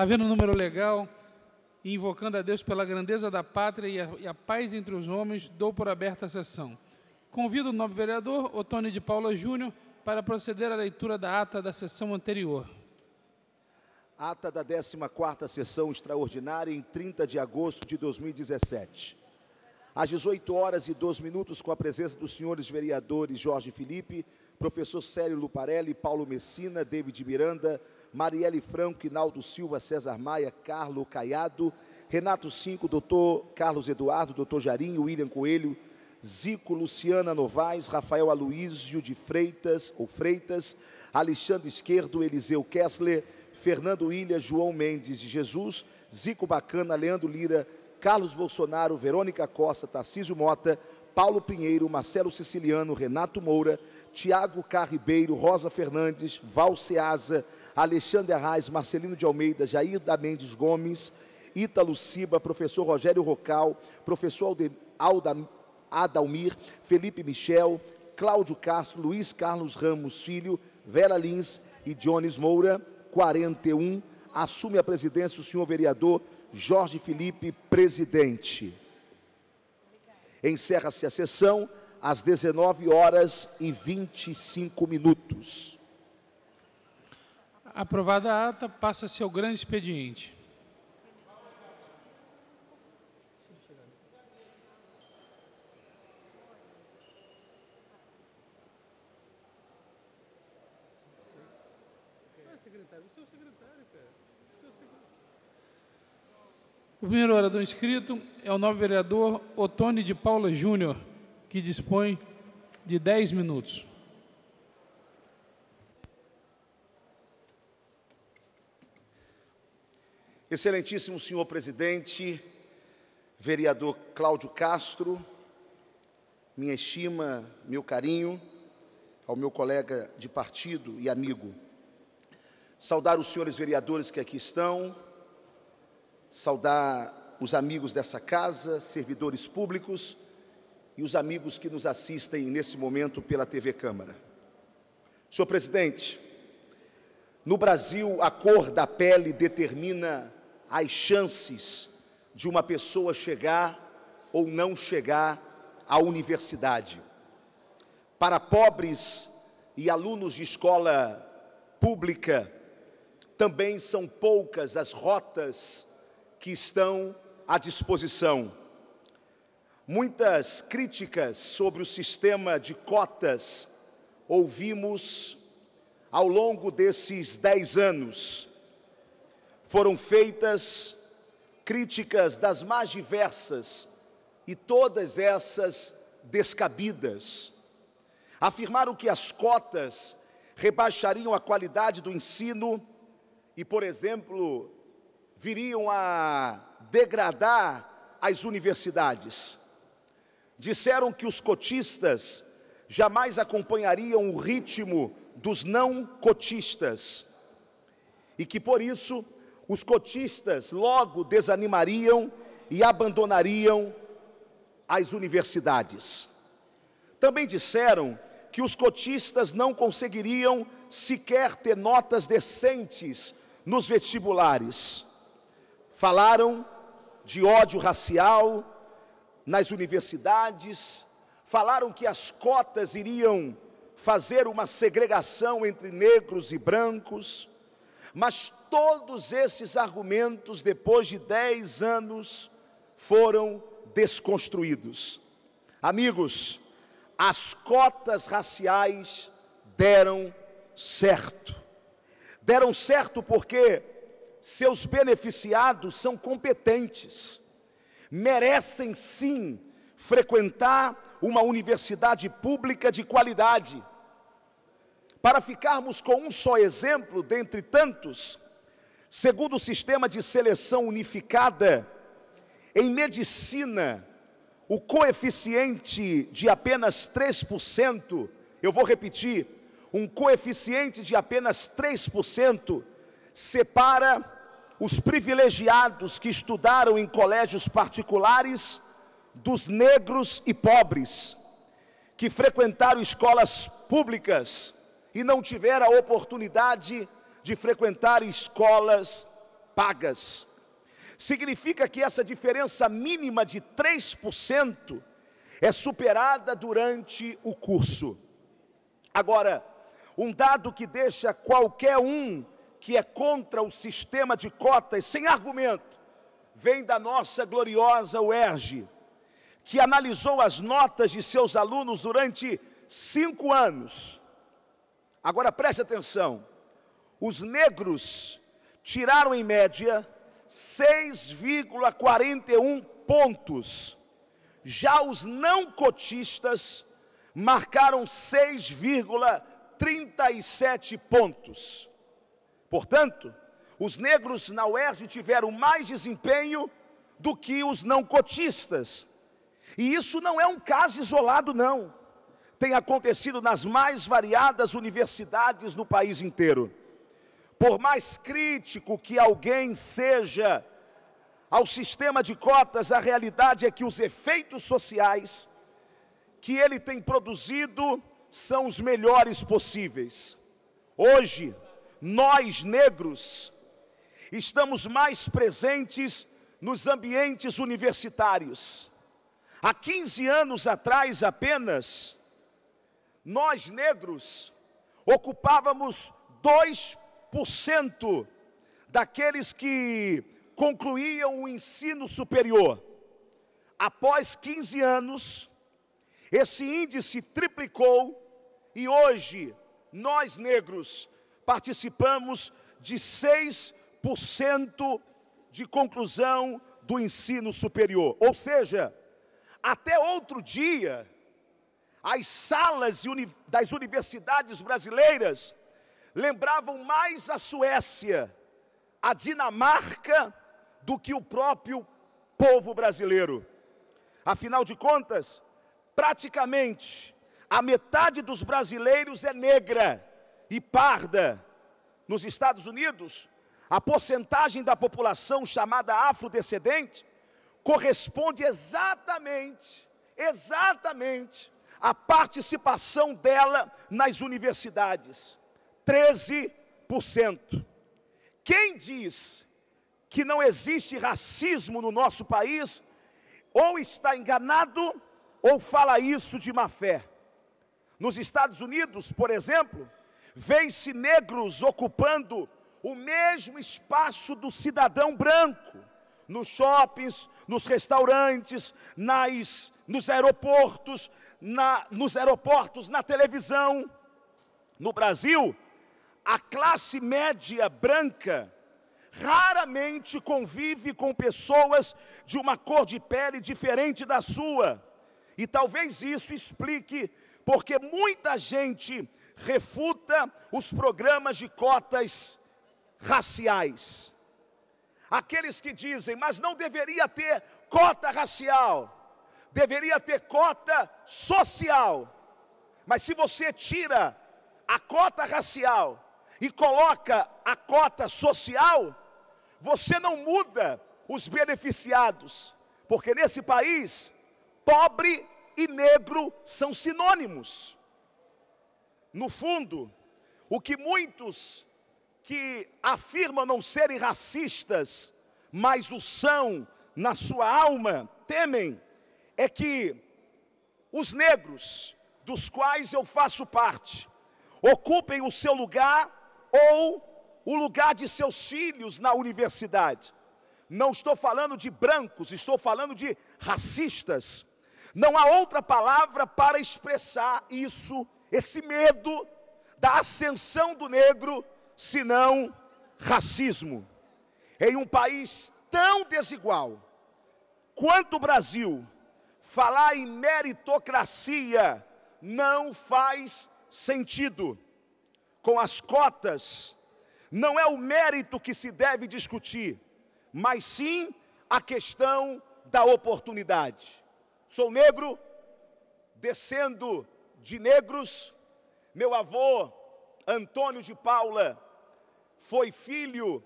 Havendo um número legal e invocando a Deus pela grandeza da pátria e a, e a paz entre os homens, dou por aberta a sessão. Convido o nobre vereador Otônio de Paula Júnior para proceder à leitura da ata da sessão anterior. Ata da 14ª sessão extraordinária em 30 de agosto de 2017. Às 18 horas e 2 minutos, com a presença dos senhores vereadores Jorge Felipe, professor Célio Luparelli, Paulo Messina, David Miranda, Marielle Franco, Inaldo Silva, César Maia, Carlo Caiado, Renato Cinco, doutor Carlos Eduardo, doutor Jarinho, William Coelho, Zico, Luciana Novaes, Rafael Aloísio de Freitas, ou Freitas, Alexandre Esquerdo, Eliseu Kessler, Fernando Ilha, João Mendes de Jesus, Zico Bacana, Leandro Lira, Carlos Bolsonaro, Verônica Costa, Tarcísio Mota, Paulo Pinheiro, Marcelo Siciliano, Renato Moura, Tiago Carribeiro, Rosa Fernandes, Val Ceasa, Alexandre Arraes, Marcelino de Almeida, Jair da Mendes Gomes, Ítalo Ciba, professor Rogério Rocal, professor Alda, Adalmir, Felipe Michel, Cláudio Castro, Luiz Carlos Ramos Filho, Vera Lins e Jones Moura, 41. Assume a presidência o senhor vereador Jorge Felipe, presidente. Encerra-se a sessão às 19 horas e 25 minutos. Aprovada a ata, passa-se ao grande expediente. O primeiro orador inscrito é o novo vereador Otônio de Paula Júnior, que dispõe de 10 minutos. Excelentíssimo senhor presidente, vereador Cláudio Castro, minha estima, meu carinho, ao meu colega de partido e amigo. Saudar os senhores vereadores que aqui estão, saudar os amigos dessa casa, servidores públicos e os amigos que nos assistem nesse momento pela TV Câmara. Senhor presidente, no Brasil, a cor da pele determina as chances de uma pessoa chegar ou não chegar à universidade. Para pobres e alunos de escola pública, também são poucas as rotas que estão à disposição. Muitas críticas sobre o sistema de cotas ouvimos ao longo desses dez anos. Foram feitas críticas das mais diversas e todas essas descabidas. Afirmaram que as cotas rebaixariam a qualidade do ensino e, por exemplo, viriam a degradar as universidades. Disseram que os cotistas jamais acompanhariam o ritmo dos não cotistas e que por isso os cotistas logo desanimariam e abandonariam as universidades. Também disseram que os cotistas não conseguiriam sequer ter notas decentes nos vestibulares Falaram de ódio racial nas universidades, falaram que as cotas iriam fazer uma segregação entre negros e brancos, mas todos esses argumentos, depois de dez anos, foram desconstruídos. Amigos, as cotas raciais deram certo. Deram certo porque seus beneficiados são competentes, merecem sim frequentar uma universidade pública de qualidade. Para ficarmos com um só exemplo dentre tantos, segundo o sistema de seleção unificada, em medicina, o coeficiente de apenas 3%, eu vou repetir, um coeficiente de apenas 3% separa os privilegiados que estudaram em colégios particulares dos negros e pobres, que frequentaram escolas públicas e não tiveram a oportunidade de frequentar escolas pagas. Significa que essa diferença mínima de 3% é superada durante o curso. Agora, um dado que deixa qualquer um que é contra o sistema de cotas sem argumento, vem da nossa gloriosa UERJ, que analisou as notas de seus alunos durante cinco anos. Agora preste atenção: os negros tiraram em média 6,41 pontos, já os não cotistas marcaram 6,37 pontos. Portanto, os negros na UERJ tiveram mais desempenho do que os não cotistas. E isso não é um caso isolado, não. Tem acontecido nas mais variadas universidades no país inteiro. Por mais crítico que alguém seja ao sistema de cotas, a realidade é que os efeitos sociais que ele tem produzido são os melhores possíveis. Hoje, nós negros estamos mais presentes nos ambientes universitários. Há 15 anos atrás apenas, nós negros ocupávamos 2% daqueles que concluíam o ensino superior. Após 15 anos, esse índice triplicou e hoje nós negros participamos de 6% de conclusão do ensino superior. Ou seja, até outro dia, as salas das universidades brasileiras lembravam mais a Suécia, a Dinamarca, do que o próprio povo brasileiro. Afinal de contas, praticamente a metade dos brasileiros é negra e parda. Nos Estados Unidos, a porcentagem da população chamada afrodescendente corresponde exatamente, exatamente à participação dela nas universidades. 13%. Quem diz que não existe racismo no nosso país, ou está enganado, ou fala isso de má fé. Nos Estados Unidos, por exemplo, vê-se negros ocupando o mesmo espaço do cidadão branco, nos shoppings, nos restaurantes, nas, nos aeroportos, na, nos aeroportos, na televisão. No Brasil, a classe média branca raramente convive com pessoas de uma cor de pele diferente da sua. E talvez isso explique porque muita gente refuta os programas de cotas raciais. Aqueles que dizem, mas não deveria ter cota racial, deveria ter cota social. Mas se você tira a cota racial e coloca a cota social, você não muda os beneficiados, porque nesse país, pobre e negro são sinônimos. No fundo, o que muitos que afirmam não serem racistas, mas o são na sua alma, temem, é que os negros, dos quais eu faço parte, ocupem o seu lugar ou o lugar de seus filhos na universidade. Não estou falando de brancos, estou falando de racistas. Não há outra palavra para expressar isso, esse medo da ascensão do negro senão racismo. Em um país tão desigual quanto o Brasil, falar em meritocracia não faz sentido. Com as cotas, não é o mérito que se deve discutir, mas sim a questão da oportunidade. Sou negro, descendo de negros, meu avô Antônio de Paula foi filho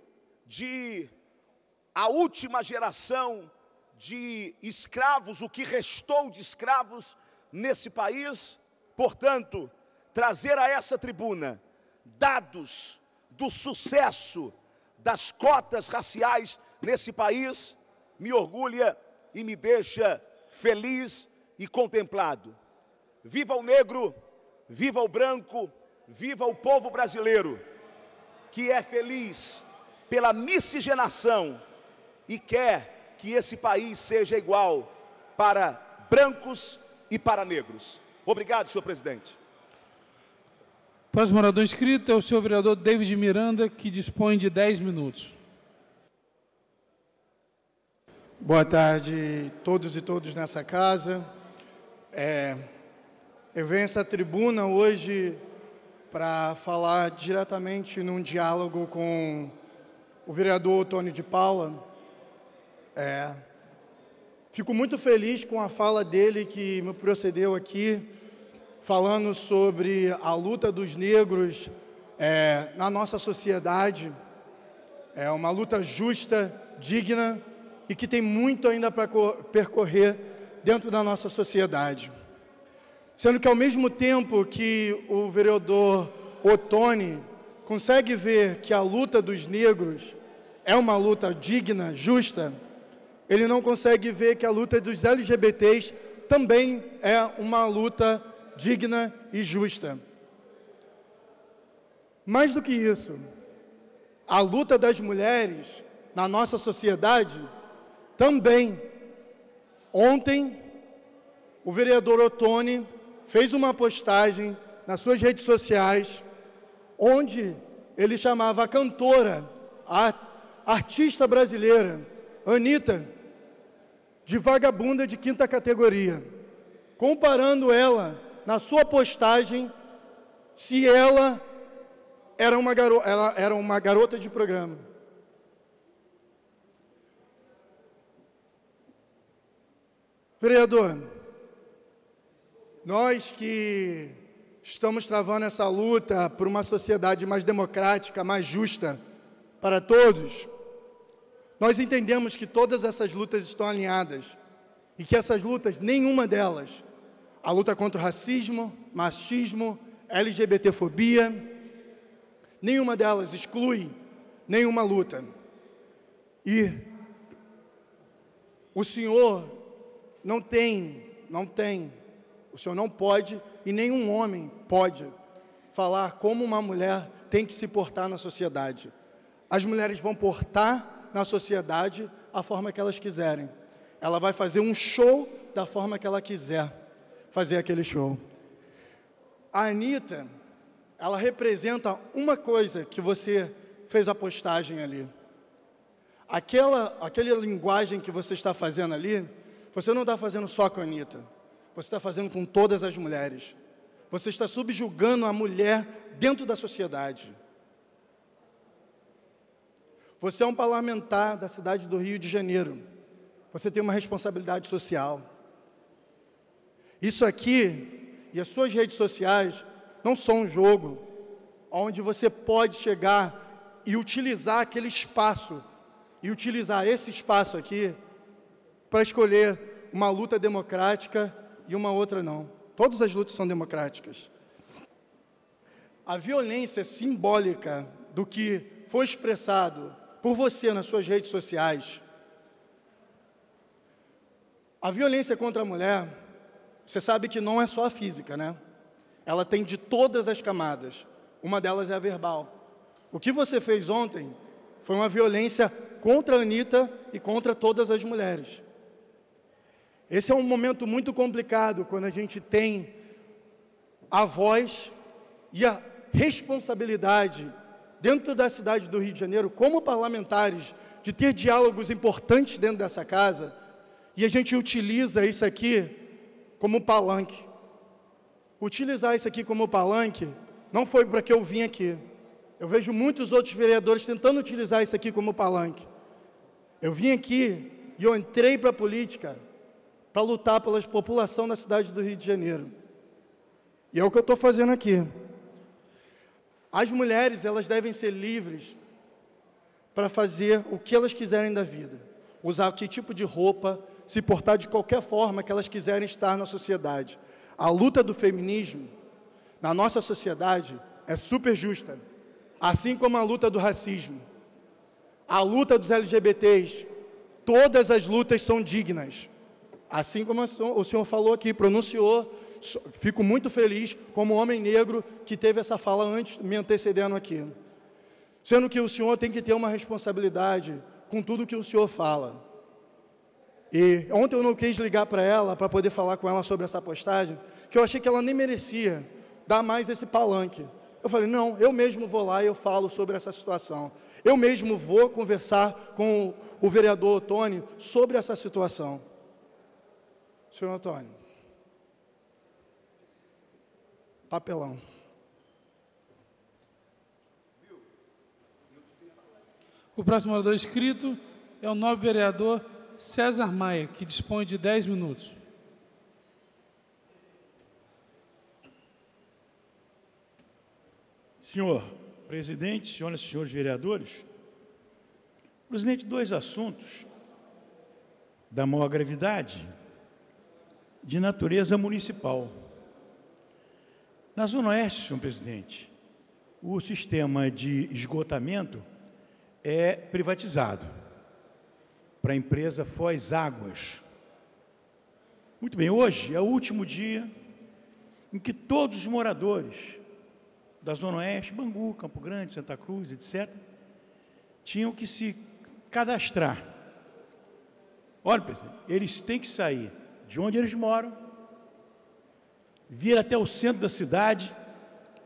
de a última geração de escravos, o que restou de escravos nesse país. Portanto, trazer a essa tribuna dados do sucesso das cotas raciais nesse país me orgulha e me deixa feliz e contemplado. Viva o negro, viva o branco, viva o povo brasileiro, que é feliz pela miscigenação e quer que esse país seja igual para brancos e para negros. Obrigado, senhor presidente. Próximo orador inscrito é o senhor vereador David Miranda, que dispõe de 10 minutos. Boa tarde a todos e todas nessa casa. É, eu venho essa tribuna hoje para falar diretamente num diálogo com o vereador Tony de Paula. É, fico muito feliz com a fala dele que me procedeu aqui falando sobre a luta dos negros é, na nossa sociedade. É uma luta justa, digna e que tem muito ainda para percorrer dentro da nossa sociedade. Sendo que, ao mesmo tempo que o vereador Otone consegue ver que a luta dos negros é uma luta digna, justa, ele não consegue ver que a luta dos LGBTs também é uma luta digna e justa. Mais do que isso, a luta das mulheres na nossa sociedade também. Ontem, o vereador Otone fez uma postagem nas suas redes sociais, onde ele chamava a cantora, a artista brasileira, Anitta, de vagabunda de quinta categoria, comparando ela na sua postagem se ela era uma, garo ela era uma garota de programa. Vereador, nós que estamos travando essa luta por uma sociedade mais democrática, mais justa para todos, nós entendemos que todas essas lutas estão alinhadas e que essas lutas, nenhuma delas, a luta contra o racismo, machismo, LGBTfobia, nenhuma delas exclui nenhuma luta. E o Senhor não tem, não tem, o Senhor não pode e nenhum homem pode falar como uma mulher tem que se portar na sociedade. As mulheres vão portar na sociedade a forma que elas quiserem. Ela vai fazer um show da forma que ela quiser fazer aquele show. A Anitta, ela representa uma coisa que você fez a postagem ali. Aquela, aquela linguagem que você está fazendo ali, você não está fazendo só com a Anitta. Você está fazendo com todas as mulheres. Você está subjugando a mulher dentro da sociedade. Você é um parlamentar da cidade do Rio de Janeiro. Você tem uma responsabilidade social. Isso aqui e as suas redes sociais não são um jogo onde você pode chegar e utilizar aquele espaço e utilizar esse espaço aqui para escolher uma luta democrática e uma outra não. Todas as lutas são democráticas. A violência simbólica do que foi expressado por você nas suas redes sociais, a violência contra a mulher você sabe que não é só a física, né? Ela tem de todas as camadas. Uma delas é a verbal. O que você fez ontem foi uma violência contra a Anitta e contra todas as mulheres. Esse é um momento muito complicado quando a gente tem a voz e a responsabilidade dentro da cidade do Rio de Janeiro, como parlamentares, de ter diálogos importantes dentro dessa casa, e a gente utiliza isso aqui como palanque. Utilizar isso aqui como palanque não foi para que eu vim aqui. Eu vejo muitos outros vereadores tentando utilizar isso aqui como palanque. Eu vim aqui e eu entrei para a política para lutar pela população da cidade do Rio de Janeiro. E é o que eu estou fazendo aqui. As mulheres, elas devem ser livres para fazer o que elas quiserem da vida. Usar que tipo de roupa, se portar de qualquer forma que elas quiserem estar na sociedade. A luta do feminismo na nossa sociedade é super justa, assim como a luta do racismo. A luta dos LGBTs, todas as lutas são dignas. Assim como o senhor falou aqui, pronunciou, fico muito feliz como homem negro que teve essa fala antes, me antecedendo aqui. Sendo que o senhor tem que ter uma responsabilidade com tudo que o senhor fala. E ontem eu não quis ligar para ela para poder falar com ela sobre essa postagem, que eu achei que ela nem merecia dar mais esse palanque. Eu falei, não, eu mesmo vou lá e eu falo sobre essa situação. Eu mesmo vou conversar com o vereador Tony sobre essa situação. Senhor Antônio. Papelão. O próximo orador inscrito é o novo vereador César Maia, que dispõe de 10 minutos. Senhor presidente, senhoras e senhores vereadores, presidente, dois assuntos da maior gravidade de natureza municipal. Na Zona Oeste, senhor presidente, o sistema de esgotamento é privatizado para a empresa Foz Águas. Muito bem, hoje é o último dia em que todos os moradores da Zona Oeste, Bangu, Campo Grande, Santa Cruz, etc., tinham que se cadastrar. Olha, presidente, eles têm que sair de onde eles moram, vir até o centro da cidade,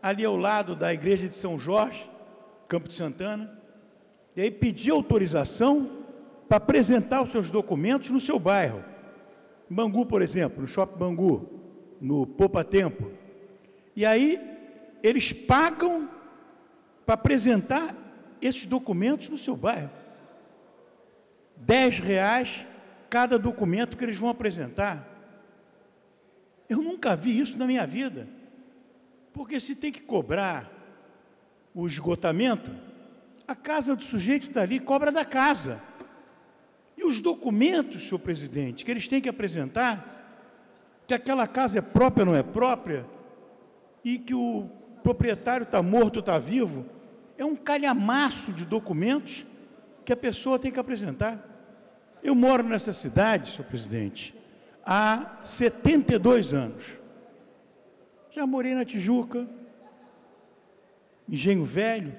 ali ao lado da igreja de São Jorge, Campo de Santana, e aí pedir autorização para apresentar os seus documentos no seu bairro. Em Bangu, por exemplo, no Shopping Bangu, no Poupa Tempo. E aí eles pagam para apresentar esses documentos no seu bairro. Dez reais cada documento que eles vão apresentar. Eu nunca vi isso na minha vida. Porque se tem que cobrar o esgotamento, a casa do sujeito está ali, cobra da casa. E os documentos, senhor presidente, que eles têm que apresentar, que aquela casa é própria ou não é própria, e que o proprietário está morto, está vivo, é um calhamaço de documentos que a pessoa tem que apresentar. Eu moro nessa cidade, senhor presidente, há 72 anos. Já morei na Tijuca, Engenho Velho,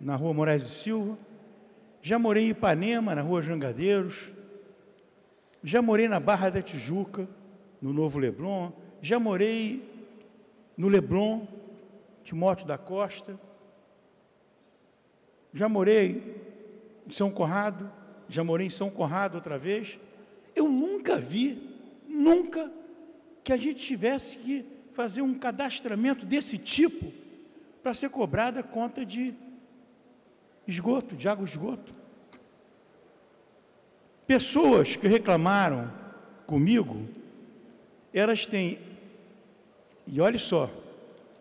na rua Moraes e Silva. Já morei em Ipanema, na rua Jangadeiros. Já morei na Barra da Tijuca, no Novo Leblon. Já morei no Leblon, Timóteo da Costa. Já morei em São Conrado, já morei em São Conrado outra vez. Eu nunca vi, nunca, que a gente tivesse que fazer um cadastramento desse tipo para ser cobrada conta de esgoto, de água esgoto. Pessoas que reclamaram comigo, elas têm, e olhe só,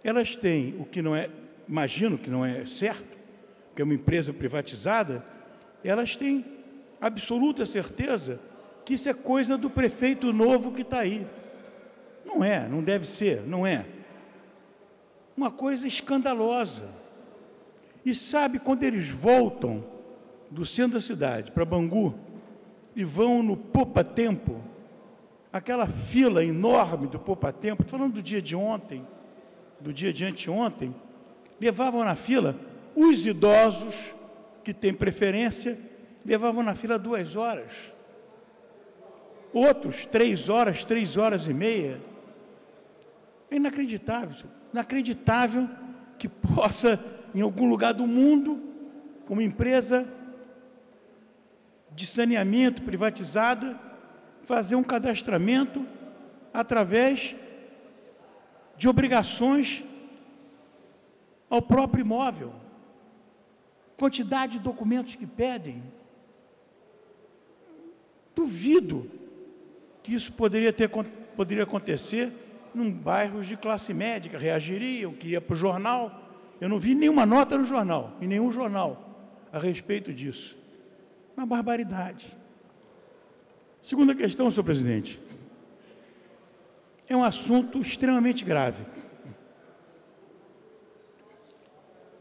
elas têm o que não é, imagino que não é certo, que é uma empresa privatizada, elas têm absoluta certeza que isso é coisa do prefeito novo que está aí. Não é, não deve ser, não é. Uma coisa escandalosa. E sabe quando eles voltam do centro da cidade para Bangu e vão no Poupa Tempo, aquela fila enorme do Poupa Tempo, falando do dia de ontem, do dia de anteontem, levavam na fila os idosos que têm preferência, levavam na fila duas horas. Outros, três horas, três horas e meia. É inacreditável, inacreditável que possa, em algum lugar do mundo, uma empresa de saneamento privatizada fazer um cadastramento através de obrigações ao próprio imóvel, quantidade de documentos que pedem. Duvido que isso poderia, ter, poderia acontecer num bairro de classe média, reagiriam, que ia para o jornal. Eu não vi nenhuma nota no jornal, em nenhum jornal, a respeito disso. Uma barbaridade. Segunda questão, senhor presidente é um assunto extremamente grave.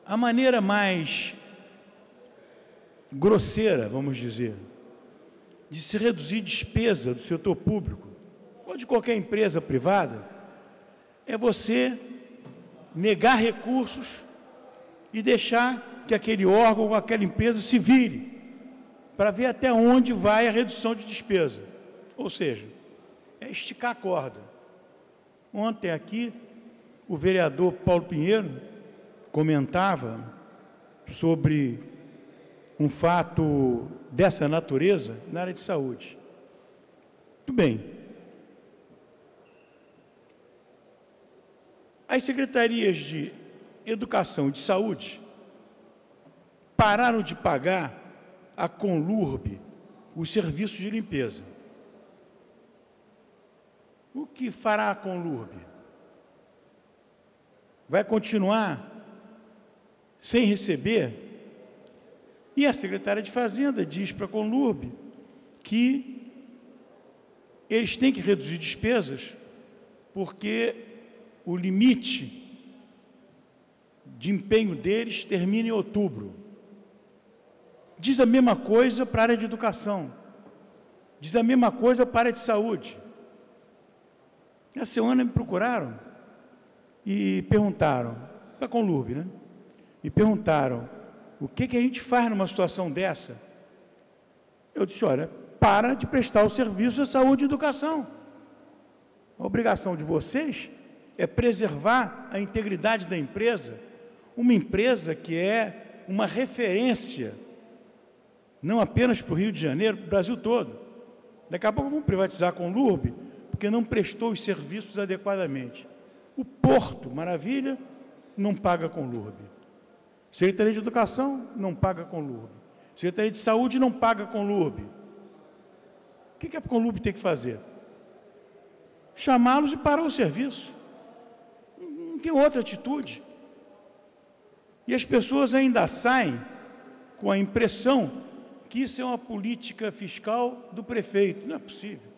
A maneira mais grosseira, vamos dizer, de se reduzir despesa do setor público ou de qualquer empresa privada, é você negar recursos e deixar que aquele órgão ou aquela empresa se vire para ver até onde vai a redução de despesa. Ou seja, é esticar a corda. Ontem aqui, o vereador Paulo Pinheiro comentava sobre um fato dessa natureza na área de saúde. Muito bem. As secretarias de Educação e de Saúde pararam de pagar a Conlurb os serviços de limpeza. O que fará a Conlurb? Vai continuar sem receber? E a secretária de Fazenda diz para a Conlurb que eles têm que reduzir despesas porque o limite de empenho deles termina em outubro. Diz a mesma coisa para a área de educação. Diz a mesma coisa para a área de saúde. Essa semana me procuraram e perguntaram, para a Conlurb, né? E perguntaram, o que, que a gente faz numa situação dessa? Eu disse, olha, para de prestar o serviço de saúde e educação. A obrigação de vocês é preservar a integridade da empresa, uma empresa que é uma referência, não apenas para o Rio de Janeiro, para o Brasil todo. Daqui a pouco vamos privatizar com o LURB, porque não prestou os serviços adequadamente. O Porto, maravilha, não paga com LURB. Secretaria de Educação não paga com LURB. Secretaria de Saúde não paga com LURB. O que, que a Conlub tem que fazer? Chamá-los e parar o serviço tem outra atitude. E as pessoas ainda saem com a impressão que isso é uma política fiscal do prefeito. Não é possível.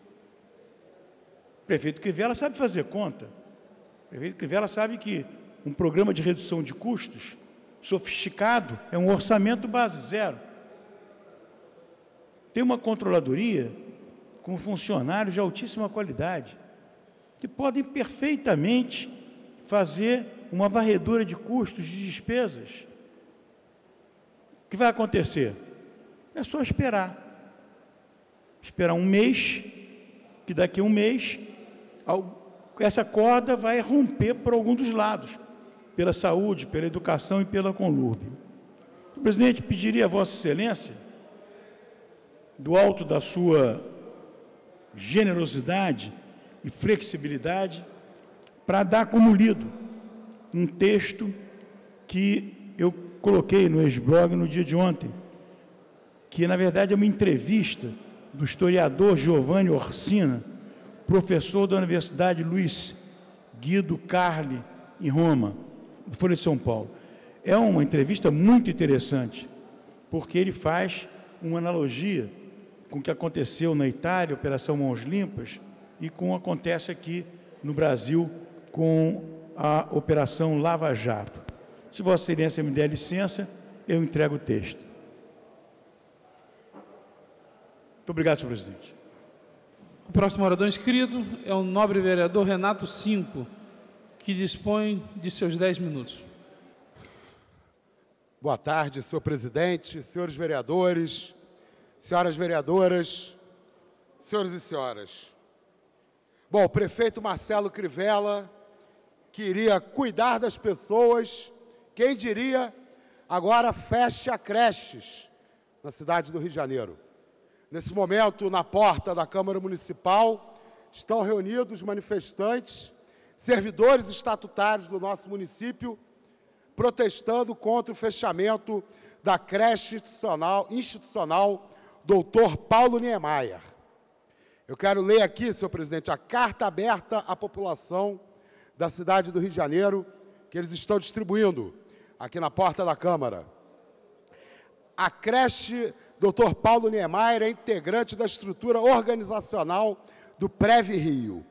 O prefeito Crivella sabe fazer conta. O prefeito Crivella sabe que um programa de redução de custos sofisticado é um orçamento base zero. Tem uma controladoria com funcionários de altíssima qualidade que podem perfeitamente fazer uma varredura de custos, de despesas. O que vai acontecer? É só esperar. Esperar um mês, que daqui a um mês essa corda vai romper por algum dos lados, pela saúde, pela educação e pela conluve. O presidente pediria a Vossa Excelência, do alto da sua generosidade e flexibilidade, para dar como lido um texto que eu coloquei no ex-blog no dia de ontem, que na verdade é uma entrevista do historiador Giovanni Orsina, professor da Universidade Luiz Guido Carli, em Roma, Folha de São Paulo. É uma entrevista muito interessante, porque ele faz uma analogia com o que aconteceu na Itália, Operação Mãos Limpas, e com o que acontece aqui no Brasil com a Operação Lava Jato. Se Vossa Excelência me der licença, eu entrego o texto. Muito obrigado, senhor presidente. O próximo orador inscrito é o nobre vereador Renato Cinco, que dispõe de seus dez minutos. Boa tarde, senhor presidente, senhores vereadores, senhoras vereadoras, senhores e senhoras. Bom, o prefeito Marcelo Crivella que iria cuidar das pessoas, quem diria, agora fecha creches na cidade do Rio de Janeiro. Nesse momento, na porta da Câmara Municipal, estão reunidos manifestantes, servidores estatutários do nosso município, protestando contra o fechamento da creche institucional, institucional Doutor Paulo Niemeyer. Eu quero ler aqui, senhor presidente, a carta aberta à população da cidade do Rio de Janeiro, que eles estão distribuindo aqui na porta da Câmara. A creche Dr. Paulo Niemeyer é integrante da estrutura organizacional do Preve Rio.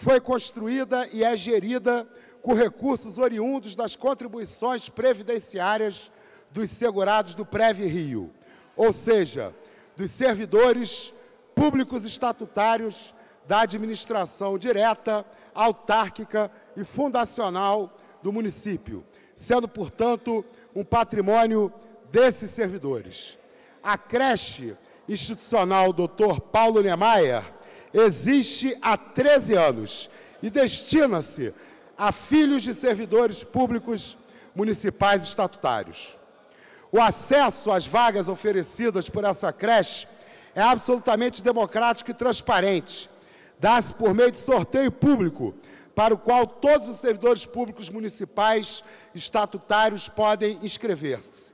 Foi construída e é gerida com recursos oriundos das contribuições previdenciárias dos segurados do Preve Rio. ou seja, dos servidores públicos estatutários da administração direta, autárquica e fundacional do município, sendo, portanto, um patrimônio desses servidores. A creche institucional Dr. Paulo Niemeyer existe há 13 anos e destina-se a filhos de servidores públicos municipais estatutários. O acesso às vagas oferecidas por essa creche é absolutamente democrático e transparente. Dá-se por meio de sorteio público, para o qual todos os servidores públicos municipais estatutários podem inscrever-se.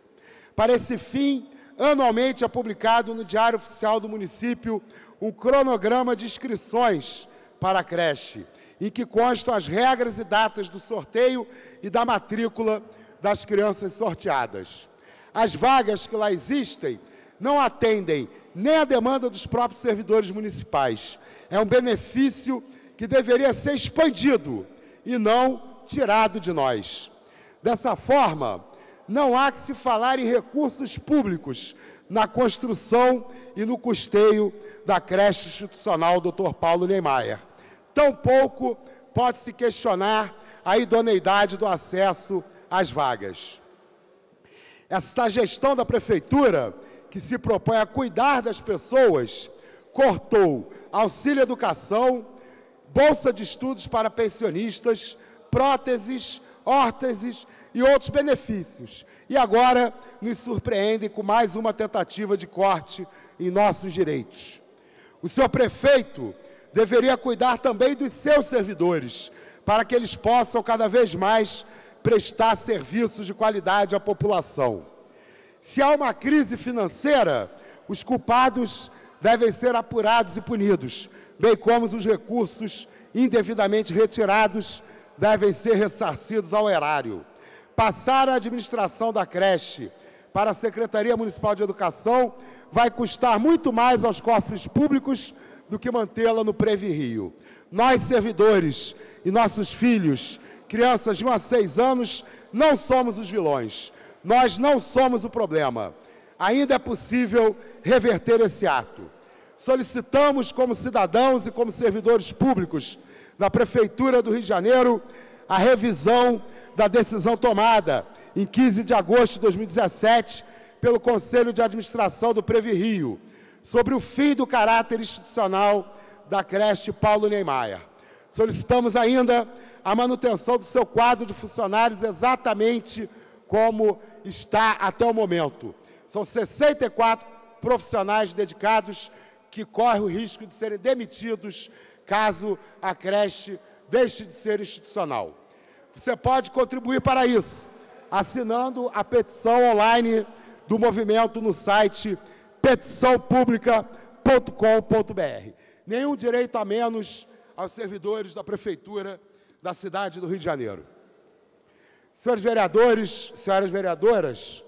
Para esse fim, anualmente é publicado no Diário Oficial do Município um cronograma de inscrições para a creche, em que constam as regras e datas do sorteio e da matrícula das crianças sorteadas. As vagas que lá existem não atendem nem a demanda dos próprios servidores municipais. É um benefício que deveria ser expandido e não tirado de nós. Dessa forma, não há que se falar em recursos públicos na construção e no custeio da creche institucional Dr. Paulo Neymar. Tampouco pode-se questionar a idoneidade do acesso às vagas. Esta gestão da prefeitura, que se propõe a cuidar das pessoas, cortou auxílio educação, bolsa de estudos para pensionistas, próteses, órteses e outros benefícios. E agora nos surpreende com mais uma tentativa de corte em nossos direitos. O senhor prefeito deveria cuidar também dos seus servidores, para que eles possam cada vez mais prestar serviços de qualidade à população. Se há uma crise financeira, os culpados devem ser apurados e punidos, bem como os recursos indevidamente retirados devem ser ressarcidos ao erário. Passar a administração da creche para a Secretaria Municipal de Educação vai custar muito mais aos cofres públicos do que mantê-la no Previ Rio. Nós, servidores e nossos filhos, crianças de 1 a 6 anos, não somos os vilões. Nós não somos o problema. Ainda é possível reverter esse ato. Solicitamos, como cidadãos e como servidores públicos da Prefeitura do Rio de Janeiro, a revisão da decisão tomada em 15 de agosto de 2017 pelo Conselho de Administração do Previ Rio, sobre o fim do caráter institucional da creche Paulo Neymar. Solicitamos ainda a manutenção do seu quadro de funcionários exatamente como está até o momento. São 64 profissionais dedicados que correm o risco de serem demitidos caso a creche deixe de ser institucional. Você pode contribuir para isso, assinando a petição online do movimento no site petiçãopublica.com.br. Nenhum direito a menos aos servidores da Prefeitura da cidade do Rio de Janeiro. Senhores vereadores, senhoras vereadoras,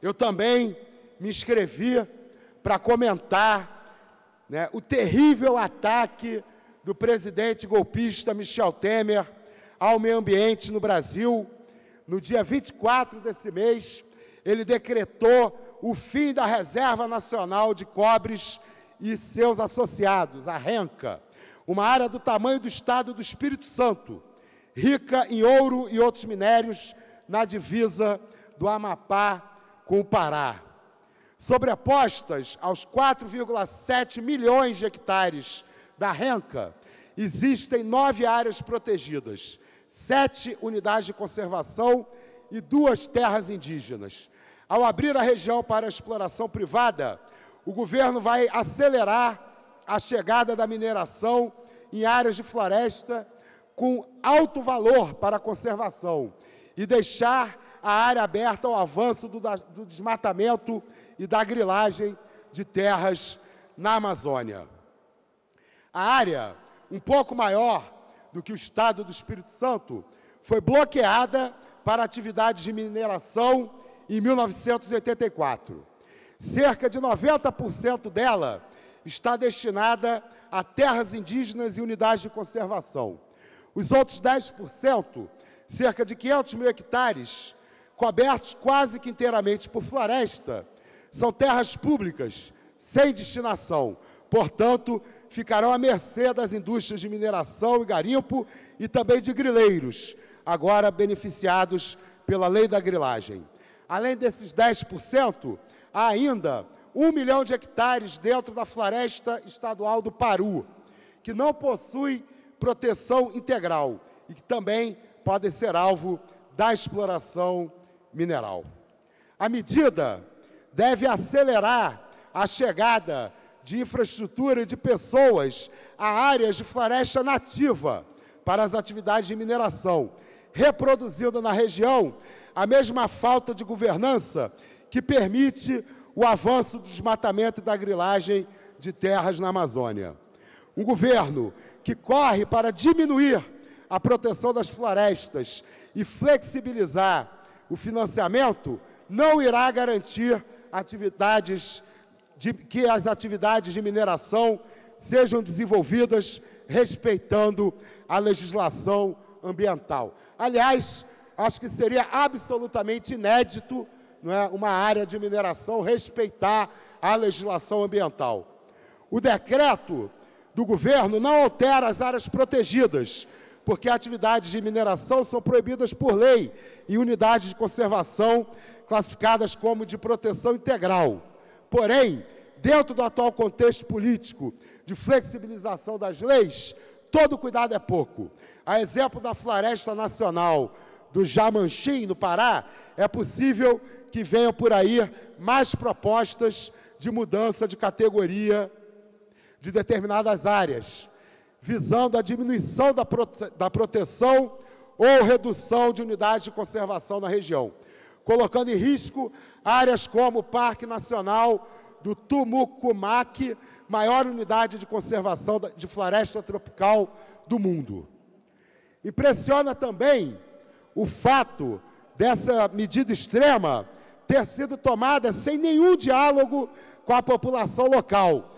eu também me inscrevi para comentar né, o terrível ataque do presidente golpista Michel Temer ao meio ambiente no Brasil. No dia 24 desse mês, ele decretou o fim da Reserva Nacional de Cobres e seus associados, a RENCA, uma área do tamanho do estado do Espírito Santo, rica em ouro e outros minérios na divisa do Amapá com o Pará. Sobrepostas aos 4,7 milhões de hectares da RENCA, existem nove áreas protegidas, sete unidades de conservação e duas terras indígenas. Ao abrir a região para a exploração privada, o governo vai acelerar a chegada da mineração em áreas de floresta com alto valor para a conservação e deixar a área aberta ao avanço do, do desmatamento e da grilagem de terras na Amazônia. A área, um pouco maior do que o estado do Espírito Santo, foi bloqueada para atividades de mineração em 1984. Cerca de 90% dela está destinada a terras indígenas e unidades de conservação. Os outros 10%, cerca de 500 mil hectares, cobertos quase que inteiramente por floresta, são terras públicas, sem destinação. Portanto, ficarão à mercê das indústrias de mineração e garimpo e também de grileiros, agora beneficiados pela lei da grilagem. Além desses 10%, há ainda um milhão de hectares dentro da floresta estadual do Paru, que não possui proteção integral e que também podem ser alvo da exploração mineral. A medida deve acelerar a chegada de infraestrutura e de pessoas a áreas de floresta nativa para as atividades de mineração, reproduzindo na região a mesma falta de governança que permite o avanço do desmatamento e da grilagem de terras na Amazônia. Um governo que corre para diminuir a proteção das florestas e flexibilizar o financiamento não irá garantir atividades de, que as atividades de mineração sejam desenvolvidas respeitando a legislação ambiental. Aliás, acho que seria absolutamente inédito não é, uma área de mineração respeitar a legislação ambiental. O decreto do governo não altera as áreas protegidas, porque atividades de mineração são proibidas por lei em unidades de conservação classificadas como de proteção integral. Porém, dentro do atual contexto político de flexibilização das leis, todo cuidado é pouco. A exemplo da Floresta Nacional do Jamanchim, no Pará, é possível que venham por aí mais propostas de mudança de categoria de determinadas áreas, visando a diminuição da, prote da proteção ou redução de unidades de conservação na região colocando em risco áreas como o Parque Nacional do Tumucumaque, maior unidade de conservação de floresta tropical do mundo. Impressiona também o fato dessa medida extrema ter sido tomada sem nenhum diálogo com a população local,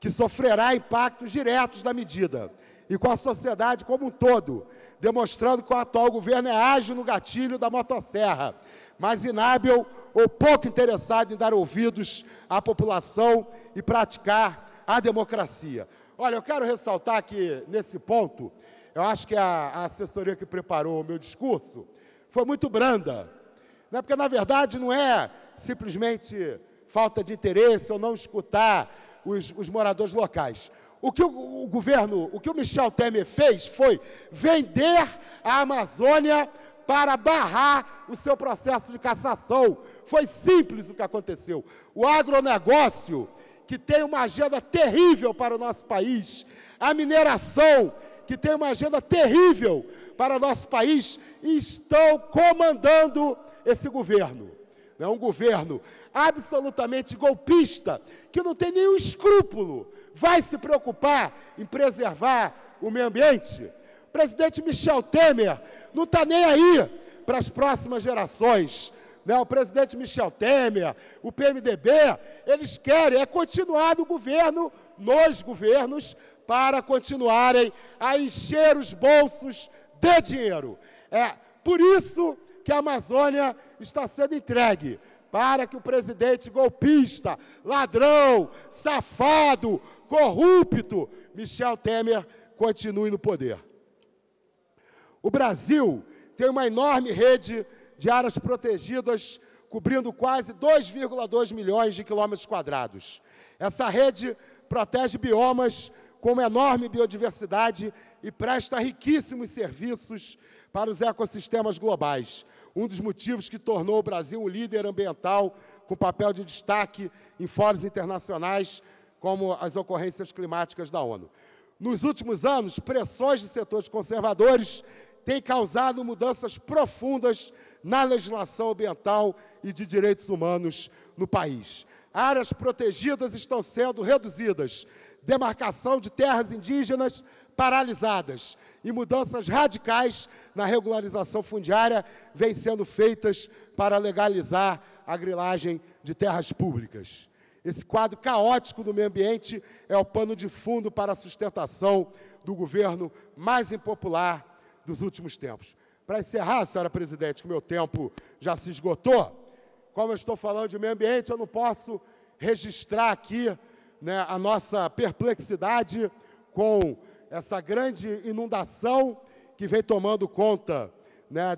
que sofrerá impactos diretos da medida, e com a sociedade como um todo, demonstrando que o atual governo é ágil no gatilho da motosserra, mas inábil ou pouco interessado em dar ouvidos à população e praticar a democracia. Olha, eu quero ressaltar que, nesse ponto, eu acho que a, a assessoria que preparou o meu discurso foi muito branda. Né? Porque, na verdade, não é simplesmente falta de interesse ou não escutar os, os moradores locais. O que o, o, governo, o que o Michel Temer fez foi vender a Amazônia para barrar o seu processo de cassação. Foi simples o que aconteceu. O agronegócio, que tem uma agenda terrível para o nosso país, a mineração, que tem uma agenda terrível para o nosso país, estão comandando esse governo. É um governo absolutamente golpista, que não tem nenhum escrúpulo vai se preocupar em preservar o meio ambiente? O presidente Michel Temer não está nem aí para as próximas gerações. Né? O presidente Michel Temer, o PMDB, eles querem é continuar no governo, nos governos, para continuarem a encher os bolsos de dinheiro. É por isso que a Amazônia está sendo entregue para que o presidente golpista, ladrão, safado, corrupto Michel Temer continue no poder. O Brasil tem uma enorme rede de áreas protegidas, cobrindo quase 2,2 milhões de quilômetros quadrados. Essa rede protege biomas com uma enorme biodiversidade e presta riquíssimos serviços para os ecossistemas globais. Um dos motivos que tornou o Brasil um líder ambiental com papel de destaque em fóruns internacionais como as ocorrências climáticas da ONU. Nos últimos anos, pressões de setores conservadores têm causado mudanças profundas na legislação ambiental e de direitos humanos no país. Áreas protegidas estão sendo reduzidas, demarcação de terras indígenas paralisadas e mudanças radicais na regularização fundiária vêm sendo feitas para legalizar a grilagem de terras públicas. Esse quadro caótico do meio ambiente é o pano de fundo para a sustentação do governo mais impopular dos últimos tempos. Para encerrar, senhora presidente, que meu tempo já se esgotou, como eu estou falando de meio ambiente, eu não posso registrar aqui né, a nossa perplexidade com essa grande inundação que vem tomando conta né,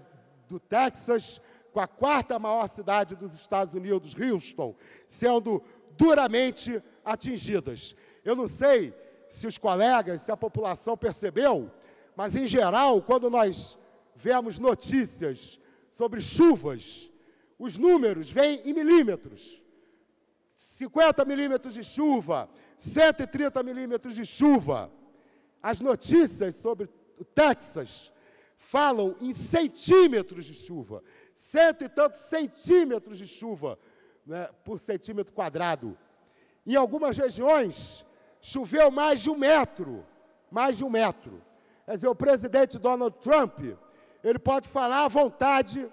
do Texas, com a quarta maior cidade dos Estados Unidos, Houston, sendo duramente atingidas. Eu não sei se os colegas, se a população percebeu, mas em geral, quando nós vemos notícias sobre chuvas, os números vêm em milímetros. 50 milímetros de chuva, 130 milímetros de chuva. As notícias sobre o Texas falam em centímetros de chuva, cento e tantos centímetros de chuva né, por centímetro quadrado. Em algumas regiões, choveu mais de um metro, mais de um metro. Quer dizer, o presidente Donald Trump, ele pode falar à vontade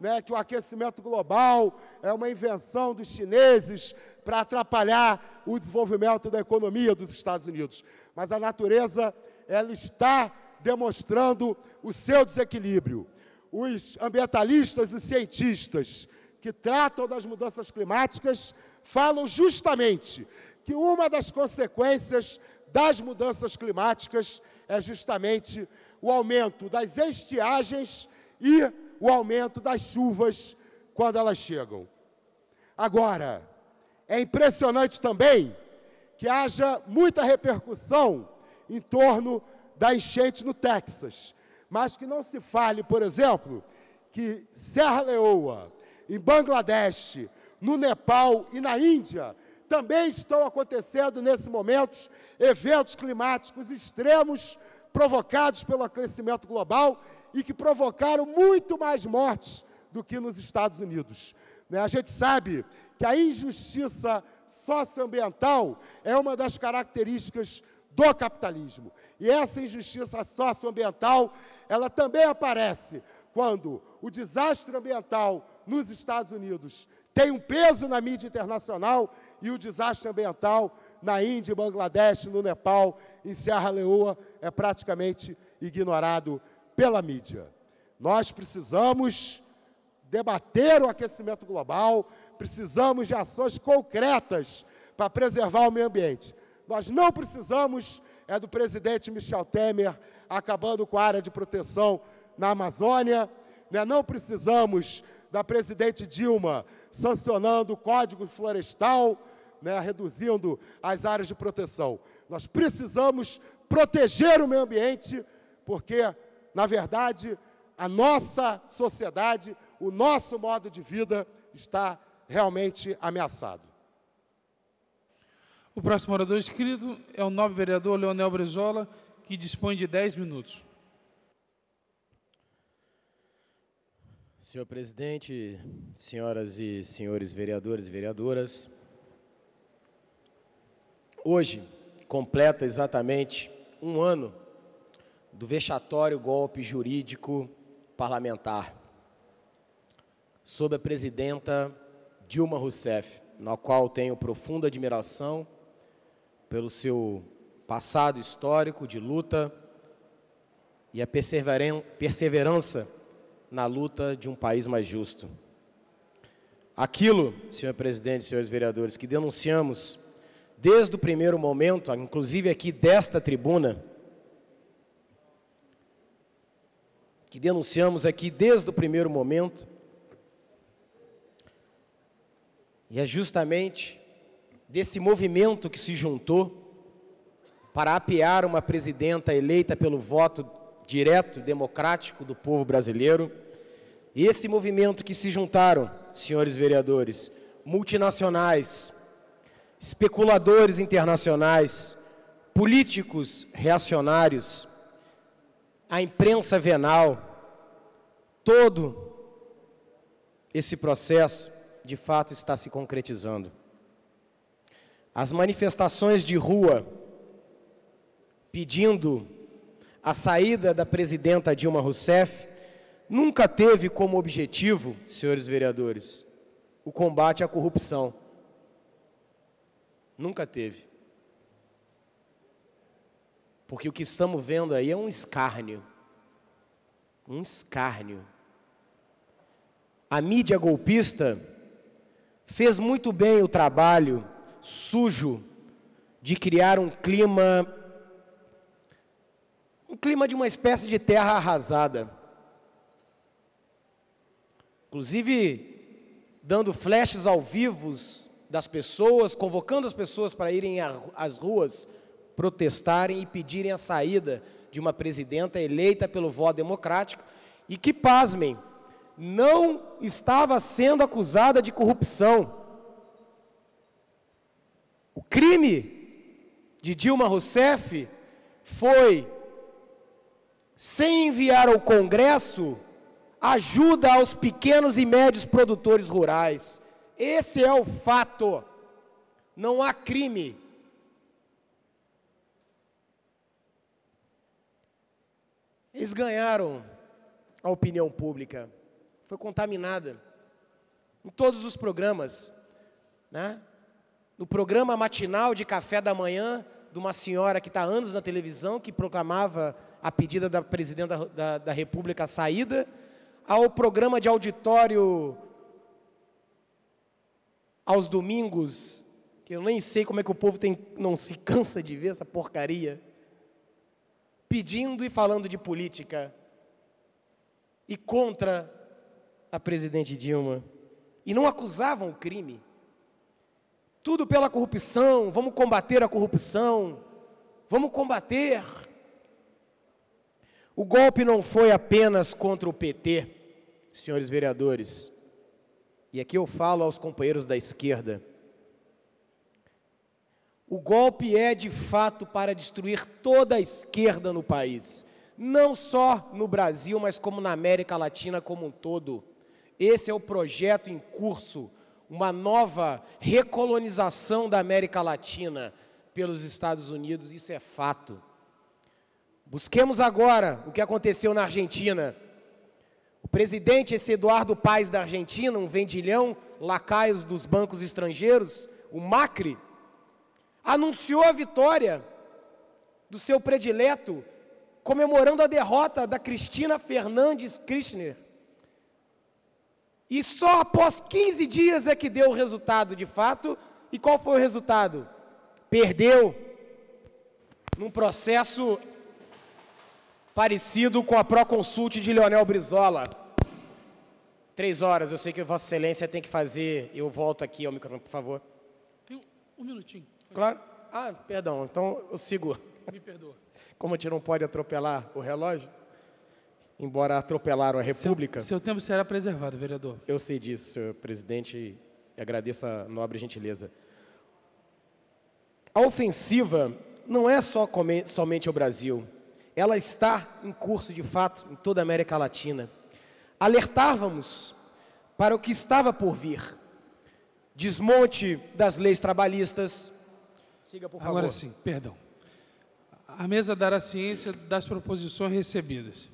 né, que o aquecimento global é uma invenção dos chineses para atrapalhar o desenvolvimento da economia dos Estados Unidos. Mas a natureza, ela está demonstrando o seu desequilíbrio. Os ambientalistas e cientistas que tratam das mudanças climáticas falam justamente que uma das consequências das mudanças climáticas é justamente o aumento das estiagens e o aumento das chuvas quando elas chegam. Agora, é impressionante também que haja muita repercussão em torno da enchente no Texas, mas que não se fale, por exemplo, que Serra Leoa, em Bangladesh, no Nepal e na Índia, também estão acontecendo nesse momento eventos climáticos extremos provocados pelo aquecimento global e que provocaram muito mais mortes do que nos Estados Unidos. Né? A gente sabe que a injustiça socioambiental é uma das características do capitalismo. E essa injustiça socioambiental, ela também aparece quando o desastre ambiental nos Estados Unidos tem um peso na mídia internacional e o desastre ambiental na Índia, Bangladesh, no Nepal, em Serra Leoa, é praticamente ignorado pela mídia. Nós precisamos debater o aquecimento global, precisamos de ações concretas para preservar o meio ambiente. Nós não precisamos é do presidente Michel Temer acabando com a área de proteção na Amazônia, né? não precisamos da presidente Dilma sancionando o Código Florestal, né? reduzindo as áreas de proteção. Nós precisamos proteger o meio ambiente, porque, na verdade, a nossa sociedade, o nosso modo de vida está realmente ameaçado. O próximo orador inscrito é o nobre vereador Leonel Brizola, que dispõe de 10 minutos. Senhor presidente, senhoras e senhores vereadores e vereadoras, hoje completa exatamente um ano do vexatório golpe jurídico parlamentar sob a presidenta Dilma Rousseff, na qual tenho profunda admiração pelo seu passado histórico de luta e a perseverança na luta de um país mais justo. Aquilo, senhor presidente, senhores vereadores, que denunciamos desde o primeiro momento, inclusive aqui desta tribuna, que denunciamos aqui desde o primeiro momento, e é justamente desse movimento que se juntou para apear uma presidenta eleita pelo voto direto, democrático do povo brasileiro. Esse movimento que se juntaram, senhores vereadores, multinacionais, especuladores internacionais, políticos reacionários, a imprensa venal, todo esse processo de fato está se concretizando. As manifestações de rua pedindo a saída da presidenta Dilma Rousseff nunca teve como objetivo, senhores vereadores, o combate à corrupção. Nunca teve. Porque o que estamos vendo aí é um escárnio. Um escárnio. A mídia golpista fez muito bem o trabalho sujo de criar um clima um clima de uma espécie de terra arrasada. Inclusive dando flashes ao vivo das pessoas, convocando as pessoas para irem às ruas protestarem e pedirem a saída de uma presidenta eleita pelo voto democrático e que, pasmem, não estava sendo acusada de corrupção. O crime de Dilma Rousseff foi, sem enviar ao Congresso, ajuda aos pequenos e médios produtores rurais. Esse é o fato. Não há crime. Eles ganharam a opinião pública foi contaminada. Em todos os programas, né? No programa matinal de café da manhã, de uma senhora que está anos na televisão, que proclamava a pedida da presidenta da, da, da República a saída, ao programa de auditório aos domingos, que eu nem sei como é que o povo tem, não se cansa de ver essa porcaria, pedindo e falando de política e contra a presidente Dilma e não acusavam o crime. Tudo pela corrupção, vamos combater a corrupção, vamos combater. O golpe não foi apenas contra o PT, senhores vereadores, e aqui eu falo aos companheiros da esquerda. O golpe é de fato para destruir toda a esquerda no país, não só no Brasil, mas como na América Latina como um todo. Esse é o projeto em curso, uma nova recolonização da América Latina pelos Estados Unidos, isso é fato. Busquemos agora o que aconteceu na Argentina. O presidente, esse Eduardo Paes da Argentina, um vendilhão, lacaios dos bancos estrangeiros, o Macri, anunciou a vitória do seu predileto, comemorando a derrota da Cristina Fernandes Kirchner e só após 15 dias é que deu o resultado de fato. E qual foi o resultado? Perdeu num processo parecido com a Proconsult de Leonel Brizola. Três horas, eu sei que Vossa Excelência tem que fazer. Eu volto aqui ao microfone, por favor. Tem um minutinho. Claro. Ah, perdão, então eu sigo. Me perdoa. Como a gente não pode atropelar o relógio? embora atropelaram a República. Seu, seu tempo será preservado, vereador. Eu sei disso, senhor presidente, e agradeço a nobre gentileza. A ofensiva não é só somente o Brasil, ela está em curso de fato em toda a América Latina. Alertávamos para o que estava por vir. Desmonte das leis trabalhistas. Siga, por favor. Agora sim, perdão. A mesa dará ciência das proposições recebidas.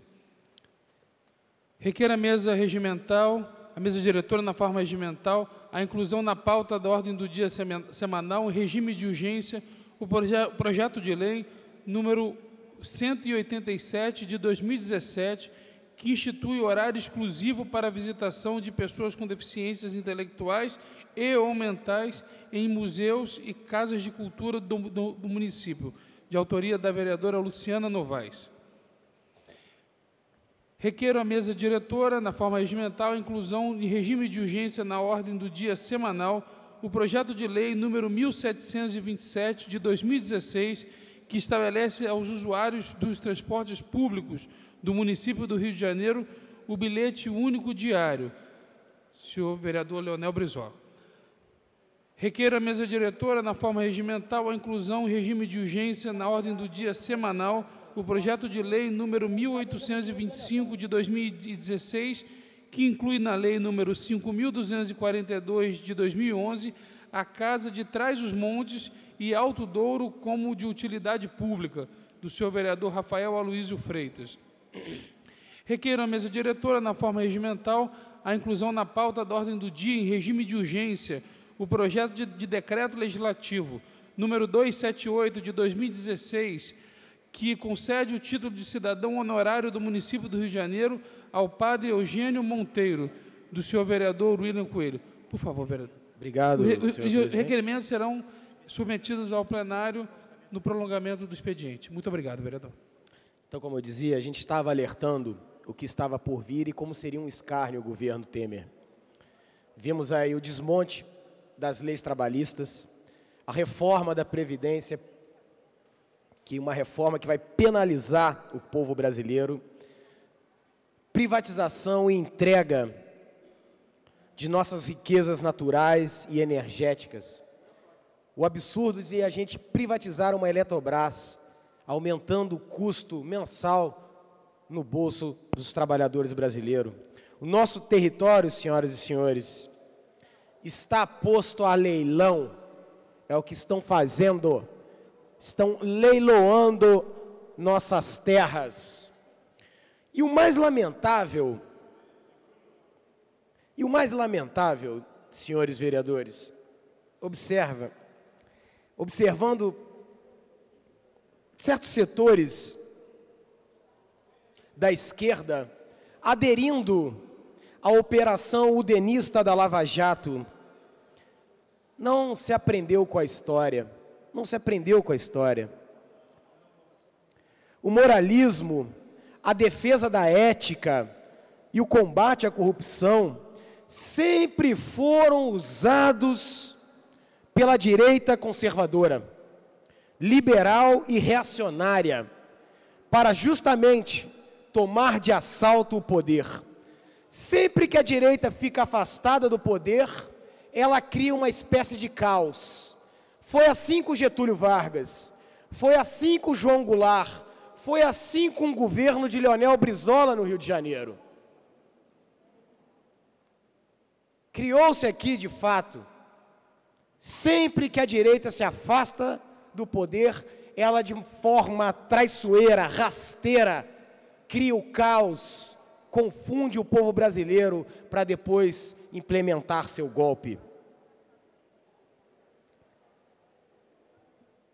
Requer a mesa regimental, a mesa diretora na forma regimental, a inclusão na pauta da ordem do dia semanal, em regime de urgência, o proje projeto de lei número 187 de 2017, que institui horário exclusivo para a visitação de pessoas com deficiências intelectuais e ou mentais em museus e casas de cultura do, do, do município, de autoria da vereadora Luciana Novaes. Requeiro à mesa diretora, na forma regimental, a inclusão em regime de urgência na ordem do dia semanal o projeto de lei número 1727 de 2016, que estabelece aos usuários dos transportes públicos do município do Rio de Janeiro o bilhete único diário. Senhor vereador Leonel Brizola. Requeiro à mesa diretora, na forma regimental, a inclusão em regime de urgência na ordem do dia semanal o projeto de lei número 1825 de 2016, que inclui na lei número 5242 de 2011 a Casa de Trás os Montes e Alto Douro como de utilidade pública, do senhor vereador Rafael Aloísio Freitas. Requeiro à mesa diretora, na forma regimental, a inclusão na pauta da ordem do dia, em regime de urgência, o projeto de, de decreto legislativo número 278 de 2016, que concede o título de cidadão honorário do município do Rio de Janeiro ao padre Eugênio Monteiro, do senhor vereador William Coelho. Por favor, vereador. Obrigado, Os requerimentos serão submetidos ao plenário no prolongamento do expediente. Muito obrigado, vereador. Então, como eu dizia, a gente estava alertando o que estava por vir e como seria um escárnio o governo Temer. Vimos aí o desmonte das leis trabalhistas, a reforma da Previdência, que é uma reforma que vai penalizar o povo brasileiro, privatização e entrega de nossas riquezas naturais e energéticas. O absurdo de a gente privatizar uma Eletrobras, aumentando o custo mensal no bolso dos trabalhadores brasileiros. O nosso território, senhoras e senhores, está posto a leilão. É o que estão fazendo. Estão leiloando nossas terras. E o mais lamentável, e o mais lamentável, senhores vereadores, observa, observando certos setores da esquerda aderindo à operação udenista da Lava Jato, não se aprendeu com a história, não se aprendeu com a história. O moralismo, a defesa da ética e o combate à corrupção sempre foram usados pela direita conservadora, liberal e reacionária, para justamente tomar de assalto o poder. Sempre que a direita fica afastada do poder, ela cria uma espécie de caos. Foi assim com Getúlio Vargas, foi assim com João Goulart, foi assim com o governo de Leonel Brizola no Rio de Janeiro. Criou-se aqui, de fato, sempre que a direita se afasta do poder, ela de forma traiçoeira, rasteira, cria o caos, confunde o povo brasileiro para depois implementar seu golpe.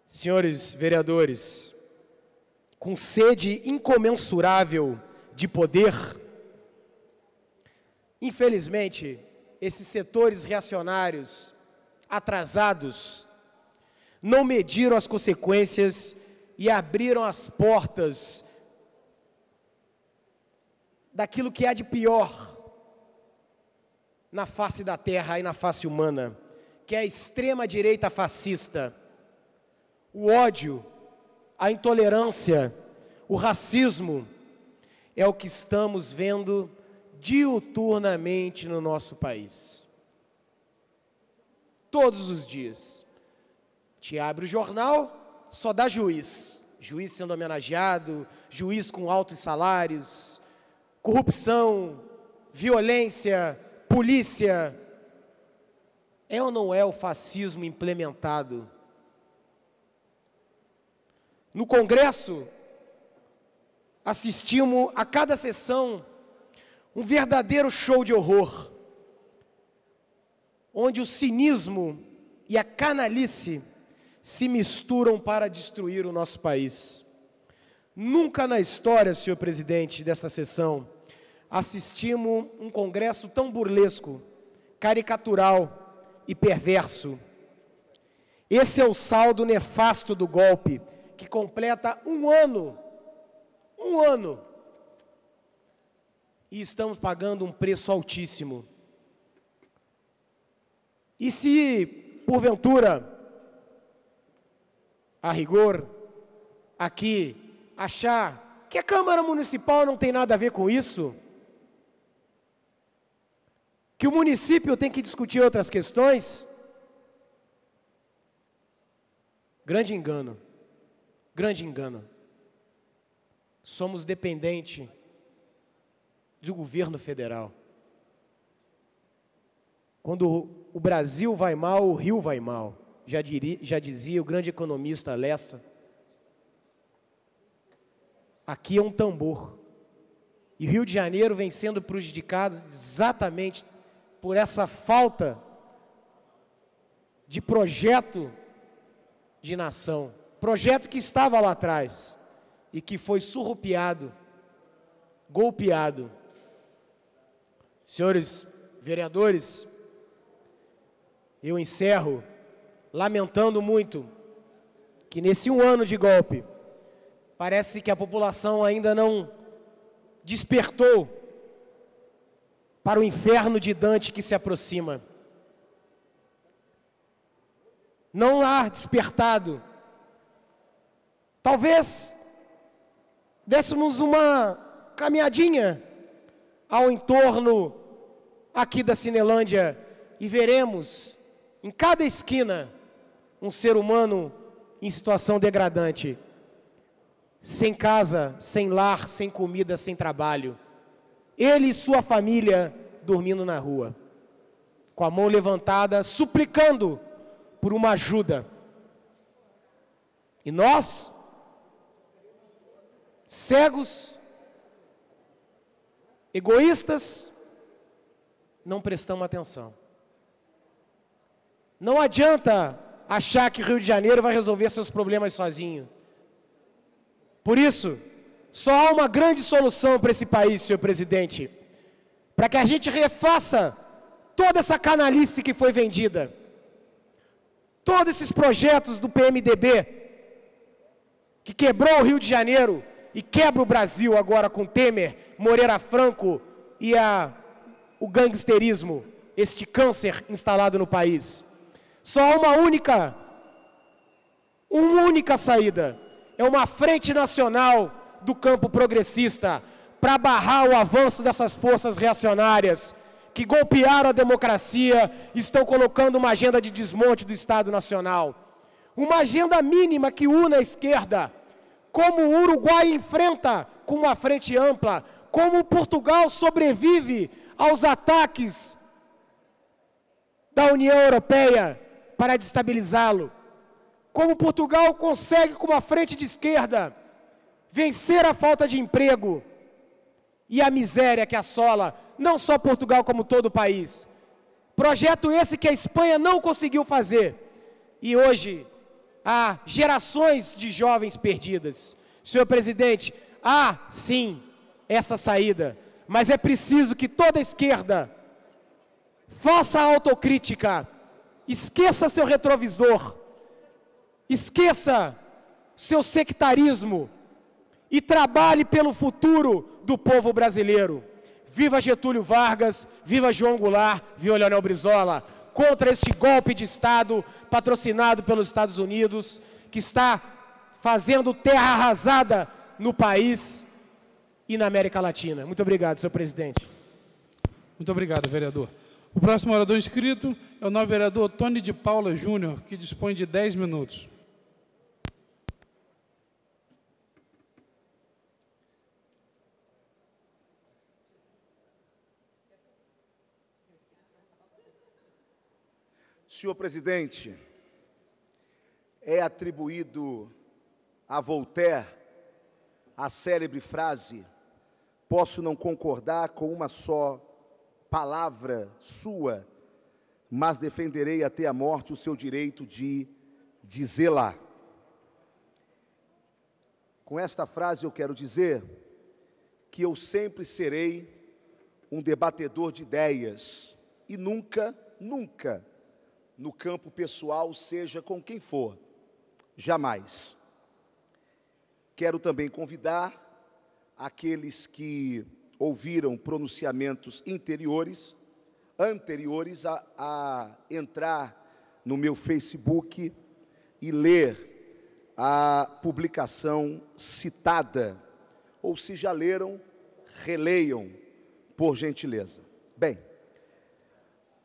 Senhores vereadores, com sede incomensurável de poder, infelizmente, esses setores reacionários atrasados não mediram as consequências e abriram as portas daquilo que há de pior na face da terra e na face humana, que é a extrema direita fascista, o ódio, a intolerância, o racismo, é o que estamos vendo diuturnamente no nosso país. Todos os dias. Te abre o jornal, só dá juiz. Juiz sendo homenageado, juiz com altos salários, corrupção, violência, polícia. É ou não é o fascismo implementado? No Congresso, assistimos a cada sessão um verdadeiro show de horror, onde o cinismo e a canalice se misturam para destruir o nosso país. Nunca na história, senhor presidente, dessa sessão, assistimos um congresso tão burlesco, caricatural e perverso. Esse é o saldo nefasto do golpe, que completa um ano, um ano, e estamos pagando um preço altíssimo. E se, porventura, a rigor, aqui, achar que a Câmara Municipal não tem nada a ver com isso, que o município tem que discutir outras questões, grande engano, grande engano. Somos dependentes do governo federal. Quando o Brasil vai mal, o Rio vai mal. Já, diria, já dizia o grande economista Lessa. Aqui é um tambor. E Rio de Janeiro vem sendo prejudicado exatamente por essa falta de projeto de nação. Projeto que estava lá atrás e que foi surrupiado, golpeado. Senhores vereadores, eu encerro lamentando muito que nesse um ano de golpe, parece que a população ainda não despertou para o inferno de Dante que se aproxima. Não há despertado. Talvez dessemos uma caminhadinha ao entorno aqui da Cinelândia e veremos em cada esquina um ser humano em situação degradante, sem casa, sem lar, sem comida, sem trabalho. Ele e sua família dormindo na rua, com a mão levantada, suplicando por uma ajuda. E nós, cegos, egoístas, não prestamos atenção. Não adianta achar que Rio de Janeiro vai resolver seus problemas sozinho. Por isso, só há uma grande solução para esse país, senhor presidente, para que a gente refaça toda essa canalice que foi vendida, todos esses projetos do PMDB, que quebrou o Rio de Janeiro e quebra o Brasil agora com Temer, Moreira Franco e a, o gangsterismo, este câncer instalado no país. Só há uma única, uma única saída. É uma frente nacional do campo progressista para barrar o avanço dessas forças reacionárias que golpearam a democracia e estão colocando uma agenda de desmonte do Estado Nacional. Uma agenda mínima que una a esquerda, como o Uruguai enfrenta com uma frente ampla, como Portugal sobrevive aos ataques da União Europeia para destabilizá-lo. Como Portugal consegue, com uma frente de esquerda, vencer a falta de emprego e a miséria que assola não só Portugal, como todo o país. Projeto esse que a Espanha não conseguiu fazer. E hoje há gerações de jovens perdidas. Senhor presidente, há sim essa saída, mas é preciso que toda a esquerda faça autocrítica Esqueça seu retrovisor. Esqueça seu sectarismo e trabalhe pelo futuro do povo brasileiro. Viva Getúlio Vargas, viva João Goulart, viva Leonel Brizola, contra este golpe de Estado patrocinado pelos Estados Unidos, que está fazendo terra arrasada no país e na América Latina. Muito obrigado, senhor presidente. Muito obrigado, vereador. O próximo orador inscrito é o novo vereador Tony de Paula Júnior, que dispõe de 10 minutos. Senhor presidente, é atribuído a Voltaire a célebre frase: Posso não concordar com uma só palavra sua, mas defenderei até a morte o seu direito de dizê-la. Com esta frase eu quero dizer que eu sempre serei um debatedor de ideias e nunca, nunca, no campo pessoal, seja com quem for, jamais. Quero também convidar aqueles que ouviram pronunciamentos interiores, anteriores a, a entrar no meu Facebook e ler a publicação citada, ou se já leram, releiam, por gentileza. Bem,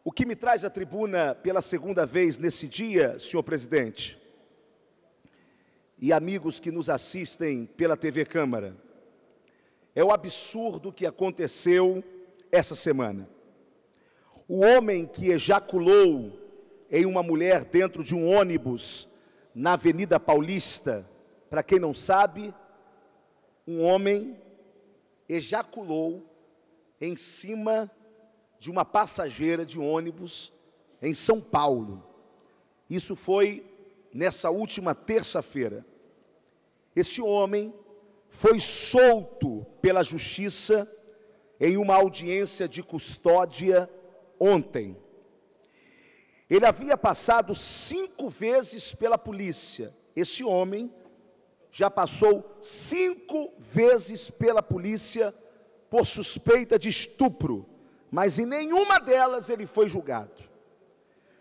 o que me traz à tribuna pela segunda vez nesse dia, senhor presidente, e amigos que nos assistem pela TV Câmara, é o absurdo que aconteceu essa semana. O homem que ejaculou em uma mulher dentro de um ônibus na Avenida Paulista, para quem não sabe, um homem ejaculou em cima de uma passageira de ônibus em São Paulo. Isso foi nessa última terça-feira. Este homem foi solto pela justiça em uma audiência de custódia ontem. Ele havia passado cinco vezes pela polícia. Esse homem já passou cinco vezes pela polícia por suspeita de estupro, mas em nenhuma delas ele foi julgado.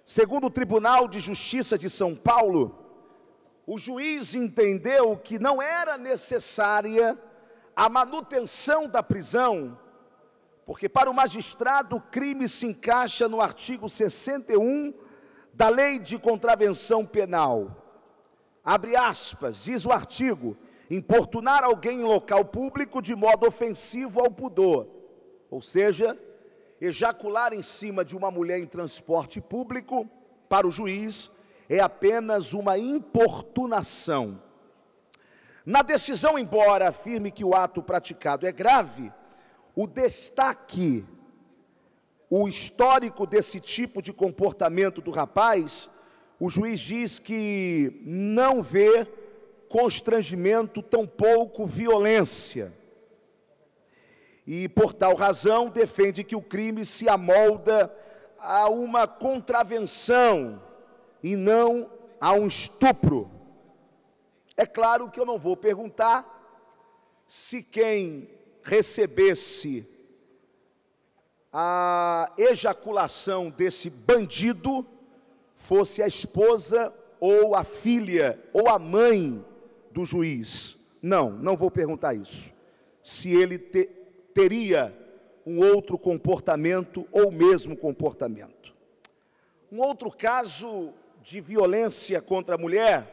Segundo o Tribunal de Justiça de São Paulo, o juiz entendeu que não era necessária a manutenção da prisão, porque para o magistrado o crime se encaixa no artigo 61 da Lei de Contravenção Penal. Abre aspas, diz o artigo: importunar alguém em local público de modo ofensivo ao pudor, ou seja, ejacular em cima de uma mulher em transporte público, para o juiz, é apenas uma importunação. Na decisão, embora afirme que o ato praticado é grave, o destaque, o histórico desse tipo de comportamento do rapaz, o juiz diz que não vê constrangimento, tampouco violência. E por tal razão defende que o crime se amolda a uma contravenção e não a um estupro. É claro que eu não vou perguntar se quem recebesse a ejaculação desse bandido fosse a esposa ou a filha ou a mãe do juiz. Não, não vou perguntar isso. Se ele te, teria um outro comportamento ou mesmo comportamento. Um outro caso de violência contra a mulher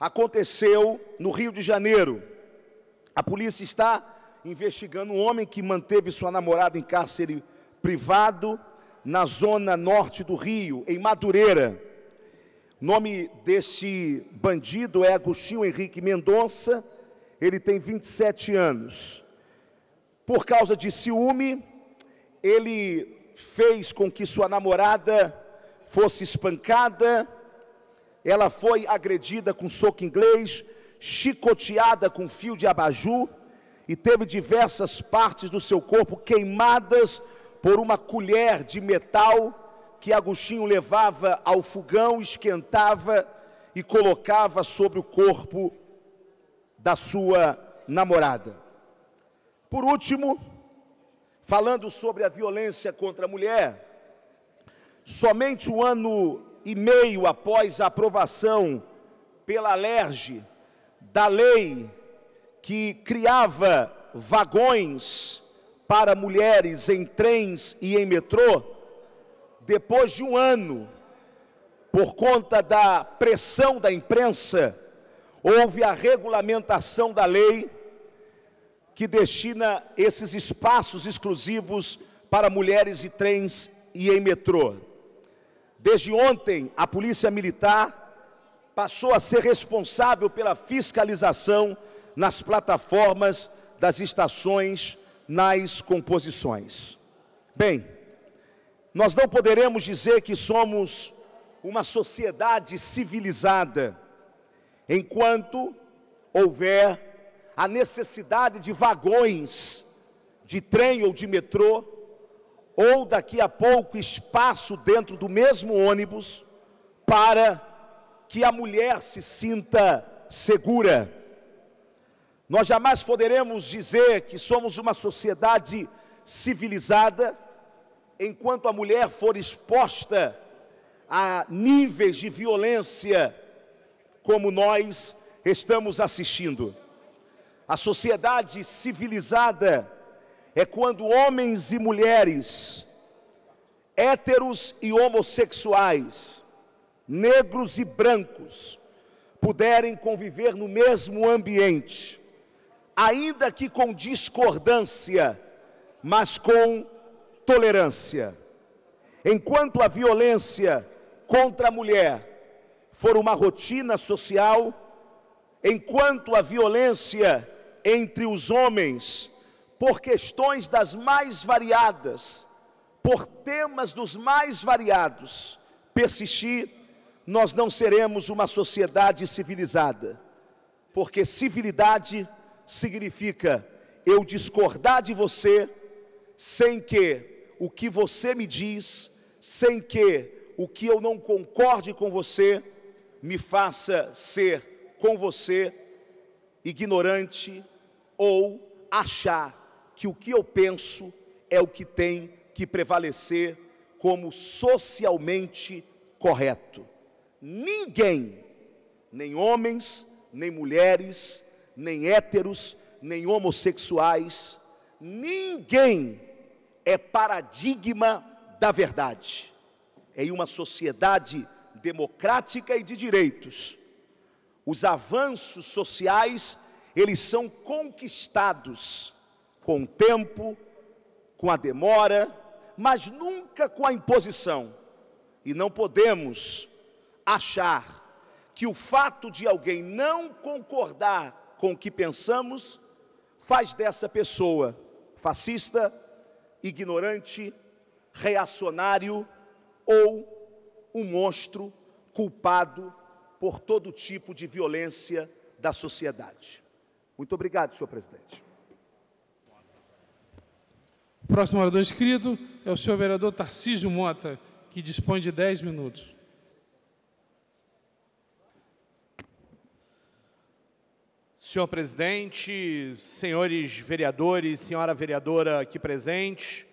aconteceu no Rio de Janeiro. A polícia está investigando um homem que manteve sua namorada em cárcere privado na zona norte do Rio, em Madureira. O nome desse bandido é Agostinho Henrique Mendonça, ele tem 27 anos. Por causa de ciúme, ele fez com que sua namorada fosse espancada, ela foi agredida com soco inglês, chicoteada com fio de abajur e teve diversas partes do seu corpo queimadas por uma colher de metal que Agostinho levava ao fogão, esquentava e colocava sobre o corpo da sua namorada. Por último, falando sobre a violência contra a mulher, somente um ano e meio após a aprovação pela Alerj da lei que criava vagões para mulheres em trens e em metrô, depois de um ano, por conta da pressão da imprensa, houve a regulamentação da lei que destina esses espaços exclusivos para mulheres e trens e em metrô. Desde ontem, a Polícia Militar passou a ser responsável pela fiscalização nas plataformas das estações, nas composições. Bem, nós não poderemos dizer que somos uma sociedade civilizada enquanto houver a necessidade de vagões de trem ou de metrô ou daqui a pouco espaço dentro do mesmo ônibus para que a mulher se sinta segura. Nós jamais poderemos dizer que somos uma sociedade civilizada enquanto a mulher for exposta a níveis de violência como nós estamos assistindo. A sociedade civilizada é quando homens e mulheres, héteros e homossexuais, negros e brancos, puderem conviver no mesmo ambiente, ainda que com discordância, mas com tolerância. Enquanto a violência contra a mulher for uma rotina social, enquanto a violência entre os homens por questões das mais variadas, por temas dos mais variados, persistir, nós não seremos uma sociedade civilizada, porque civilidade significa eu discordar de você, sem que o que você me diz, sem que o que eu não concorde com você me faça ser com você ignorante ou achar que o que eu penso é o que tem que prevalecer como socialmente correto. Ninguém, nem homens, nem mulheres, nem héteros, nem homossexuais, ninguém é paradigma da verdade. Em uma sociedade democrática e de direitos, os avanços sociais, eles são conquistados com o tempo, com a demora, mas nunca com a imposição. E não podemos achar que o fato de alguém não concordar com o que pensamos faz dessa pessoa fascista, ignorante, reacionário ou um monstro culpado por todo tipo de violência da sociedade. Muito obrigado, senhor presidente. Próximo orador inscrito é o senhor vereador Tarcísio Mota, que dispõe de 10 minutos. Senhor presidente, senhores vereadores, senhora vereadora aqui presente,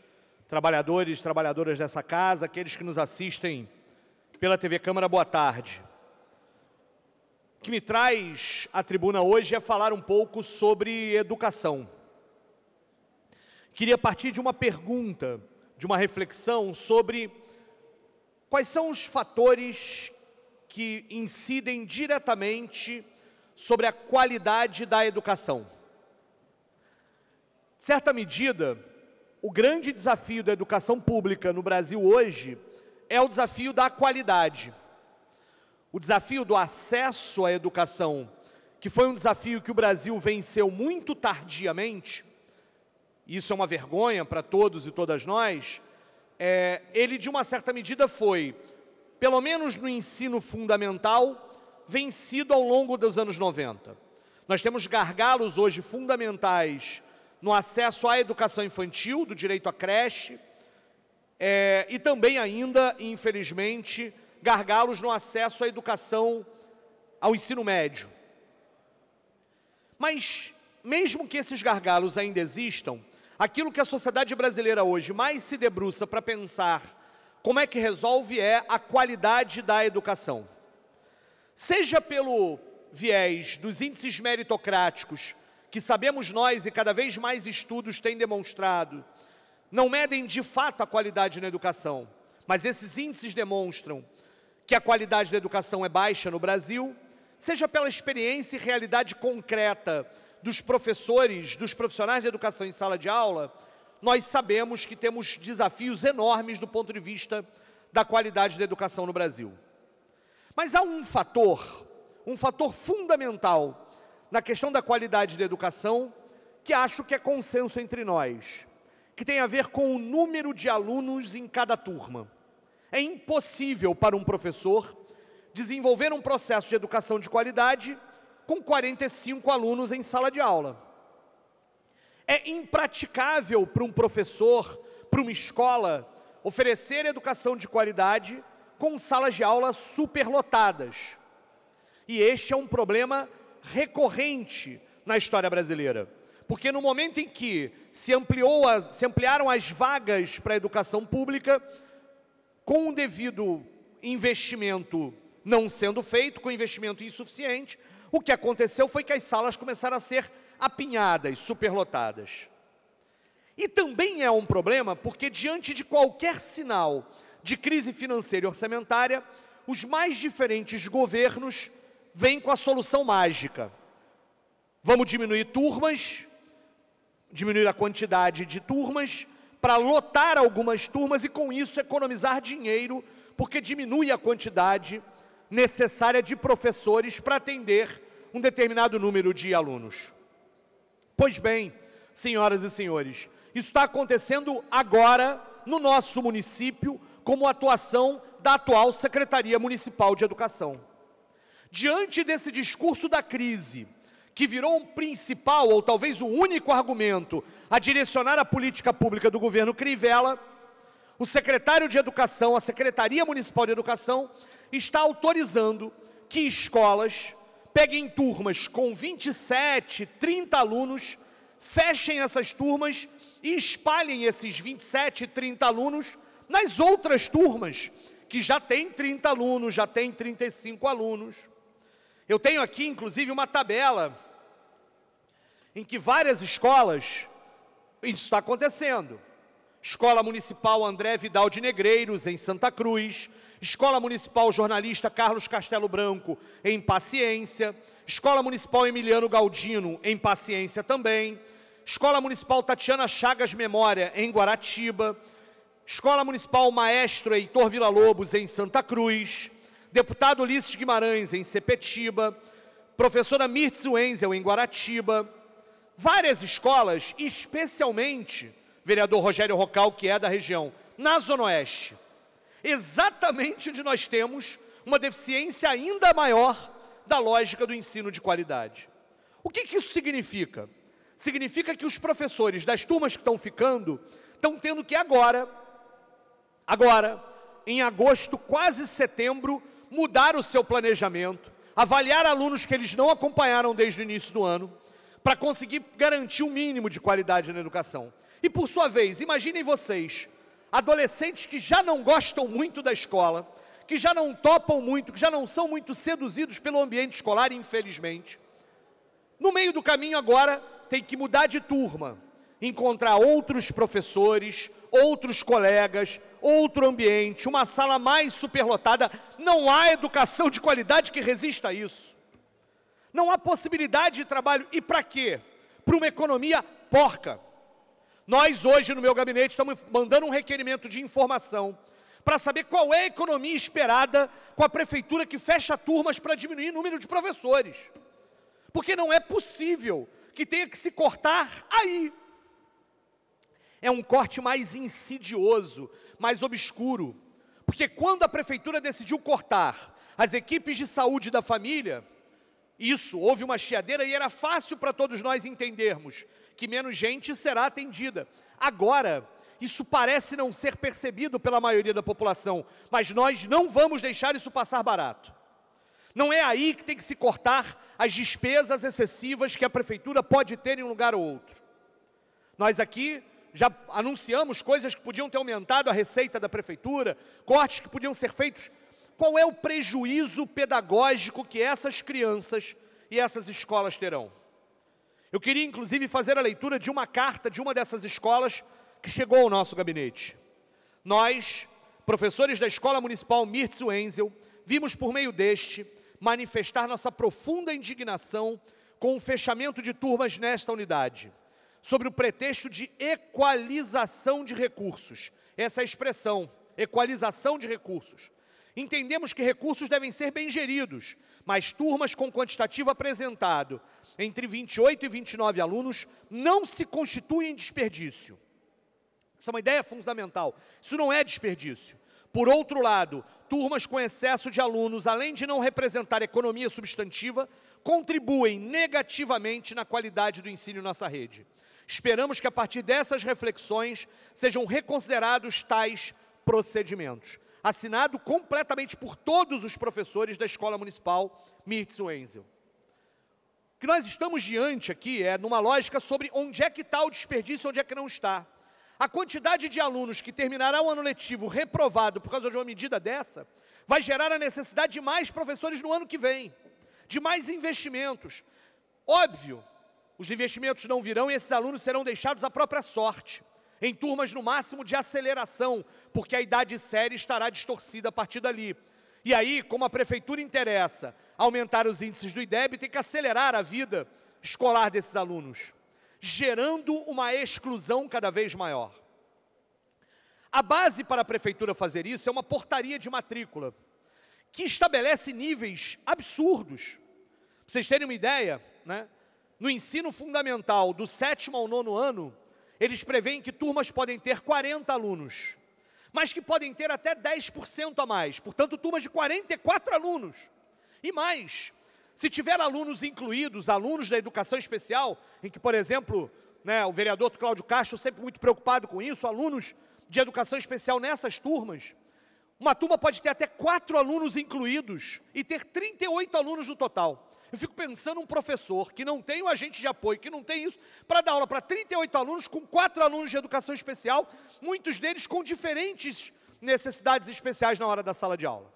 trabalhadores, trabalhadoras dessa casa, aqueles que nos assistem pela TV Câmara, boa tarde. O que me traz à tribuna hoje é falar um pouco sobre educação. Queria partir de uma pergunta, de uma reflexão sobre quais são os fatores que incidem diretamente sobre a qualidade da educação. Certa medida, o grande desafio da educação pública no Brasil hoje é o desafio da qualidade. O desafio do acesso à educação, que foi um desafio que o Brasil venceu muito tardiamente, isso é uma vergonha para todos e todas nós, é, ele de uma certa medida foi, pelo menos no ensino fundamental, vencido ao longo dos anos 90. Nós temos gargalos hoje fundamentais no acesso à educação infantil, do direito à creche, é, e também ainda, infelizmente, gargalos no acesso à educação, ao ensino médio. Mas, mesmo que esses gargalos ainda existam, aquilo que a sociedade brasileira hoje mais se debruça para pensar como é que resolve é a qualidade da educação. Seja pelo viés dos índices meritocráticos, que sabemos nós e cada vez mais estudos têm demonstrado, não medem de fato a qualidade na educação, mas esses índices demonstram que a qualidade da educação é baixa no Brasil, seja pela experiência e realidade concreta dos professores, dos profissionais de educação em sala de aula, nós sabemos que temos desafios enormes do ponto de vista da qualidade da educação no Brasil. Mas há um fator, um fator fundamental na questão da qualidade da educação, que acho que é consenso entre nós, que tem a ver com o número de alunos em cada turma. É impossível para um professor desenvolver um processo de educação de qualidade com 45 alunos em sala de aula. É impraticável para um professor, para uma escola, oferecer educação de qualidade com salas de aula superlotadas. E este é um problema recorrente na história brasileira. Porque no momento em que se, ampliou as, se ampliaram as vagas para a educação pública, com o devido investimento não sendo feito, com investimento insuficiente, o que aconteceu foi que as salas começaram a ser apinhadas, superlotadas. E também é um problema porque, diante de qualquer sinal de crise financeira e orçamentária, os mais diferentes governos vêm com a solução mágica. Vamos diminuir turmas, diminuir a quantidade de turmas, para lotar algumas turmas e com isso economizar dinheiro, porque diminui a quantidade necessária de professores para atender um determinado número de alunos. Pois bem, senhoras e senhores, isso está acontecendo agora no nosso município, como atuação da atual Secretaria Municipal de Educação. Diante desse discurso da crise, que virou um principal ou talvez o único argumento a direcionar a política pública do governo Crivella, o secretário de Educação, a Secretaria Municipal de Educação, está autorizando que escolas peguem turmas com 27, 30 alunos, fechem essas turmas e espalhem esses 27, 30 alunos nas outras turmas, que já tem 30 alunos, já tem 35 alunos. Eu tenho aqui, inclusive, uma tabela em que várias escolas, isso está acontecendo. Escola Municipal André Vidal de Negreiros, em Santa Cruz, Escola Municipal Jornalista Carlos Castelo Branco, em Paciência, Escola Municipal Emiliano Galdino, em Paciência também, Escola Municipal Tatiana Chagas Memória, em Guaratiba, Escola Municipal Maestro Heitor Vila Lobos, em Santa Cruz, Deputado Ulisses Guimarães, em Sepetiba, Professora Mirtz Wenzel, em Guaratiba, várias escolas, especialmente vereador Rogério Rocal, que é da região, na Zona Oeste, exatamente onde nós temos uma deficiência ainda maior da lógica do ensino de qualidade. O que, que isso significa? Significa que os professores das turmas que estão ficando estão tendo que agora, agora, em agosto, quase setembro, mudar o seu planejamento, avaliar alunos que eles não acompanharam desde o início do ano, para conseguir garantir o um mínimo de qualidade na educação. E por sua vez, imaginem vocês, adolescentes que já não gostam muito da escola, que já não topam muito, que já não são muito seduzidos pelo ambiente escolar, infelizmente. No meio do caminho agora, tem que mudar de turma, encontrar outros professores, outros colegas, outro ambiente, uma sala mais superlotada. Não há educação de qualidade que resista a isso. Não há possibilidade de trabalho. E para quê? Para uma economia porca. Nós hoje no meu gabinete estamos mandando um requerimento de informação para saber qual é a economia esperada com a prefeitura que fecha turmas para diminuir o número de professores. Porque não é possível que tenha que se cortar aí. É um corte mais insidioso, mais obscuro. Porque quando a prefeitura decidiu cortar as equipes de saúde da família, isso, houve uma chiadeira e era fácil para todos nós entendermos que menos gente será atendida. Agora, isso parece não ser percebido pela maioria da população, mas nós não vamos deixar isso passar barato. Não é aí que tem que se cortar as despesas excessivas que a prefeitura pode ter em um lugar ou outro. Nós aqui já anunciamos coisas que podiam ter aumentado a receita da prefeitura, cortes que podiam ser feitos. Qual é o prejuízo pedagógico que essas crianças e essas escolas terão? Eu queria, inclusive, fazer a leitura de uma carta de uma dessas escolas que chegou ao nosso gabinete. Nós, professores da Escola Municipal Mirtz Wenzel, vimos por meio deste manifestar nossa profunda indignação com o fechamento de turmas nesta unidade, sobre o pretexto de equalização de recursos. Essa é a expressão, equalização de recursos. Entendemos que recursos devem ser bem geridos, mas turmas com quantitativo apresentado entre 28 e 29 alunos não se constituem desperdício. Essa é uma ideia fundamental. Isso não é desperdício. Por outro lado, turmas com excesso de alunos, além de não representar economia substantiva, contribuem negativamente na qualidade do ensino em nossa rede. Esperamos que a partir dessas reflexões sejam reconsiderados tais procedimentos. Assinado completamente por todos os professores da Escola Municipal Mirtz Wenzel. Que nós estamos diante aqui é numa lógica sobre onde é que está o desperdício onde é que não está. A quantidade de alunos que terminará o ano letivo reprovado por causa de uma medida dessa, vai gerar a necessidade de mais professores no ano que vem, de mais investimentos. Óbvio, os investimentos não virão e esses alunos serão deixados à própria sorte, em turmas no máximo de aceleração, porque a idade séria estará distorcida a partir dali. E aí, como a prefeitura interessa aumentar os índices do IDEB, tem que acelerar a vida escolar desses alunos, gerando uma exclusão cada vez maior. A base para a prefeitura fazer isso é uma portaria de matrícula, que estabelece níveis absurdos. Para vocês terem uma ideia, né? no ensino fundamental, do sétimo ao nono ano, eles preveem que turmas podem ter 40 alunos mas que podem ter até 10% a mais, portanto, turmas de 44 alunos. E mais, se tiver alunos incluídos, alunos da educação especial, em que, por exemplo, né, o vereador Cláudio Castro sempre muito preocupado com isso, alunos de educação especial nessas turmas, uma turma pode ter até quatro alunos incluídos e ter 38 alunos no total. Eu fico pensando um professor que não tem um agente de apoio, que não tem isso, para dar aula para 38 alunos, com quatro alunos de educação especial, muitos deles com diferentes necessidades especiais na hora da sala de aula.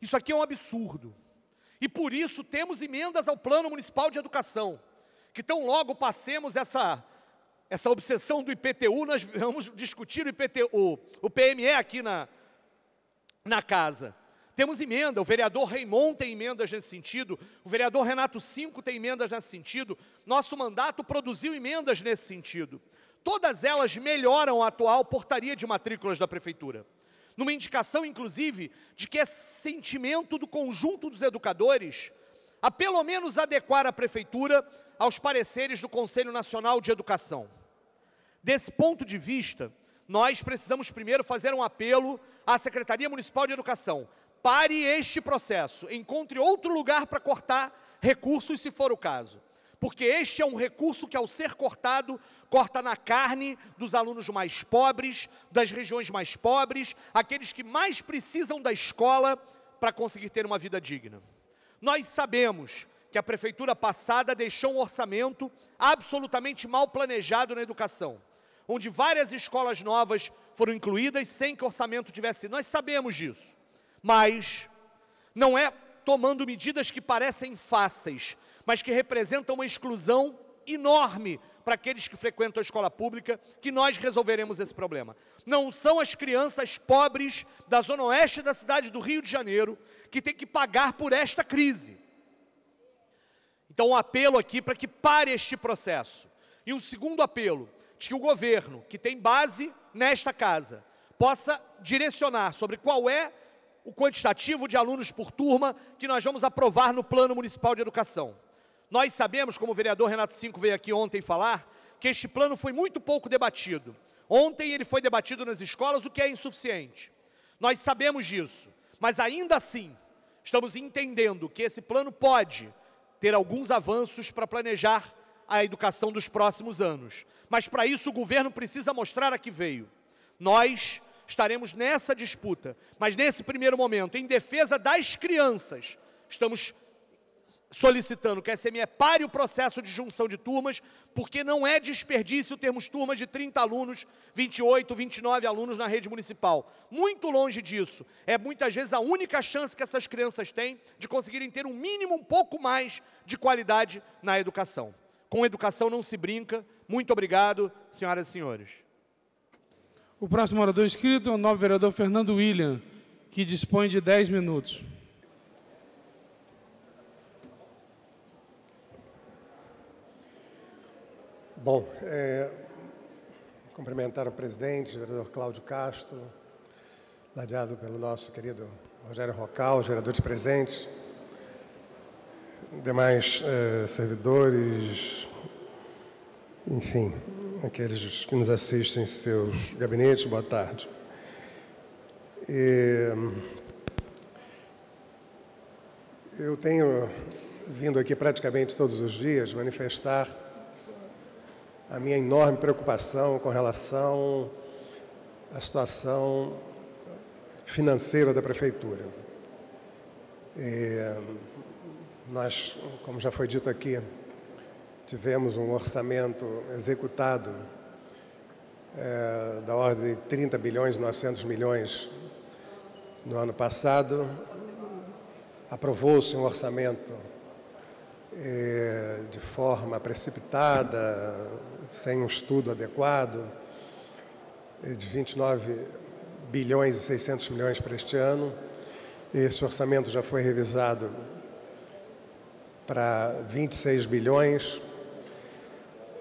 Isso aqui é um absurdo. E por isso temos emendas ao Plano Municipal de Educação, que tão logo passemos essa, essa obsessão do IPTU, nós vamos discutir o, IPTU, o PME aqui na, na casa. Temos emenda, o vereador Raimon tem emendas nesse sentido, o vereador Renato Cinco tem emendas nesse sentido, nosso mandato produziu emendas nesse sentido. Todas elas melhoram a atual portaria de matrículas da prefeitura. Numa indicação, inclusive, de que é sentimento do conjunto dos educadores a pelo menos adequar a prefeitura aos pareceres do Conselho Nacional de Educação. Desse ponto de vista, nós precisamos primeiro fazer um apelo à Secretaria Municipal de Educação pare este processo, encontre outro lugar para cortar recursos, se for o caso. Porque este é um recurso que, ao ser cortado, corta na carne dos alunos mais pobres, das regiões mais pobres, aqueles que mais precisam da escola para conseguir ter uma vida digna. Nós sabemos que a prefeitura passada deixou um orçamento absolutamente mal planejado na educação, onde várias escolas novas foram incluídas sem que o orçamento tivesse. Nós sabemos disso mas não é tomando medidas que parecem fáceis, mas que representam uma exclusão enorme para aqueles que frequentam a escola pública, que nós resolveremos esse problema. Não são as crianças pobres da zona oeste da cidade do Rio de Janeiro que têm que pagar por esta crise. Então, um apelo aqui para que pare este processo. E um segundo apelo, de que o governo, que tem base nesta casa, possa direcionar sobre qual é o quantitativo de alunos por turma que nós vamos aprovar no Plano Municipal de Educação. Nós sabemos, como o vereador Renato Cinco veio aqui ontem falar, que este plano foi muito pouco debatido. Ontem ele foi debatido nas escolas, o que é insuficiente. Nós sabemos disso, mas ainda assim, estamos entendendo que esse plano pode ter alguns avanços para planejar a educação dos próximos anos. Mas para isso o governo precisa mostrar a que veio. Nós estaremos nessa disputa, mas nesse primeiro momento, em defesa das crianças, estamos solicitando que a SME pare o processo de junção de turmas, porque não é desperdício termos turmas de 30 alunos, 28, 29 alunos na rede municipal. Muito longe disso. É muitas vezes a única chance que essas crianças têm de conseguirem ter um mínimo um pouco mais de qualidade na educação. Com educação não se brinca. Muito obrigado, senhoras e senhores. O próximo orador inscrito é o novo vereador Fernando William, que dispõe de 10 minutos. Bom, é, cumprimentar o presidente, o vereador Cláudio Castro, ladeado pelo nosso querido Rogério Rocal, vereador de presentes, demais é, servidores, enfim, aqueles que nos assistem em seus gabinetes, boa tarde. E, eu tenho vindo aqui praticamente todos os dias manifestar a minha enorme preocupação com relação à situação financeira da prefeitura. E, nós, como já foi dito aqui, tivemos um orçamento executado é, da ordem de 30 bilhões e 900 milhões no ano passado. Aprovou-se um orçamento é, de forma precipitada, sem um estudo adequado, é, de 29 bilhões e 600 milhões para este ano. Esse orçamento já foi revisado para 26 bilhões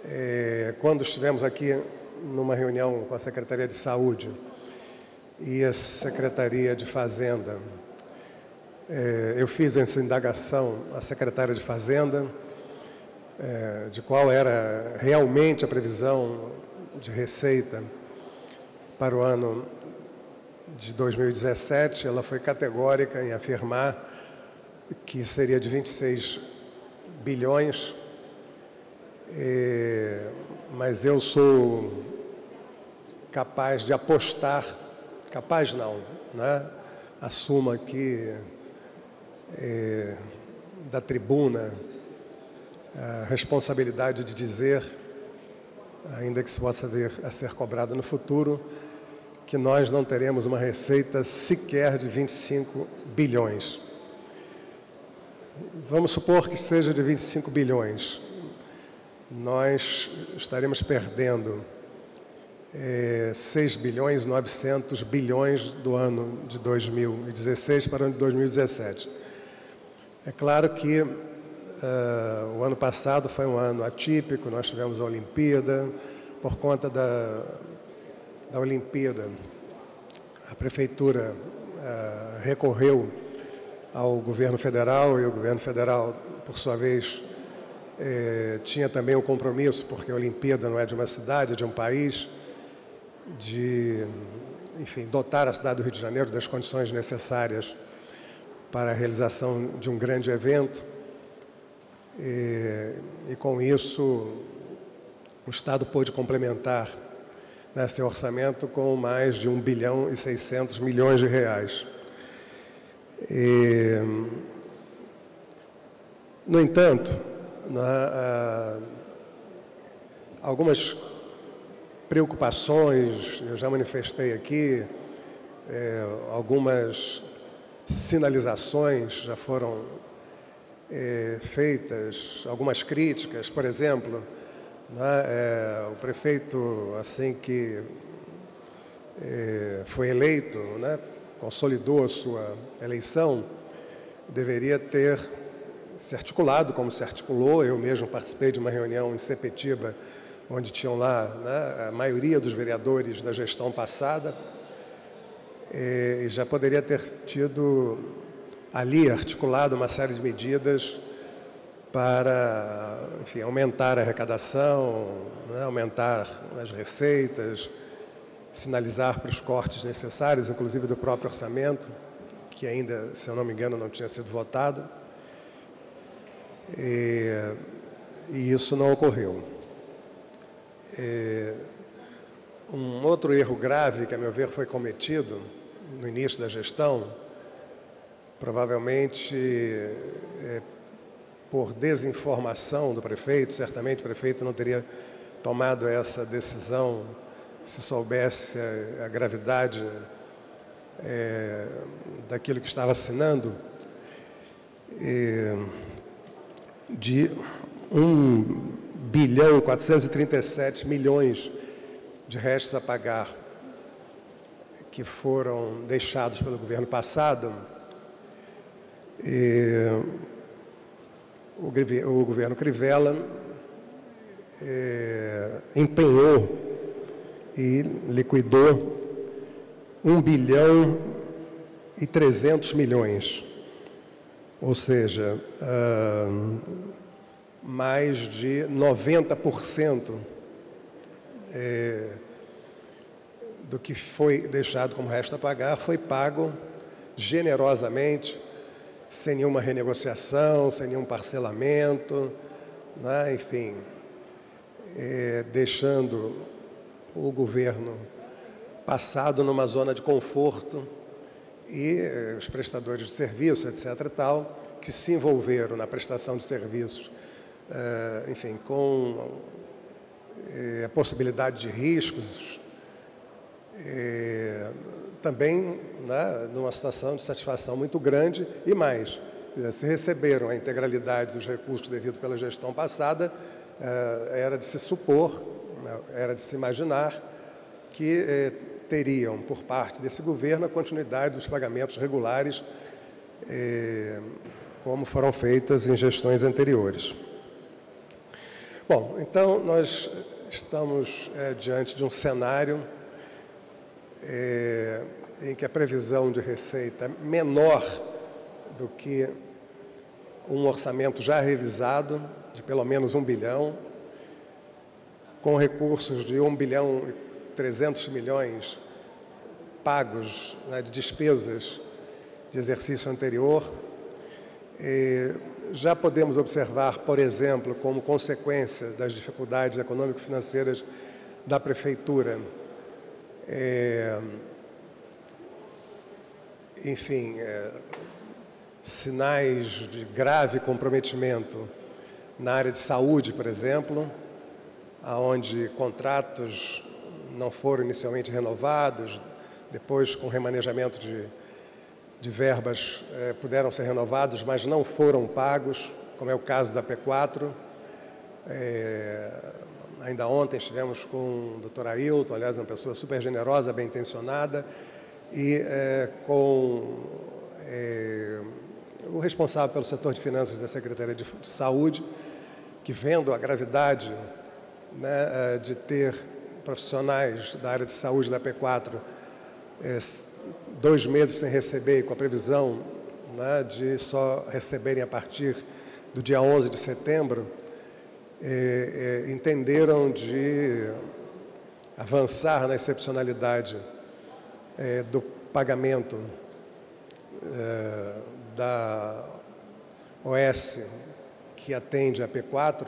é, quando estivemos aqui numa reunião com a Secretaria de Saúde e a Secretaria de Fazenda, é, eu fiz essa indagação à Secretária de Fazenda é, de qual era realmente a previsão de receita para o ano de 2017. Ela foi categórica em afirmar que seria de 26 bilhões é, mas eu sou capaz de apostar, capaz não, né? Assumo aqui é, da tribuna a responsabilidade de dizer, ainda que isso possa a ser cobrado no futuro, que nós não teremos uma receita sequer de 25 bilhões. Vamos supor que seja de 25 bilhões. Nós estaremos perdendo é, 6 bilhões 900 bilhões do ano de 2016 para o ano de 2017. É claro que uh, o ano passado foi um ano atípico, nós tivemos a Olimpíada, por conta da, da Olimpíada, a Prefeitura uh, recorreu ao governo federal e o governo federal, por sua vez, eh, tinha também o um compromisso, porque a Olimpíada não é de uma cidade, é de um país, de, enfim, dotar a cidade do Rio de Janeiro das condições necessárias para a realização de um grande evento. E, e com isso, o Estado pôde complementar né, seu orçamento com mais de 1 bilhão e 600 milhões de reais. E, no entanto, né, algumas preocupações, eu já manifestei aqui, é, algumas sinalizações já foram é, feitas, algumas críticas, por exemplo, né, é, o prefeito, assim que é, foi eleito, né, consolidou a sua eleição, deveria ter se articulado como se articulou. Eu mesmo participei de uma reunião em Sepetiba onde tinham lá né, a maioria dos vereadores da gestão passada, e já poderia ter tido ali articulado uma série de medidas para enfim, aumentar a arrecadação, né, aumentar as receitas, sinalizar para os cortes necessários, inclusive do próprio orçamento, que ainda, se eu não me engano, não tinha sido votado. E, e isso não ocorreu. É, um outro erro grave que, a meu ver, foi cometido no início da gestão, provavelmente é, por desinformação do prefeito, certamente o prefeito não teria tomado essa decisão se soubesse a, a gravidade é, daquilo que estava assinando, é, de um bilhão 437 milhões de restos a pagar que foram deixados pelo governo passado, e o, o governo Crivella é, empenhou e liquidou 1 bilhão e 300 milhões. Ou seja, mais de 90% é, do que foi deixado como resto a pagar foi pago generosamente, sem nenhuma renegociação, sem nenhum parcelamento, né? enfim, é, deixando o governo passado numa zona de conforto e é, os prestadores de serviço, etc. tal, que se envolveram na prestação de serviços é, enfim, com é, a possibilidade de riscos, também né, numa situação de satisfação muito grande e mais. Se receberam a integralidade dos recursos devido pela gestão passada, era de se supor, né, era de se imaginar que teriam, por parte desse governo, a continuidade dos pagamentos regulares, como foram feitas em gestões anteriores. Bom, então nós estamos é, diante de um cenário é, em que a previsão de receita é menor do que um orçamento já revisado, de pelo menos um bilhão, com recursos de um bilhão e 300 milhões pagos né, de despesas de exercício anterior. E, já podemos observar, por exemplo, como consequência das dificuldades econômico-financeiras da Prefeitura, é, enfim, é, sinais de grave comprometimento na área de saúde, por exemplo, aonde contratos não foram inicialmente renovados, depois com remanejamento de, de verbas eh, puderam ser renovados, mas não foram pagos, como é o caso da P4. É, ainda ontem estivemos com o doutor Ailton, aliás, uma pessoa super generosa, bem intencionada, e é, com é, o responsável pelo setor de finanças da Secretaria de Saúde, que vendo a gravidade né, de ter profissionais da área de saúde da P4 é, dois meses sem receber, com a previsão né, de só receberem a partir do dia 11 de setembro, é, é, entenderam de avançar na excepcionalidade é, do pagamento da OS que atende a P4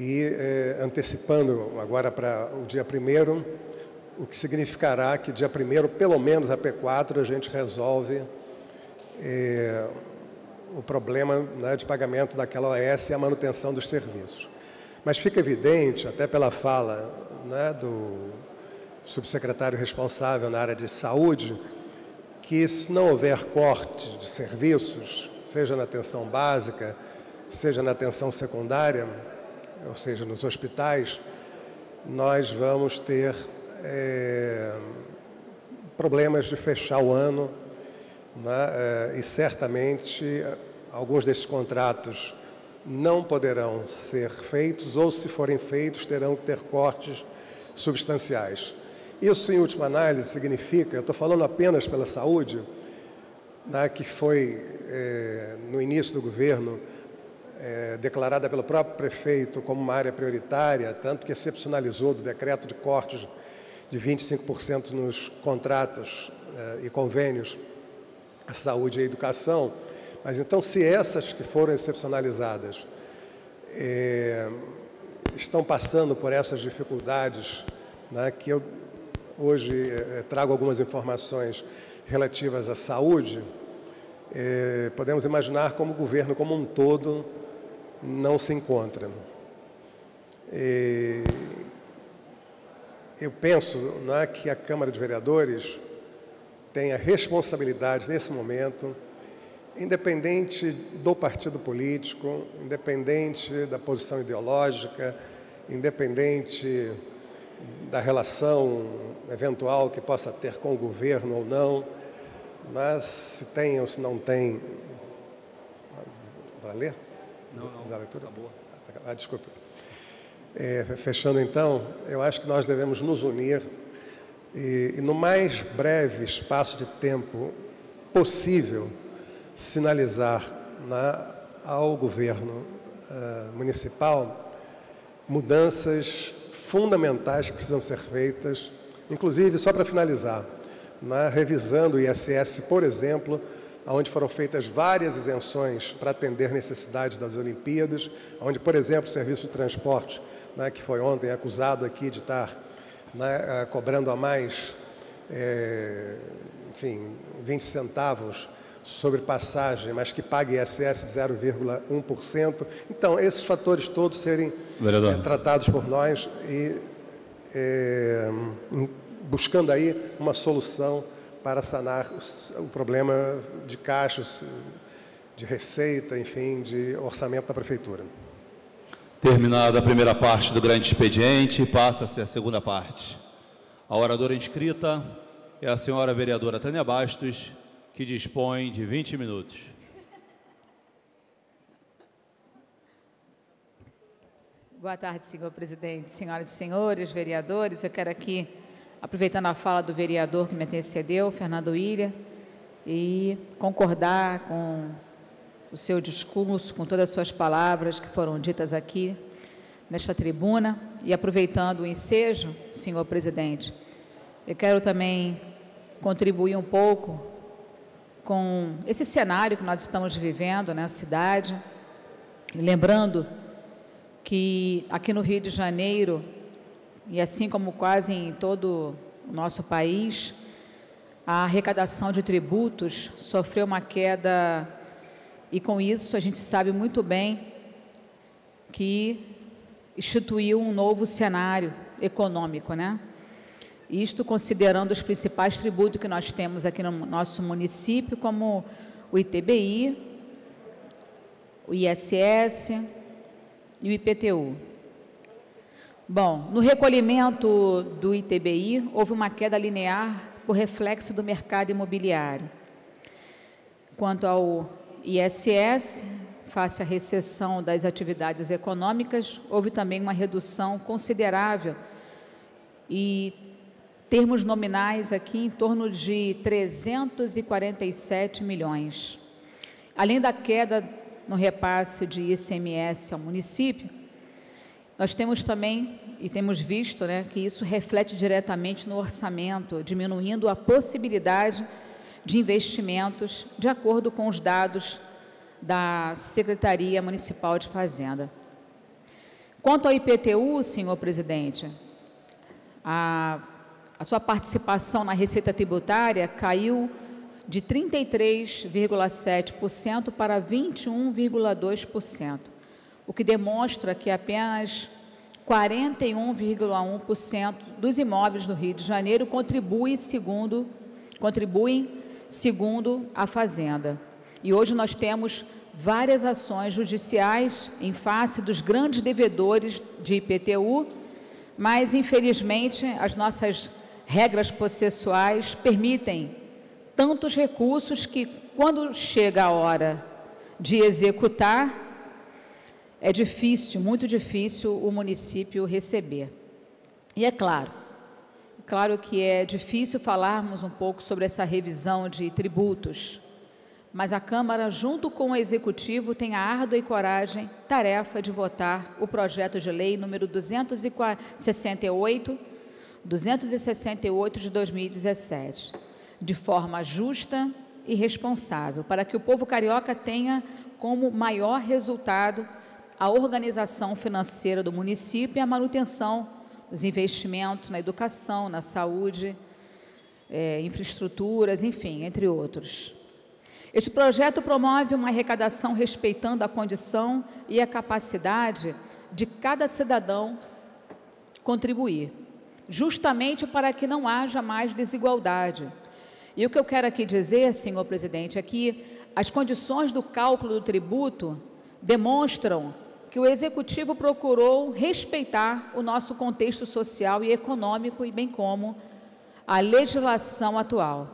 e antecipando agora para o dia 1 o que significará que dia 1 pelo menos a P4, a gente resolve é, o problema né, de pagamento daquela OS e a manutenção dos serviços. Mas fica evidente, até pela fala né, do subsecretário responsável na área de saúde, que se não houver corte de serviços, seja na atenção básica, seja na atenção secundária, ou seja, nos hospitais, nós vamos ter é, problemas de fechar o ano né, é, e certamente alguns desses contratos não poderão ser feitos ou, se forem feitos, terão que ter cortes substanciais. Isso, em última análise, significa, eu estou falando apenas pela saúde, né, que foi, é, no início do governo, é, declarada pelo próprio prefeito como uma área prioritária, tanto que excepcionalizou do decreto de cortes de 25% nos contratos eh, e convênios a saúde e a educação. Mas então, se essas que foram excepcionalizadas eh, estão passando por essas dificuldades, né, que eu hoje eh, trago algumas informações relativas à saúde, podemos imaginar como o governo como um todo não se encontra. E, eu penso é, que a Câmara de Vereadores tem a responsabilidade, nesse momento, independente do partido político, independente da posição ideológica, independente da relação eventual que possa ter com o governo ou não, mas se tem ou se não tem. Para ler? Não, não. Acabou. Ah, desculpa. É, fechando então, eu acho que nós devemos nos unir e, e no mais breve espaço de tempo possível, sinalizar na, ao governo uh, municipal mudanças fundamentais que precisam ser feitas, inclusive, só para finalizar, na, revisando o ISS, por exemplo, onde foram feitas várias isenções para atender necessidades das Olimpíadas, onde, por exemplo, o serviço de transporte né, que foi ontem acusado aqui de estar né, eh, cobrando a mais, é, enfim, 20 centavos sobre passagem, mas que pague ISS de 0,1%. Então, esses fatores todos serem é, tratados por nós e é, buscando aí uma solução para sanar o problema de caixas, de receita, enfim, de orçamento da prefeitura. Terminada a primeira parte do grande expediente, passa-se a segunda parte. A oradora inscrita é a senhora vereadora Tânia Bastos, que dispõe de 20 minutos. Boa tarde, senhor presidente, senhoras e senhores, vereadores. Eu quero aqui, aproveitando a fala do vereador que me antecedeu, Fernando Ilha, e concordar com o seu discurso, com todas as suas palavras que foram ditas aqui nesta tribuna. E aproveitando o ensejo, senhor presidente, eu quero também contribuir um pouco com esse cenário que nós estamos vivendo na cidade, lembrando que aqui no Rio de Janeiro e assim como quase em todo o nosso país, a arrecadação de tributos sofreu uma queda e com isso a gente sabe muito bem que instituiu um novo cenário econômico, né? Isto considerando os principais tributos que nós temos aqui no nosso município, como o ITBI, o ISS e o IPTU. Bom, no recolhimento do ITBI, houve uma queda linear por reflexo do mercado imobiliário. Quanto ao ISS, face à recessão das atividades econômicas, houve também uma redução considerável e termos nominais aqui em torno de 347 milhões. Além da queda no repasse de ICMS ao município, nós temos também, e temos visto, né, que isso reflete diretamente no orçamento, diminuindo a possibilidade de investimentos de acordo com os dados da Secretaria Municipal de Fazenda. Quanto ao IPTU, senhor presidente, a, a sua participação na receita tributária caiu de 33,7% para 21,2% o que demonstra que apenas 41,1% dos imóveis do Rio de Janeiro contribuem segundo, contribuem segundo a Fazenda. E hoje nós temos várias ações judiciais em face dos grandes devedores de IPTU, mas infelizmente as nossas regras processuais permitem tantos recursos que quando chega a hora de executar, é difícil, muito difícil o município receber. E é claro, claro que é difícil falarmos um pouco sobre essa revisão de tributos, mas a Câmara, junto com o Executivo, tem a árdua e coragem, tarefa de votar o projeto de lei número 268, 268 de 2017, de forma justa e responsável, para que o povo carioca tenha como maior resultado a organização financeira do município e a manutenção dos investimentos na educação, na saúde, é, infraestruturas, enfim, entre outros. Este projeto promove uma arrecadação respeitando a condição e a capacidade de cada cidadão contribuir, justamente para que não haja mais desigualdade. E o que eu quero aqui dizer, senhor presidente, é que as condições do cálculo do tributo demonstram que o executivo procurou respeitar o nosso contexto social e econômico e bem como a legislação atual.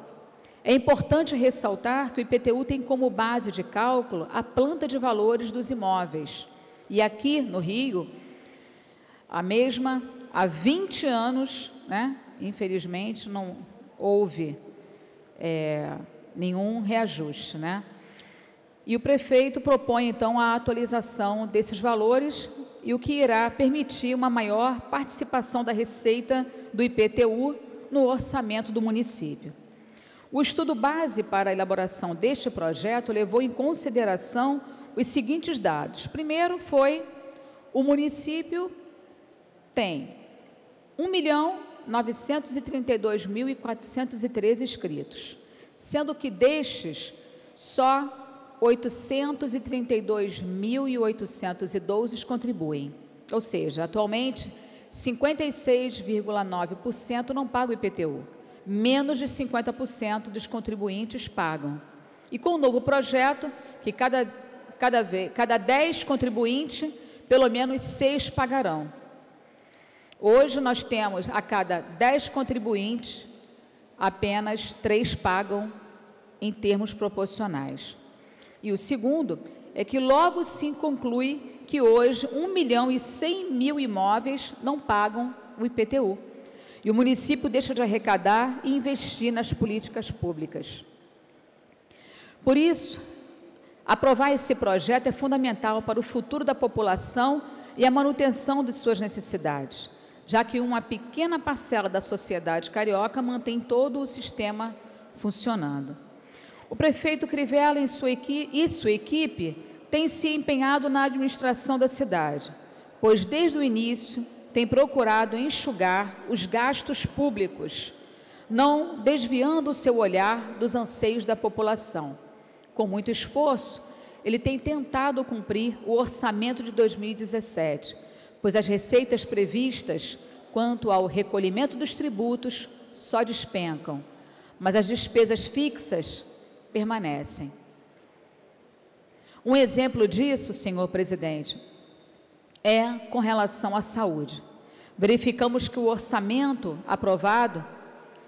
É importante ressaltar que o IPTU tem como base de cálculo a planta de valores dos imóveis. E aqui no Rio, a mesma há 20 anos, né, infelizmente, não houve é, nenhum reajuste. Né? E o prefeito propõe então a atualização desses valores e o que irá permitir uma maior participação da receita do IPTU no orçamento do município. O estudo base para a elaboração deste projeto levou em consideração os seguintes dados. Primeiro foi o município tem 1 milhão 932.413 inscritos, sendo que destes só 832.812 contribuem. Ou seja, atualmente, 56,9% não pagam IPTU. Menos de 50% dos contribuintes pagam. E com o novo projeto, que cada, cada, vez, cada 10 contribuintes, pelo menos 6 pagarão. Hoje nós temos a cada 10 contribuintes, apenas 3 pagam em termos proporcionais. E o segundo é que logo se conclui que hoje 1 milhão e 100 mil imóveis não pagam o IPTU. E o município deixa de arrecadar e investir nas políticas públicas. Por isso, aprovar esse projeto é fundamental para o futuro da população e a manutenção de suas necessidades, já que uma pequena parcela da sociedade carioca mantém todo o sistema funcionando. O prefeito Crivella e sua equipe, e sua equipe têm se empenhado na administração da cidade, pois desde o início tem procurado enxugar os gastos públicos, não desviando o seu olhar dos anseios da população. Com muito esforço, ele tem tentado cumprir o orçamento de 2017, pois as receitas previstas quanto ao recolhimento dos tributos só despencam, mas as despesas fixas permanecem. Um exemplo disso, senhor presidente, é com relação à saúde. Verificamos que o orçamento aprovado,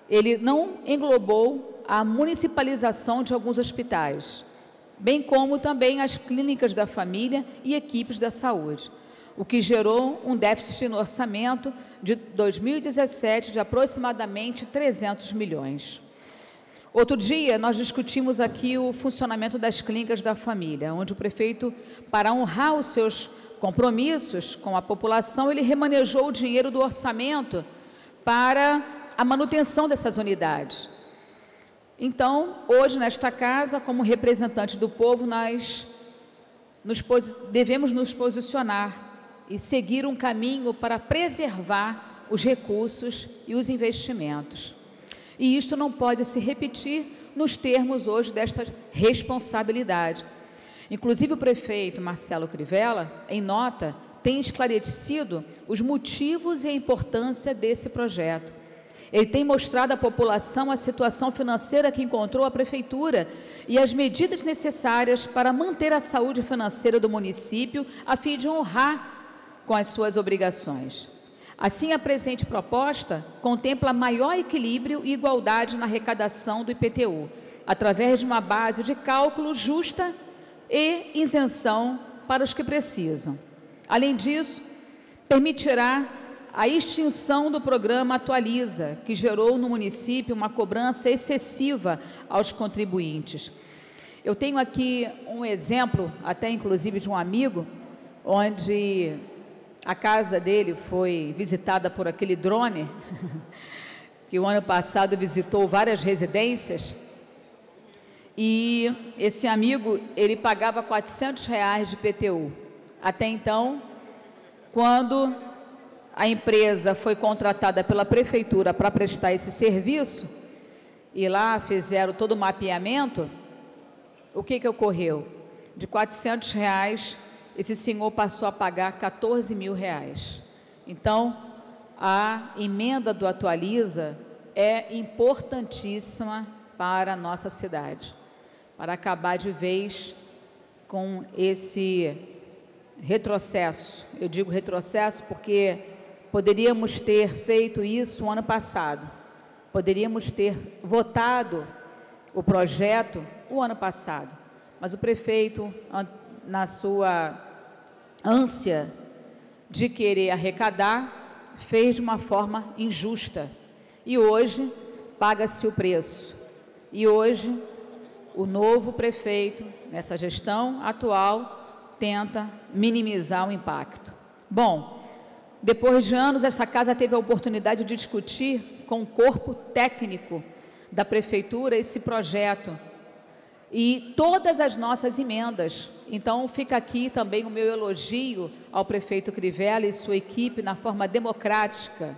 ele não englobou a municipalização de alguns hospitais, bem como também as clínicas da família e equipes da saúde, o que gerou um déficit no orçamento de 2017 de aproximadamente 300 milhões. Outro dia, nós discutimos aqui o funcionamento das clínicas da família, onde o prefeito, para honrar os seus compromissos com a população, ele remanejou o dinheiro do orçamento para a manutenção dessas unidades. Então, hoje, nesta casa, como representante do povo, nós nos devemos nos posicionar e seguir um caminho para preservar os recursos e os investimentos. E isto não pode se repetir nos termos hoje desta responsabilidade. Inclusive, o prefeito Marcelo Crivella, em nota, tem esclarecido os motivos e a importância desse projeto. Ele tem mostrado à população a situação financeira que encontrou a prefeitura e as medidas necessárias para manter a saúde financeira do município, a fim de honrar com as suas obrigações. Assim, a presente proposta contempla maior equilíbrio e igualdade na arrecadação do IPTU, através de uma base de cálculo justa e isenção para os que precisam. Além disso, permitirá a extinção do programa Atualiza, que gerou no município uma cobrança excessiva aos contribuintes. Eu tenho aqui um exemplo, até inclusive de um amigo, onde a casa dele foi visitada por aquele drone, que o ano passado visitou várias residências, e esse amigo, ele pagava 400 reais de PTU. Até então, quando a empresa foi contratada pela prefeitura para prestar esse serviço, e lá fizeram todo o mapeamento, o que, que ocorreu? De 400 reais, esse senhor passou a pagar 14 mil reais. Então, a emenda do Atualiza é importantíssima para a nossa cidade para acabar de vez com esse retrocesso. Eu digo retrocesso porque poderíamos ter feito isso o ano passado. Poderíamos ter votado o projeto o ano passado. Mas o prefeito, na sua ânsia de querer arrecadar, fez de uma forma injusta. E hoje paga-se o preço. E hoje o novo prefeito, nessa gestão atual, tenta minimizar o impacto. Bom, depois de anos, esta casa teve a oportunidade de discutir com o corpo técnico da prefeitura esse projeto e todas as nossas emendas. Então, fica aqui também o meu elogio ao prefeito Crivella e sua equipe na forma democrática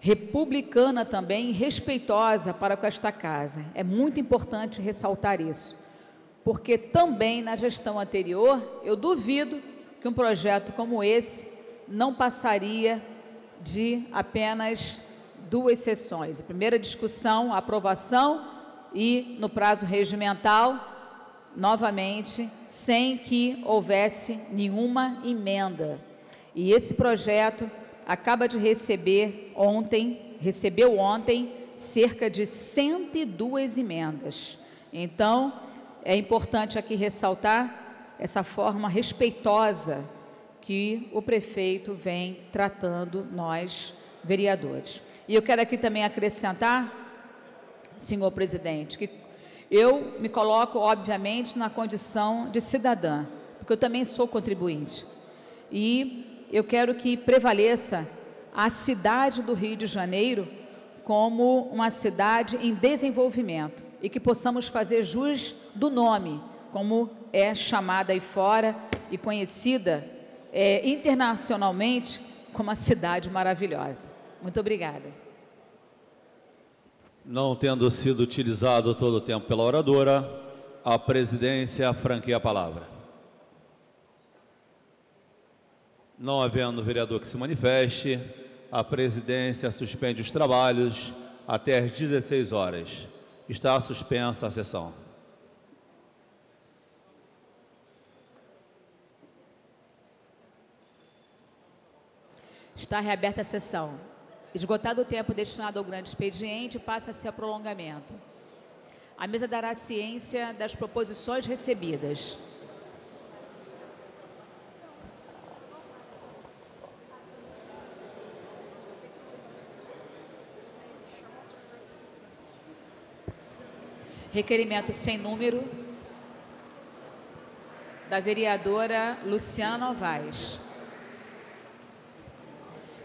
republicana também, respeitosa para com esta casa. É muito importante ressaltar isso, porque também na gestão anterior, eu duvido que um projeto como esse não passaria de apenas duas sessões. A primeira discussão, aprovação e no prazo regimental, novamente, sem que houvesse nenhuma emenda. E esse projeto acaba de receber ontem, recebeu ontem cerca de 102 emendas. Então, é importante aqui ressaltar essa forma respeitosa que o prefeito vem tratando nós, vereadores. E eu quero aqui também acrescentar, senhor presidente, que eu me coloco, obviamente, na condição de cidadã, porque eu também sou contribuinte. E eu quero que prevaleça a cidade do Rio de Janeiro como uma cidade em desenvolvimento e que possamos fazer jus do nome, como é chamada aí fora e conhecida é, internacionalmente com uma cidade maravilhosa. Muito obrigada. Não tendo sido utilizado todo o tempo pela oradora, a presidência franqueia a palavra. Não havendo vereador que se manifeste, a presidência suspende os trabalhos até às 16 horas. Está suspensa a sessão. Está reaberta a sessão. Esgotado o tempo destinado ao grande expediente, passa-se a prolongamento. A mesa dará ciência das proposições recebidas. Requerimento sem número da vereadora Luciana Novaes.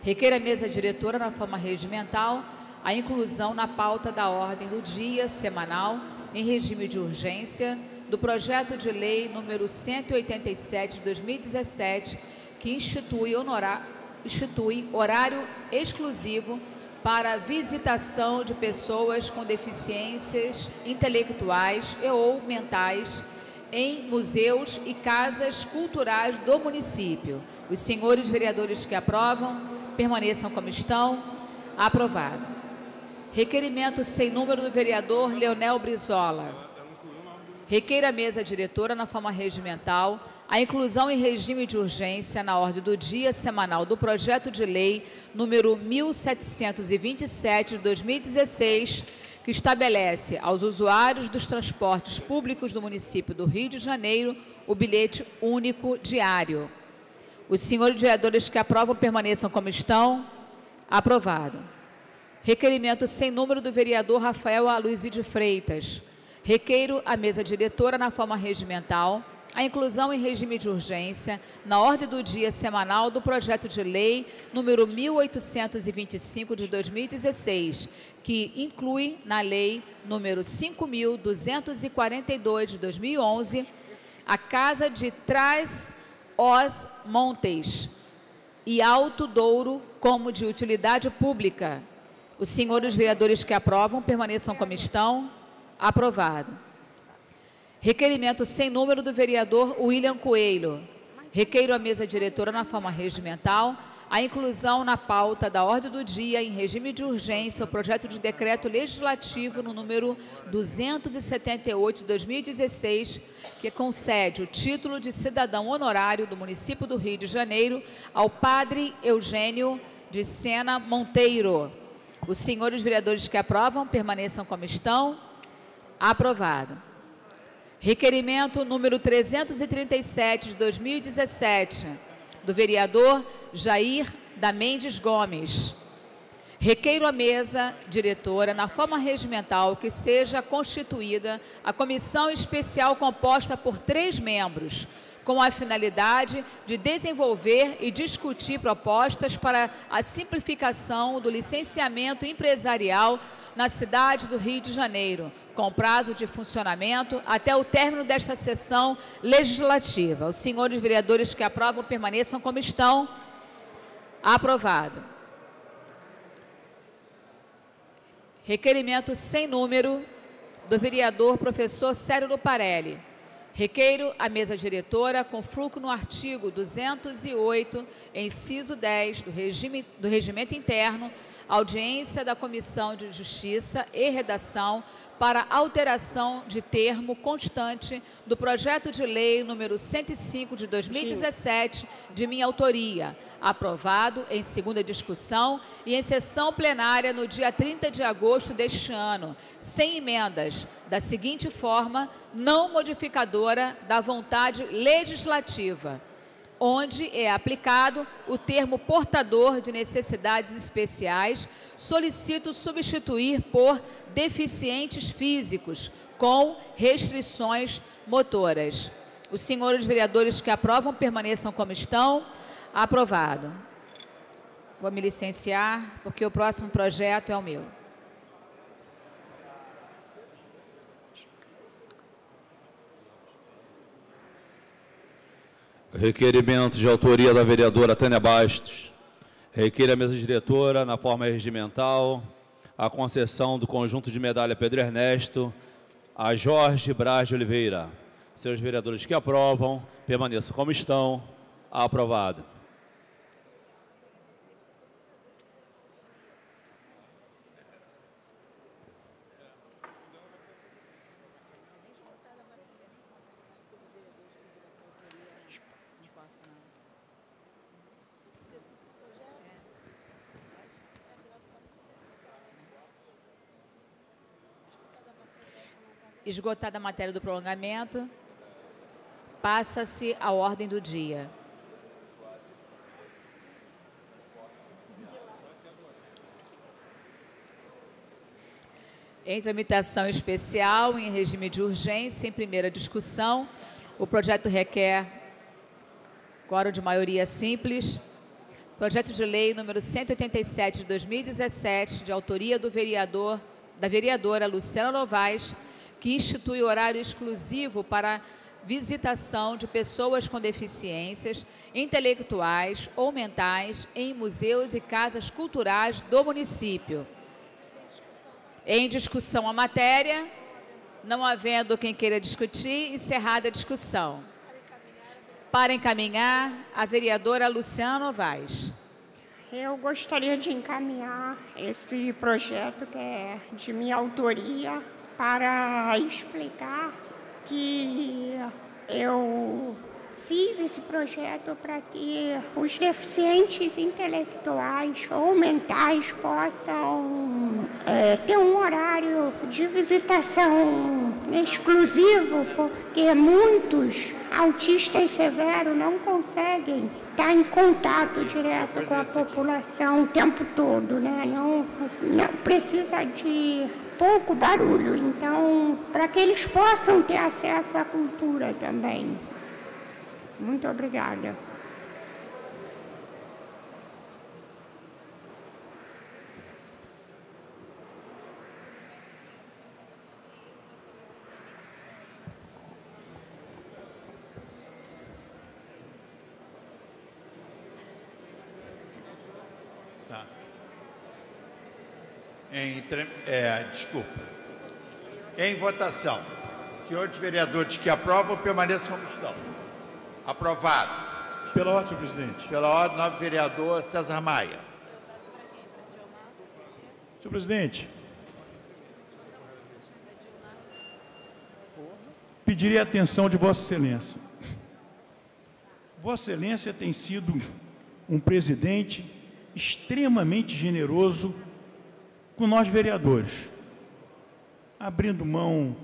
Requer a mesa diretora, na forma regimental, a inclusão na pauta da ordem do dia semanal, em regime de urgência, do projeto de lei número 187 de 2017, que institui, honorar, institui horário exclusivo para visitação de pessoas com deficiências intelectuais e ou mentais em museus e casas culturais do município. Os senhores vereadores que aprovam, permaneçam como estão. Aprovado. Requerimento sem número do vereador Leonel Brizola. Requeira a mesa diretora na forma regimental a inclusão em regime de urgência na ordem do dia semanal do projeto de lei número 1727 de 2016, que estabelece aos usuários dos transportes públicos do município do Rio de Janeiro o bilhete único diário. Os senhores vereadores que aprovam permaneçam como estão. Aprovado. Requerimento sem número do vereador Rafael Aloysio de Freitas. Requeiro a mesa diretora na forma regimental a inclusão em regime de urgência na ordem do dia semanal do projeto de lei número 1825 de 2016, que inclui na lei número 5242 de 2011 a Casa de Trás os Montes e Alto Douro como de utilidade pública. Os senhores vereadores que aprovam permaneçam como estão. Aprovado. Requerimento sem número do vereador William Coelho. Requeiro a mesa diretora na forma regimental a inclusão na pauta da ordem do dia, em regime de urgência, o projeto de decreto legislativo no número 278 de 2016, que concede o título de cidadão honorário do município do Rio de Janeiro ao padre Eugênio de Sena Monteiro. Os senhores vereadores que aprovam permaneçam como estão. Aprovado. Requerimento número 337 de 2017 do vereador Jair da Mendes Gomes. Requeiro a mesa diretora, na forma regimental, que seja constituída a comissão especial composta por três membros, com a finalidade de desenvolver e discutir propostas para a simplificação do licenciamento empresarial na cidade do Rio de Janeiro, com prazo de funcionamento até o término desta sessão legislativa. Os senhores vereadores que aprovam permaneçam como estão. Aprovado. Requerimento sem número do vereador professor Célio Luparelli. Requeiro a mesa diretora, com fluxo no artigo 208, inciso 10 do, regime, do regimento interno, audiência da Comissão de Justiça e Redação para alteração de termo constante do projeto de lei número 105 de 2017, de minha autoria, aprovado em segunda discussão e em sessão plenária no dia 30 de agosto deste ano, sem emendas, da seguinte forma, não modificadora da vontade legislativa onde é aplicado o termo portador de necessidades especiais, solicito substituir por deficientes físicos com restrições motoras. Os senhores vereadores que aprovam permaneçam como estão. Aprovado. Vou me licenciar, porque o próximo projeto é o meu. Requerimento de autoria da vereadora Tânia Bastos. Requer a mesa diretora, na forma regimental, a concessão do conjunto de medalha Pedro Ernesto a Jorge Braz de Oliveira. Senhores vereadores que aprovam, permaneçam como estão. Aprovado. Esgotada a matéria do prolongamento, passa-se à ordem do dia. Em tramitação especial, em regime de urgência, em primeira discussão, o projeto requer quórum de maioria simples. Projeto de lei número 187 de 2017, de autoria do vereador, da vereadora Luciana Novaes, que institui horário exclusivo para visitação de pessoas com deficiências intelectuais ou mentais em museus e casas culturais do município. Em discussão a matéria, não havendo quem queira discutir, encerrada a discussão. Para encaminhar, a vereadora Luciana Novaes. Eu gostaria de encaminhar esse projeto que é de minha autoria para explicar que eu fiz esse projeto para que os deficientes intelectuais ou mentais possam é, ter um horário de visitação exclusivo, porque muitos autistas severos não conseguem estar em contato direto com a população o tempo todo, né? Não, não precisa de pouco barulho. Então, para que eles possam ter acesso à cultura também. Muito obrigada. Em, é, desculpa. Em votação. Senhores vereadores que aprovam, permaneçam como estão. Aprovado. Pela ordem, presidente. Pela ordem, novo vereador César Maia. Senhor presidente, pediria a atenção de Vossa Excelência. Vossa Excelência tem sido um presidente extremamente generoso com nós vereadores, abrindo mão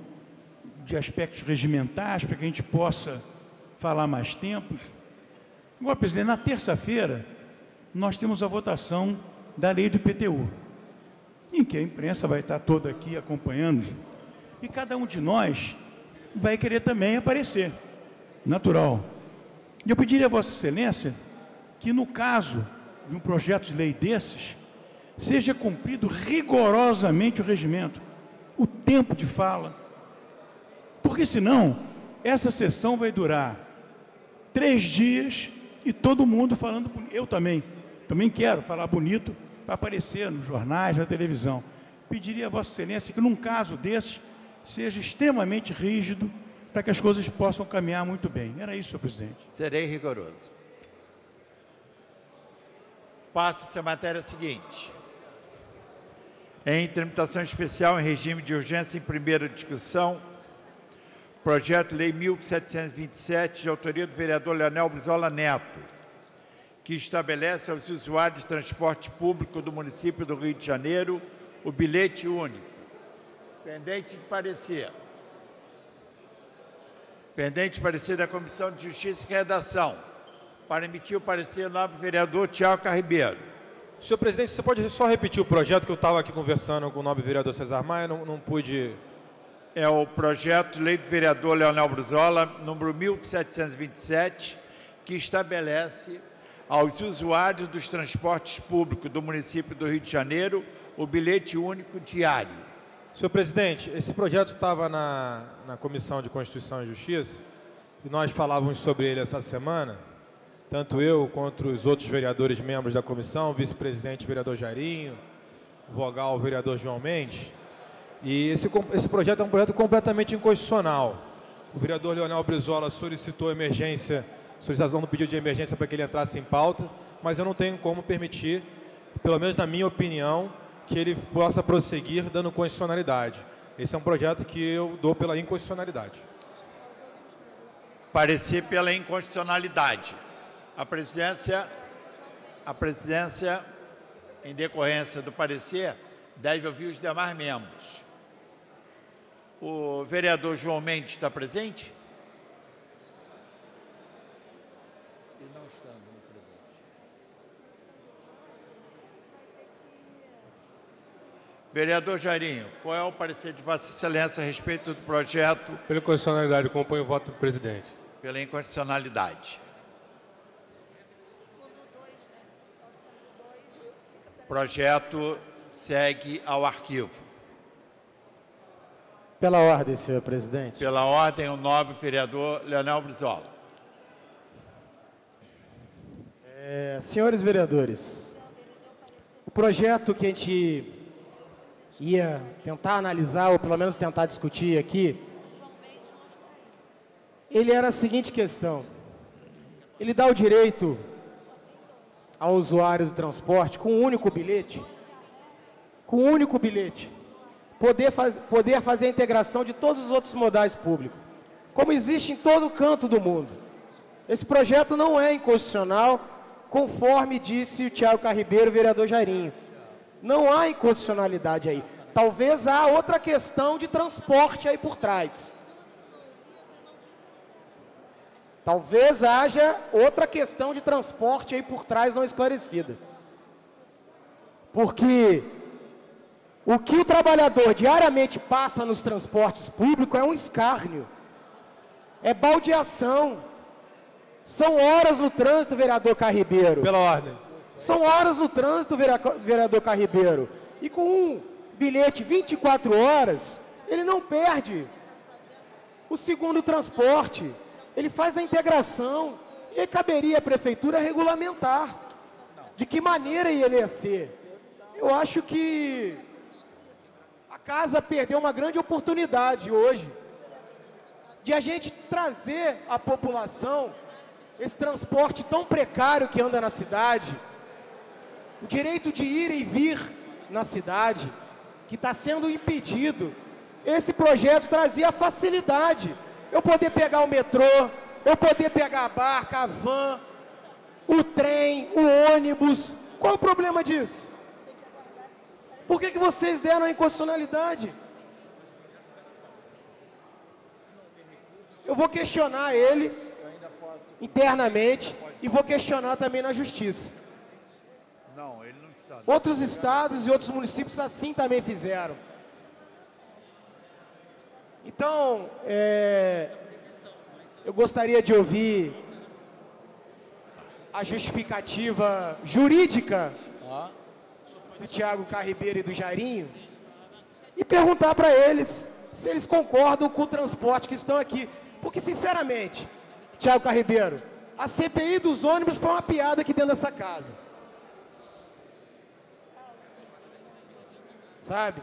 de aspectos regimentais para que a gente possa falar mais tempo. Agora, presidente, na terça-feira nós temos a votação da lei do IPTU, em que a imprensa vai estar toda aqui acompanhando, e cada um de nós vai querer também aparecer, natural. E eu pediria a Vossa Excelência que, no caso de um projeto de lei desses, seja cumprido rigorosamente o regimento, o tempo de fala, porque senão essa sessão vai durar três dias e todo mundo falando, eu também, também quero falar bonito para aparecer nos jornais, na televisão. Pediria a Vossa Excelência que num caso desses seja extremamente rígido para que as coisas possam caminhar muito bem. Era isso, senhor presidente. Serei rigoroso. Passa-se a matéria seguinte em tramitação especial em regime de urgência em primeira discussão, projeto Lei 1727, de autoria do vereador Leonel Brizola Neto, que estabelece aos usuários de transporte público do município do Rio de Janeiro o bilhete único. Pendente de parecer. Pendente de parecer da Comissão de Justiça e Redação. Para emitir o parecer, nobre vereador Tiago Carribeiro. Senhor presidente, você pode só repetir o projeto que eu estava aqui conversando com o nobre vereador Cesar Maia, não, não pude... É o projeto de lei do vereador Leonel Brizola, número 1727, que estabelece aos usuários dos transportes públicos do município do Rio de Janeiro o bilhete único diário. Senhor presidente, esse projeto estava na, na Comissão de Constituição e Justiça e nós falávamos sobre ele essa semana tanto eu quanto os outros vereadores membros da comissão, vice-presidente vereador Jairinho, vogal vereador João Mendes. E esse, esse projeto é um projeto completamente inconstitucional. O vereador Leonel Brizola solicitou emergência, solicitação do pedido de emergência para que ele entrasse em pauta, mas eu não tenho como permitir, pelo menos na minha opinião, que ele possa prosseguir dando constitucionalidade. Esse é um projeto que eu dou pela inconstitucionalidade. Parecer pela inconstitucionalidade. A presidência, a presidência, em decorrência do parecer, deve ouvir os demais membros. O vereador João Mendes está presente? Vereador Jairinho, qual é o parecer de Vossa Excelência a respeito do projeto Pela constitucionalidade, acompanho o voto do presidente. pela inconstitucionalidade? Projeto segue ao arquivo. Pela ordem, senhor presidente. Pela ordem, o nobre vereador Leonel Brizola. É, senhores vereadores, o projeto que a gente ia tentar analisar, ou pelo menos tentar discutir aqui, ele era a seguinte questão. Ele dá o direito ao usuário do transporte, com um único bilhete, com um único bilhete, poder, faz, poder fazer a integração de todos os outros modais públicos, como existe em todo canto do mundo. Esse projeto não é inconstitucional, conforme disse o Tiago Carribeiro, vereador Jairinho. Não há inconstitucionalidade aí. Talvez há outra questão de transporte aí por trás. Talvez haja outra questão de transporte aí por trás não esclarecida. Porque o que o trabalhador diariamente passa nos transportes públicos é um escárnio. É baldeação. São horas no trânsito, vereador Carribeiro. Pela ordem. São horas no trânsito, vereador Carribeiro. E com um bilhete 24 horas, ele não perde o segundo transporte. Ele faz a integração. E caberia à prefeitura regulamentar. De que maneira ele ia ser? Eu acho que a casa perdeu uma grande oportunidade hoje de a gente trazer à população esse transporte tão precário que anda na cidade, o direito de ir e vir na cidade, que está sendo impedido. Esse projeto trazia facilidade. Eu poder pegar o metrô, eu poder pegar a barca, a van, o trem, o ônibus. Qual o problema disso? Por que, que vocês deram a inconstitucionalidade? Eu vou questionar ele internamente e vou questionar também na justiça. Outros estados e outros municípios assim também fizeram. Então, é, eu gostaria de ouvir a justificativa jurídica do Tiago Carribeiro e do Jairinho e perguntar para eles se eles concordam com o transporte que estão aqui. Porque, sinceramente, Tiago Carribeiro, a CPI dos ônibus foi uma piada aqui dentro dessa casa. Sabe?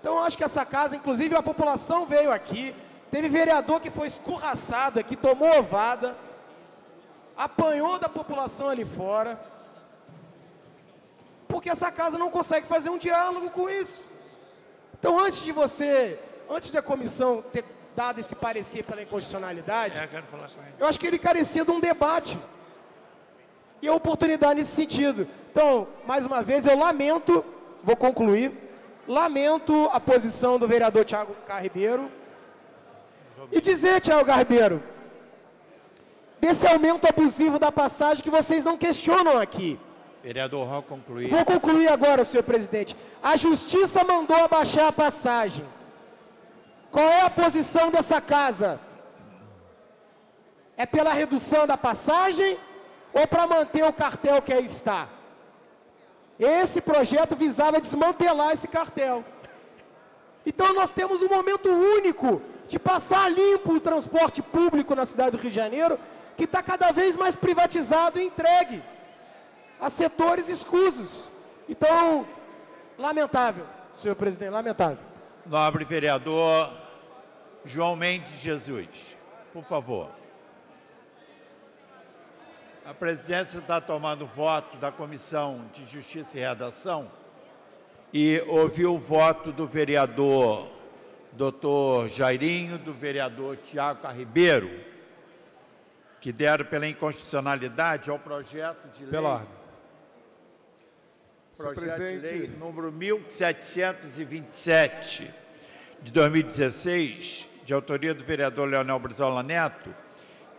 Então, eu acho que essa casa, inclusive a população veio aqui, teve vereador que foi escorraçado aqui, tomou ovada, apanhou da população ali fora, porque essa casa não consegue fazer um diálogo com isso. Então, antes de você, antes da comissão ter dado esse parecer pela inconstitucionalidade, É, quero falar com ele. eu acho que ele carecia de um debate e a oportunidade nesse sentido. Então, mais uma vez, eu lamento, vou concluir, lamento a posição do vereador Tiago Carribeiro e dizer, Tiago Carribeiro, desse aumento abusivo da passagem que vocês não questionam aqui. Vereador Ró, concluir. Vou concluir agora, senhor presidente. A justiça mandou abaixar a passagem. Qual é a posição dessa casa? É pela redução da passagem ou para manter o cartel que aí está? Esse projeto visava desmantelar esse cartel. Então nós temos um momento único de passar limpo o transporte público na cidade do Rio de Janeiro, que está cada vez mais privatizado e entregue a setores escusos. Então, lamentável, senhor presidente, lamentável. Nobre vereador João Mendes Jesus, por favor. A presidência está tomando voto da Comissão de Justiça e Redação e ouviu o voto do vereador doutor Jairinho, do vereador Tiago Carribeiro, que deram pela inconstitucionalidade ao projeto de lei. Pela ordem. Projeto de lei número 1727 de 2016, de autoria do vereador Leonel Brizola Neto,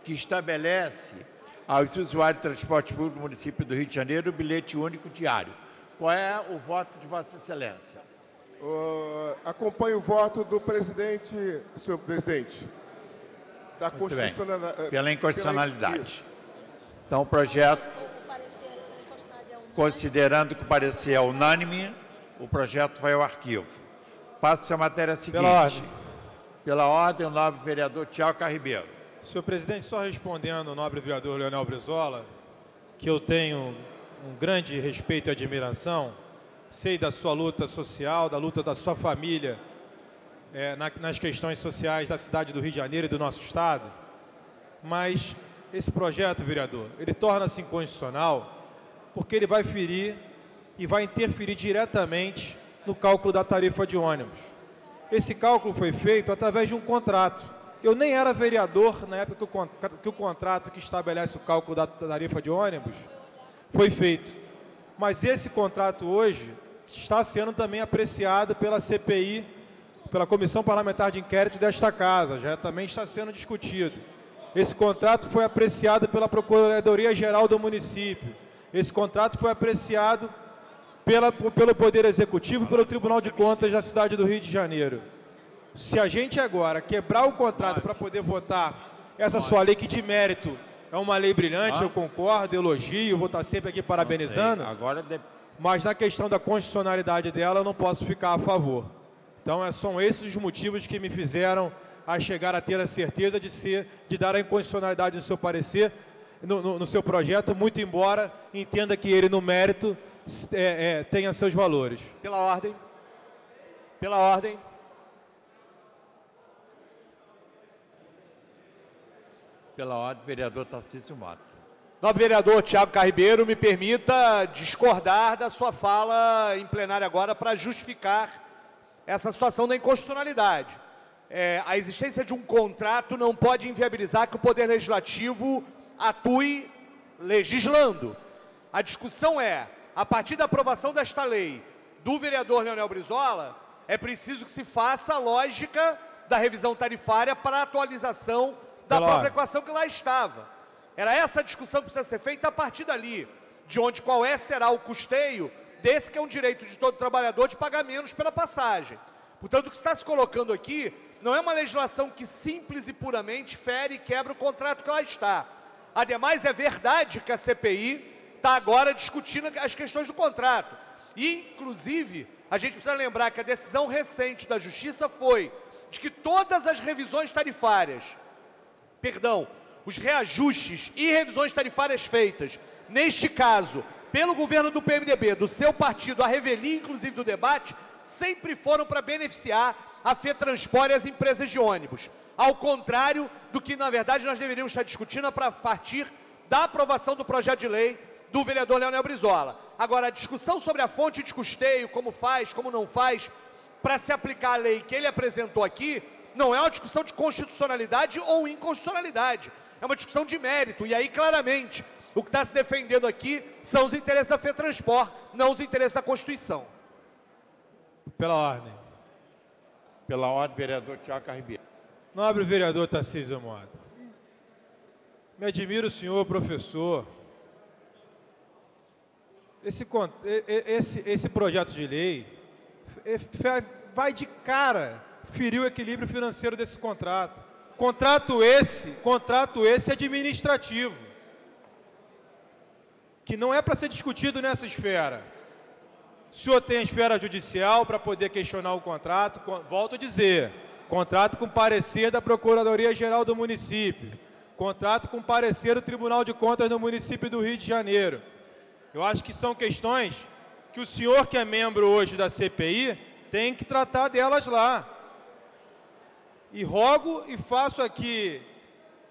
que estabelece aos usuários de transporte público do município do Rio de Janeiro o bilhete único diário. Qual é o voto de Vossa Excelência? Uh, acompanho o voto do presidente, senhor presidente, da constitucionalidade. Pela inconstitucionalidade. Então, o projeto, considerando que o parecer é unânime, o projeto vai ao arquivo. Passo a matéria seguinte. Pela ordem. Pela ordem, o nobre vereador Tiago Carribeiro. Senhor presidente, só respondendo ao nobre vereador Leonel Brizola, que eu tenho um grande respeito e admiração, sei da sua luta social, da luta da sua família eh, na- nas questões sociais da cidade do Rio de Janeiro e do nosso estado, mas esse projeto, vereador, ele torna-se inconstitucional porque ele vai ferir e vai interferir diretamente no cálculo da tarifa de ônibus. Esse cálculo foi feito através de um contrato. Eu nem era vereador na época que o, contrato que estabelece o cálculo da tarifa de ônibus foi feito. Mas esse contrato hoje está sendo também apreciado pela CPI, pela Comissão Parlamentar de Inquérito desta Casa, já também está sendo discutido. Esse contrato foi apreciado pela Procuradoria-Geral do município. Esse contrato foi apreciado pela, pelo Poder Executivo pelo Tribunal de Contas da cidade do Rio de Janeiro. Se a gente agora quebrar o contrato para poder votar essa sua lei, que de mérito é uma lei brilhante, Ah. eu concordo, elogio, vou estar sempre aqui parabenizando. Agora, de- Mas na questão da constitucionalidade dela, eu não posso ficar a favor. Então, é- são esses os motivos que me fizeram a chegar a ter a certeza de ser, de dar a inconstitucionalidade no seu parecer, no, no- no seu projeto, muito embora entenda que ele, no mérito, é, é, tenha seus valores. Pela ordem. Pela ordem. Pela ordem, vereador Tarcísio Mota. Nobre vereador Tiago Carribeiro, me permita discordar da sua fala em plenário agora para justificar essa situação da inconstitucionalidade. É, a existência de um contrato não pode inviabilizar que o Poder Legislativo atue legislando. A discussão é, a partir da aprovação desta lei do vereador Leonel Brizola, é preciso que se faça a lógica da revisão tarifária para a atualização da Pela própria ordem. equação que lá estava. Era essa a discussão que precisa ser feita a partir dali, de onde qual é será o custeio desse que é um direito de todo trabalhador de pagar menos pela passagem. Portanto, o que está se colocando aqui não é uma legislação que simples e puramente fere e quebra o contrato que lá está. Ademais, é verdade que a CPI está agora discutindo as questões do contrato. E, inclusive, a gente precisa lembrar que a decisão recente da Justiça foi de que todas as revisões tarifárias perdão, os reajustes e revisões tarifárias feitas, neste caso, pelo governo do PMDB, do seu partido, a revelia inclusive do debate, sempre foram para beneficiar a FETransport e as empresas de ônibus. Ao contrário do que, na verdade, nós deveríamos estar discutindo a partir da aprovação do projeto de lei do vereador Leonel Brizola. Agora, a discussão sobre a fonte de custeio, como faz, como não faz, para se aplicar a lei que ele apresentou aqui, não é uma discussão de constitucionalidade ou inconstitucionalidade. É uma discussão de mérito. E aí, claramente, o que está se defendendo aqui são os interesses da FETransport, não os interesses da Constituição. Pela ordem. Pela ordem, vereador Tiago Carribeiro. Nobre vereador Tarcísio Mota, me admira o senhor, professor. Esse, esse, esse projeto de lei vai de cara ferir o equilíbrio financeiro desse contrato. Contrato esse, contrato esse administrativo, que não é para ser discutido nessa esfera. O senhor tem a esfera judicial para poder questionar o contrato, con- volto a dizer, contrato com parecer da Procuradoria-Geral do município, contrato com parecer do Tribunal de Contas do município do Rio de Janeiro. Eu acho que são questões que o senhor, que é membro hoje da CPI, tem que tratar delas lá. E rogo e faço aqui,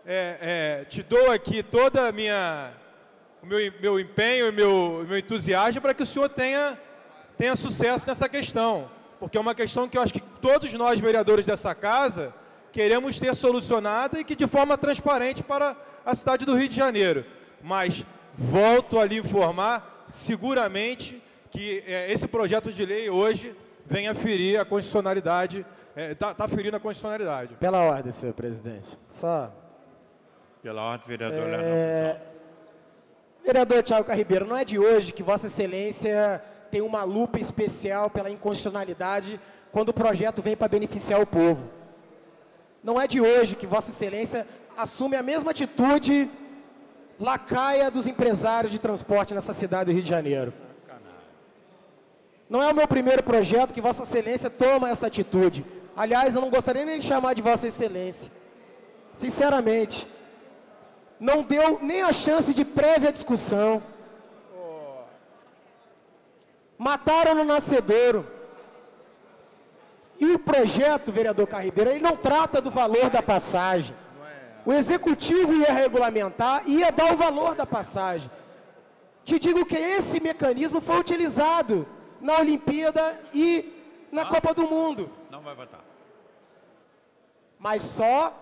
é, é, te dou aqui toda a minha, o meu, meu empenho e meu, meu entusiasmo para que o senhor tenha, tenha sucesso nessa questão. Porque é uma questão que eu acho que todos nós, vereadores dessa casa, queremos ter solucionada e que de forma transparente para a cidade do Rio de Janeiro. Mas volto a lhe informar, seguramente, que é, esse projeto de lei hoje venha ferir a constitucionalidade, está é, tá ferindo a constitucionalidade. Pela ordem, senhor presidente. Só. Pela ordem, vereador É, Leonel. Vereador Tiago Carribeiro, não é de hoje que Vossa Excelência tem uma lupa especial pela inconstitucionalidade quando o projeto vem para beneficiar o povo. Não é de hoje que Vossa Excelência assume a mesma atitude lacaia dos empresários de transporte nessa cidade do Rio de Janeiro. Não é o meu primeiro projeto que Vossa Excelência toma essa atitude. Aliás, eu não gostaria nem de chamar de Vossa Excelência. Sinceramente, não deu nem a chance de prévia discussão. Mataram no nascedouro. E o projeto, vereador Carribeiro, ele não trata do valor da passagem. O executivo ia regulamentar, ia dar o valor da passagem. Te digo que esse mecanismo foi utilizado na Olimpíada e na Copa do Mundo. Não vai votar. Mas só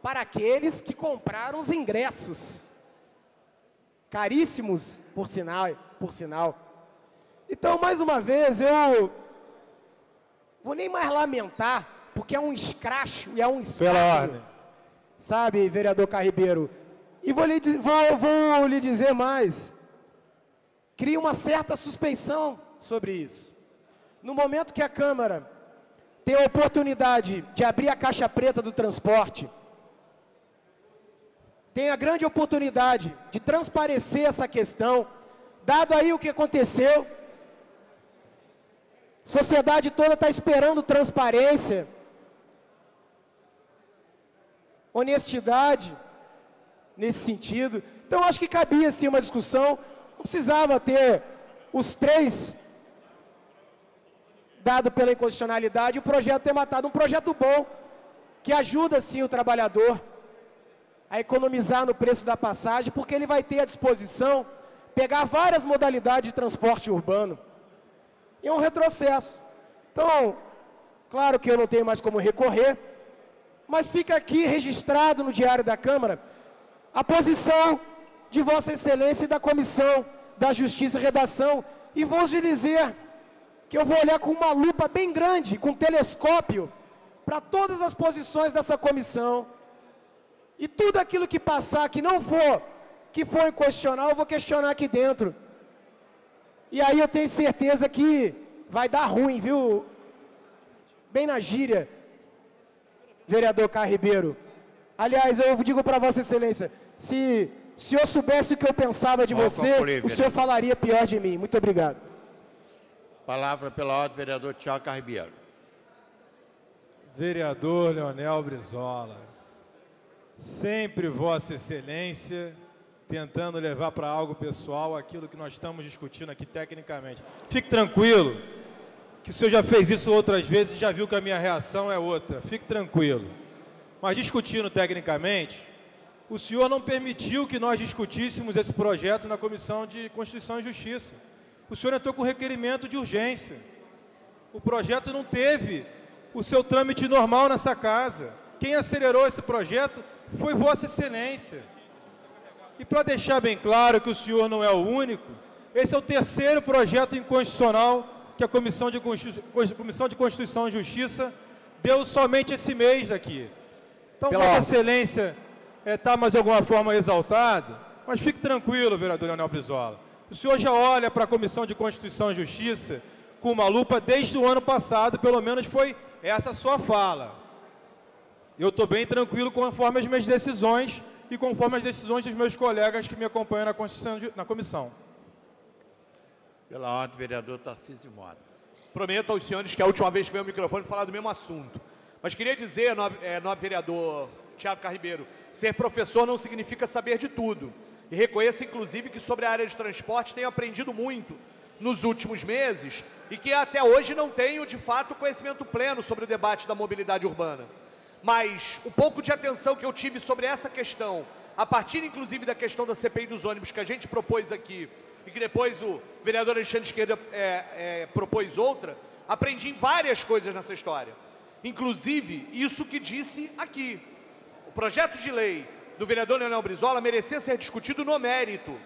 para aqueles que compraram os ingressos. Caríssimos, por sinal, por sinal. Então, mais uma vez, eu vou nem mais lamentar, porque é um escracho e é um ordem. Sabe, vereador Carribeiro? E vou lhe, vou, vou lhe dizer mais. Cria uma certa suspeição sobre isso. No momento que a Câmara tem a oportunidade de abrir a caixa preta do transporte, tem a grande oportunidade de transparecer essa questão, dado aí o que aconteceu. Sociedade toda está esperando transparência, honestidade nesse sentido. Então acho que cabia sim uma discussão, não precisava ter os três dado pela inconstitucionalidade, o projeto ter matado um projeto bom que ajuda sim o trabalhador a economizar no preço da passagem, porque ele vai ter à disposição pegar várias modalidades de transporte urbano. E é um retrocesso. Então, claro que eu não tenho mais como recorrer, mas fica aqui registrado no Diário da Câmara a posição de Vossa Excelência e da Comissão da Justiça e Redação. E vou lhe dizer que eu vou olhar com uma lupa bem grande, com um telescópio, para todas as posições dessa comissão. E tudo aquilo que passar que não for, que for inconstitucional, eu vou questionar aqui dentro. E aí eu tenho certeza que vai dar ruim, viu? Bem na gíria, vereador Carlos Ribeiro. Aliás, eu digo para Vossa Excelência, se o senhor soubesse o que eu pensava de você, concluir, o senhor falaria pior de mim. Muito obrigado. Palavra pela ordem, vereador Tiago Carribeiro. Vereador Leonel Brizola, sempre Vossa Excelência tentando levar para algo pessoal aquilo que nós estamos discutindo aqui tecnicamente. Fique tranquilo, que o senhor já fez isso outras vezes e já viu que a minha reação é outra. Fique tranquilo. Mas discutindo tecnicamente, o senhor não permitiu que nós discutíssemos esse projeto na Comissão de Constituição e Justiça. O senhor entrou com requerimento de urgência. O projeto não teve o seu trâmite normal nessa casa. Quem acelerou esse projeto foi Vossa Excelência. E para deixar bem claro que o senhor não é o único, esse é o terceiro projeto inconstitucional que a Comissão de, Comissão de Constituição e Justiça deu somente esse mês aqui. Então, Pela Vossa. Excelência está mais de alguma forma exaltado, mas fique tranquilo, vereador Leonel Brizola. O senhor já olha para a Comissão de Constituição e Justiça com uma lupa desde o ano passado, pelo menos foi essa a sua fala. Eu estou bem tranquilo conforme as minhas decisões e conforme as decisões dos meus colegas que me acompanham na, Constituição de- na comissão. Pela ordem, vereador Tarcísio Mota. Prometo aos senhores que é a última vez que veio ao microfone falar do mesmo assunto. Mas queria dizer, nobre, eh, nobre vereador Tiago Carribeiro, ser professor não significa saber de tudo. E reconheço, inclusive, que sobre a área de transporte tenho aprendido muito nos últimos meses e que até hoje não tenho, de fato, conhecimento pleno sobre o debate da mobilidade urbana. Mas o pouco de atenção que eu tive sobre essa questão, a partir, inclusive, da questão da CPI dos ônibus que a gente propôs aqui e que depois o vereador Alexandre Esquerda é, é, propôs outra, aprendi várias coisas nessa história. Inclusive, isso que disse aqui. O projeto de lei do vereador Leonel Brizola merecia ser discutido no mérito.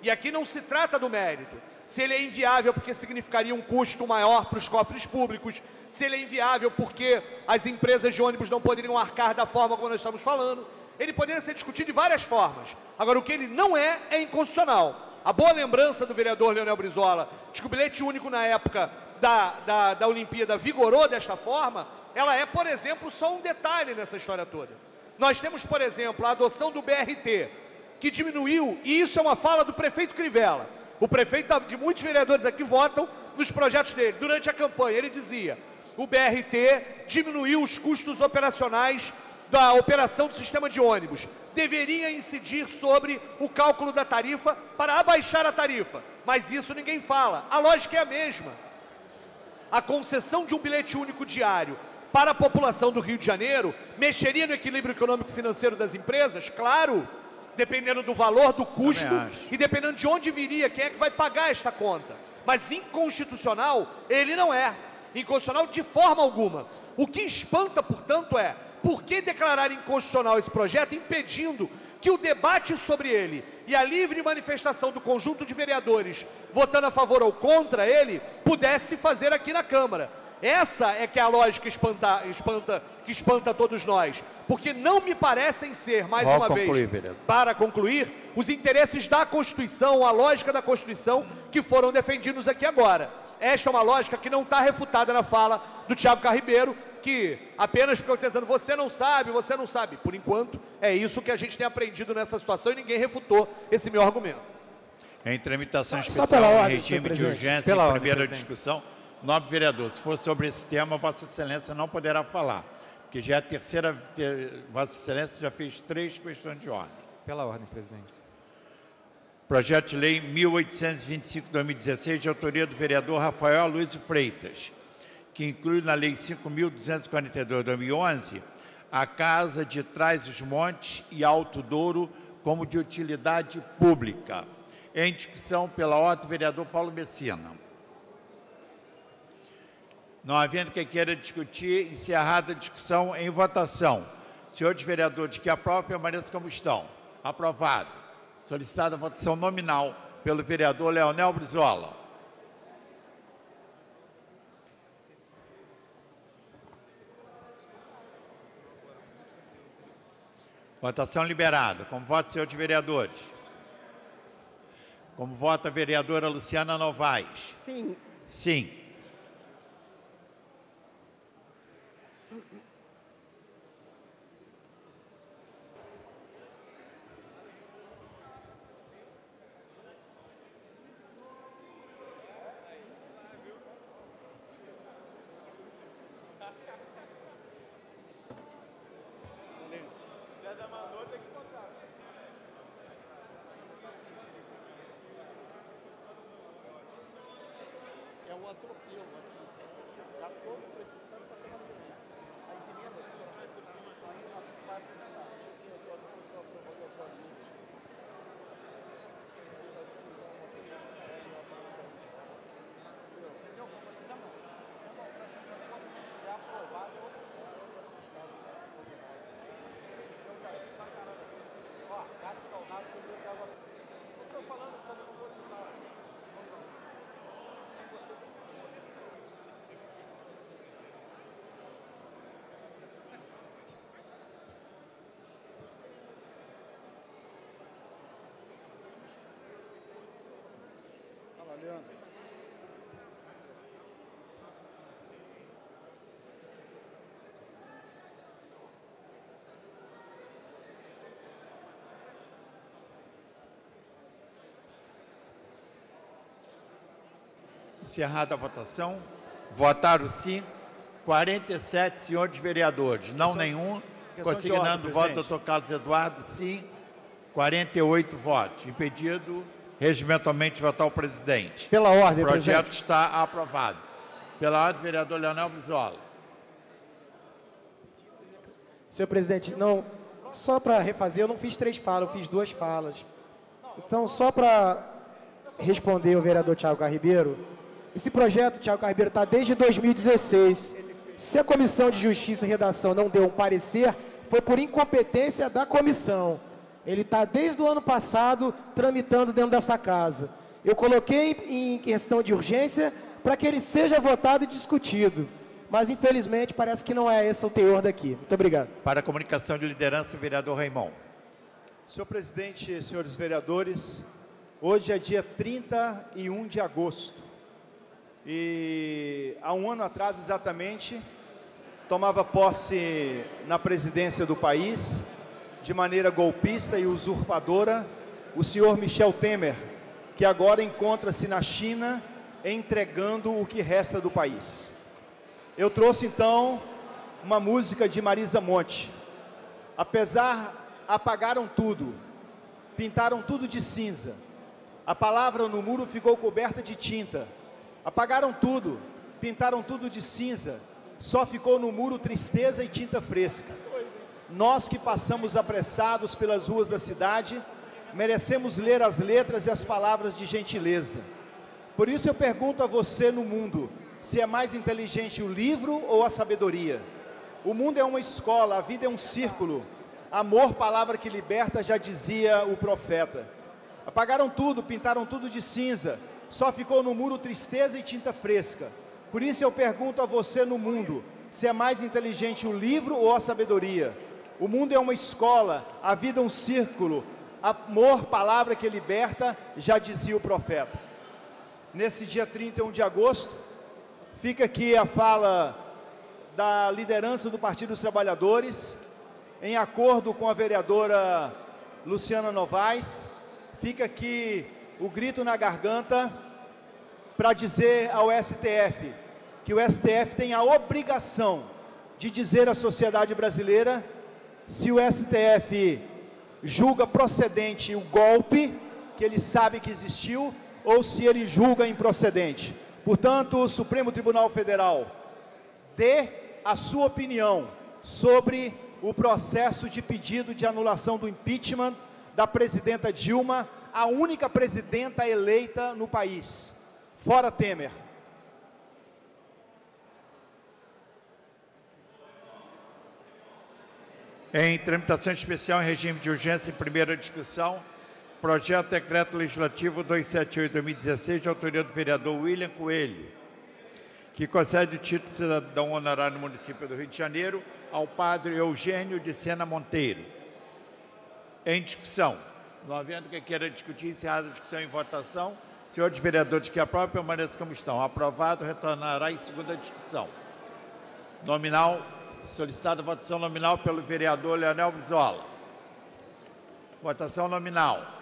E aqui não se trata do mérito. Se ele é inviável porque significaria um custo maior para os cofres públicos, se ele é inviável porque as empresas de ônibus não poderiam arcar da forma como nós estamos falando, ele poderia ser discutido de várias formas. Agora, o que ele não é, é inconstitucional. A boa lembrança do vereador Leonel Brizola de que o bilhete único na época da, da, da Olimpíada vigorou desta forma, ela é, por exemplo, só um detalhe nessa história toda. Nós temos, por exemplo, a adoção do BRT, que diminuiu, e isso é uma fala do prefeito Crivella. O prefeito de muitos vereadores aqui votam nos projetos dele. Durante a campanha, ele dizia: o BRT diminuiu os custos operacionais da operação do sistema de ônibus deveria incidir sobre o cálculo da tarifa para abaixar a tarifa. Mas isso ninguém fala. A lógica é a mesma. A concessão de um bilhete único diário para a população do Rio de Janeiro mexeria no equilíbrio econômico financeiro das empresas? Claro, dependendo do valor, do custo e dependendo de onde viria, quem é que vai pagar esta conta. Mas inconstitucional, ele não é. Inconstitucional de forma alguma. O que espanta, portanto, é por que declarar inconstitucional esse projeto, impedindo que o debate sobre ele e a livre manifestação do conjunto de vereadores votando a favor ou contra ele pudesse fazer aqui na Câmara? Essa é que é a lógica espanta, espanta, que espanta todos nós, porque não me parecem ser, mais Vou uma concluir, vez, vereador. para concluir, os interesses da Constituição, a lógica da Constituição que foram defendidos aqui agora. Esta é uma lógica que não está refutada na fala do Tiago Carribeiro, que apenas ficou tentando, você não sabe, você não sabe. Por enquanto, é isso que a gente tem aprendido nessa situação e ninguém refutou esse meu argumento. Em tramitação Só- especial, só pela em ordem, regime senhor de urgência, Pela em ordem, primeira presidente. discussão, nobre vereador, se for sobre esse tema, Vossa Excelência não poderá falar, porque já é a terceira, te- Vossa Excelência já fez três questões de ordem. Pela ordem, presidente. Projeto de Lei 1825-2016, de autoria do vereador Rafael Luiz Freitas, que inclui na Lei 5.242-2011 a Casa de Trás os Montes e Alto Douro como de utilidade pública. Em discussão pela ordem, vereador Paulo Messina. Não havendo quem queira discutir, encerrada a discussão em votação. Senhores vereadores, que aprovam, permaneçam como estão. Aprovado. Solicitada a votação nominal pelo vereador Leonel Brizola. Votação liberada. Como vota, senhores vereadores? Como vota a vereadora Luciana Novaes? Sim. Sim. É o atropelo aqui. Já estou precipitando para semana que vem. As emendas são ainda vai apresentar. Estou falando sobre o que você está. Fala, Leandro. Encerrada a votação. Votaram sim 47 senhores vereadores, não nenhum, Questão Consignando o voto, doutor Carlos Eduardo, sim. 48 votos. Impedido regimentalmente votar o presidente. Pela ordem, O projeto presidente. está aprovado. Pela ordem, vereador Leonel Brizola. Senhor presidente, não, só para refazer, eu não fiz três falas, eu fiz duas falas. Então, só para responder o vereador Tiago Carribeiro, esse projeto, Tiago Carribeiro, está desde 2016. Se a Comissão de Justiça e Redação não deu um parecer, foi por incompetência da comissão. Ele está desde o ano passado tramitando dentro dessa casa. Eu coloquei em questão de urgência para que ele seja votado e discutido. Mas, infelizmente, parece que não é esse o teor daqui. Muito obrigado. Para a comunicação de liderança, o vereador Raimon. Senhor presidente, senhores vereadores, hoje é dia 31 de agosto. E há um ano atrás, exatamente, tomava posse na presidência do país, de maneira golpista e usurpadora, o senhor Michel Temer, que agora encontra-se na China entregando o que resta do país. Eu trouxe então uma música de Marisa Monte. Apesar, apagaram tudo, pintaram tudo de cinza. A palavra no muro ficou coberta de tinta. Apagaram tudo, pintaram tudo de cinza. Só ficou no muro tristeza e tinta fresca. Nós que passamos apressados pelas ruas da cidade, merecemos ler as letras e as palavras de gentileza. Por isso eu pergunto a você no mundo, se é mais inteligente o livro ou a sabedoria? O mundo é uma escola, a vida é um círculo. Amor, palavra que liberta, já dizia o profeta. Apagaram tudo, pintaram tudo de cinza, só ficou no muro tristeza e tinta fresca. Por isso eu pergunto a você no mundo, se é mais inteligente o livro ou a sabedoria? O mundo é uma escola, a vida é um círculo. Amor, palavra que liberta, já dizia o profeta. Nesse dia 31 de agosto, fica aqui a fala da liderança do Partido dos Trabalhadores, em acordo com a vereadora Luciana Novaes, fica aqui o grito na garganta para dizer ao STF que o STF tem a obrigação de dizer à sociedade brasileira se o STF julga procedente o golpe que ele sabe que existiu ou se ele julga improcedente. Portanto, o Supremo Tribunal Federal dê a sua opinião sobre o processo de pedido de anulação do impeachment da presidenta Dilma, a única presidenta eleita no país, fora Temer. Em tramitação especial em regime de urgência em primeira discussão, projeto de decreto legislativo 278-2016, de autoria do vereador William Coelho, que concede o título de cidadão honorário no município do Rio de Janeiro ao padre Eugênio de Sena Monteiro. Em discussão. Não havendo quem queira discutir, encerrada a discussão em votação. Senhores vereadores que aprovam, permaneçam como estão. Aprovado, retornará em segunda discussão. Nominal, solicitada votação nominal pelo vereador Leonel Brizola. Votação nominal.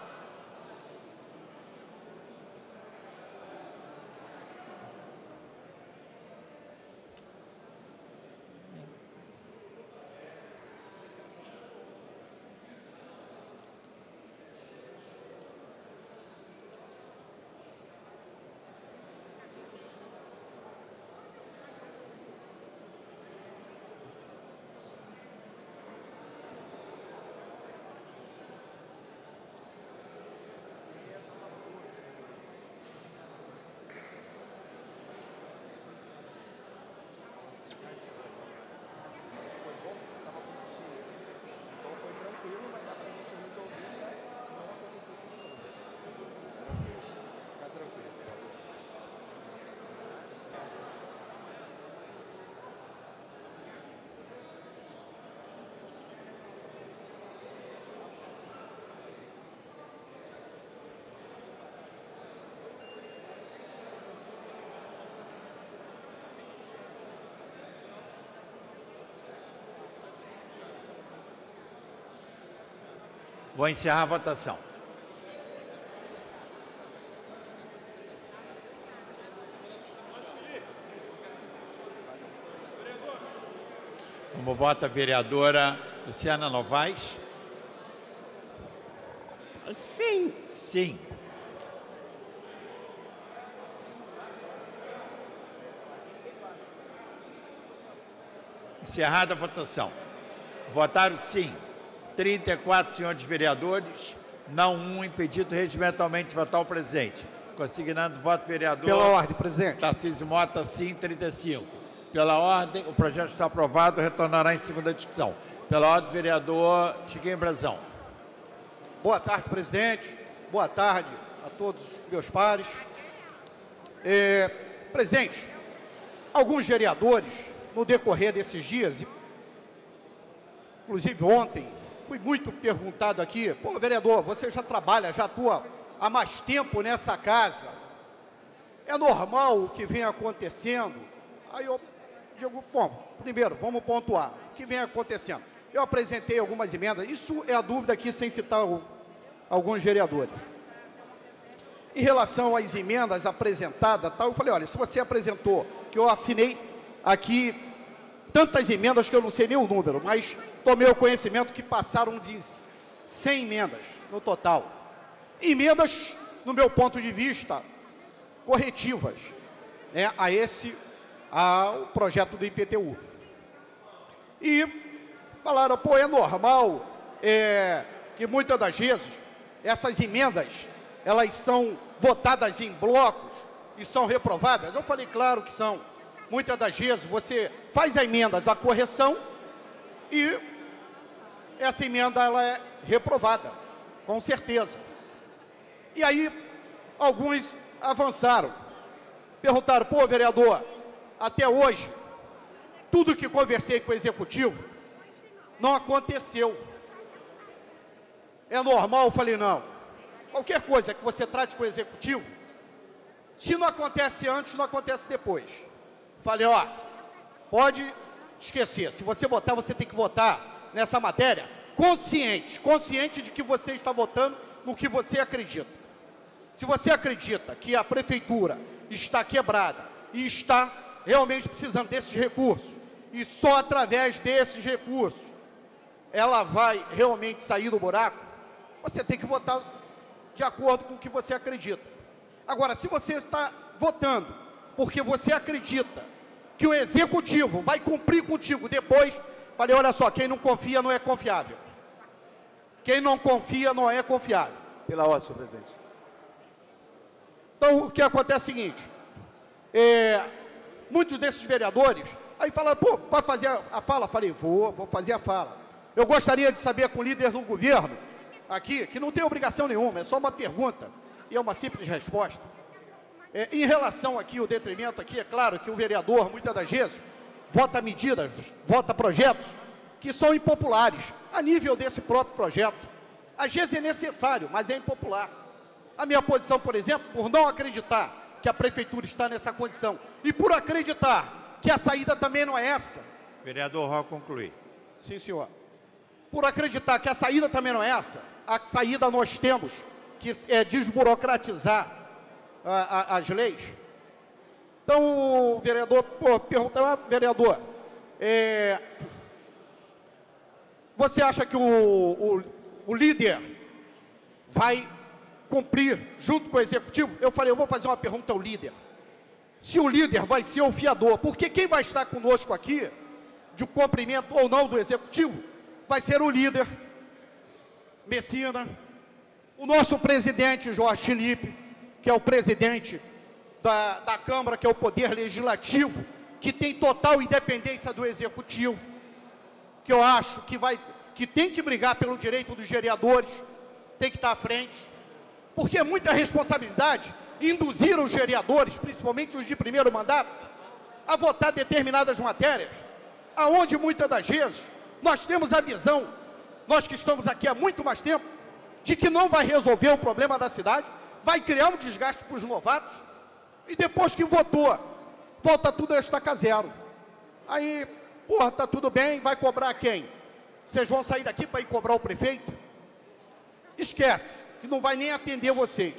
Vou encerrar a votação. Como vota a vereadora Luciana Novaes. Sim. Sim. Encerrada a votação. Votaram sim 34 senhores vereadores, não um impedido regimentalmente de votar o presidente. Consignando voto vereador. Pela ordem, presidente. Tarcísio Mota, sim, 35. Pela ordem, o projeto está aprovado, retornará em segunda discussão. Pela ordem, vereador Chiquinho Brazão. Boa tarde, presidente. Boa tarde a todos os meus pares. É, presidente, alguns vereadores, no decorrer desses dias, inclusive ontem, fui muito perguntado aqui, pô, vereador, você já trabalha, já atua há mais tempo nessa casa. É normal o que vem acontecendo? Aí eu digo, bom, primeiro, vamos pontuar. O que vem acontecendo? Eu apresentei algumas emendas, isso é a dúvida aqui, sem citar alguns vereadores. Em relação às emendas apresentadas, tal, eu falei, olha, se você apresentou, que eu assinei aqui tantas emendas que eu não sei nem o número, mas tomei o conhecimento que passaram de 100 emendas no total. Emendas, no meu ponto de vista, corretivas né, a esse, ao projeto do IPTU. E falaram, pô, é normal é, que muitas das vezes essas emendas, elas são votadas em blocos e são reprovadas. Eu falei, claro que são. Muitas das vezes você faz a emenda da correção e essa emenda ela é reprovada, com certeza. E aí, alguns avançaram. Perguntaram, pô, vereador, até hoje, tudo que conversei com o executivo não aconteceu. É normal? Eu falei, não. Qualquer coisa que você trate com o executivo, se não acontece antes, não acontece depois. Falei, ó, pode esquecer. Se você votar, você tem que votar nessa matéria consciente, consciente de que você está votando no que você acredita. Se você acredita que a prefeitura está quebrada e está realmente precisando desses recursos, e só através desses recursos ela vai realmente sair do buraco, você tem que votar de acordo com o que você acredita. Agora, se você está votando porque você acredita que o executivo vai cumprir contigo depois, falei, olha só, quem não confia não é confiável. Quem não confia não é confiável. Pela ordem, senhor presidente. Então, o que acontece é o seguinte, é, muitos desses vereadores, aí falaram, pô, vai fazer a, fala? Falei, vou, vou fazer a fala. Eu gostaria de saber com o líder do governo, aqui, que não tem obrigação nenhuma, é só uma pergunta, e é uma simples resposta. É, em relação aqui, o detrimento aqui, é claro que o vereador, muitas das vezes, vota medidas, vota projetos que são impopulares, a nível desse próprio projeto. Às vezes é necessário, mas é impopular. A minha posição, por exemplo, por não acreditar que a prefeitura está nessa condição e por acreditar que a saída também não é essa. Vereador Ró, concluir. Sim, senhor. Por acreditar que a saída também não é essa, a saída nós temos que é desburocratizar a, a, as leis. Então, o vereador, pô, pergunta, vereador, é, você acha que o, o, o líder vai cumprir junto com o executivo? Eu falei, eu vou fazer uma pergunta ao líder. Se o líder vai ser o fiador, porque quem vai estar conosco aqui, de cumprimento ou não do executivo, vai ser o líder, Messina, o nosso presidente Jorge Felipe, que é o presidente da, da Câmara, que é o poder legislativo, que tem total independência do executivo, que eu acho que, vai, que tem que brigar pelo direito dos vereadores, tem que estar à frente, porque é muita responsabilidade induzir os vereadores, principalmente os de primeiro mandato, a votar determinadas matérias, aonde muitas das vezes nós temos a visão, nós que estamos aqui há muito mais tempo, de que não vai resolver o problema da cidade, vai criar um desgaste para os novatos, e depois que votou, volta tudo a estaca zero. Aí, porra, tá tudo bem, vai cobrar quem? Vocês vão sair daqui para ir cobrar o prefeito? Esquece, que não vai nem atender vocês.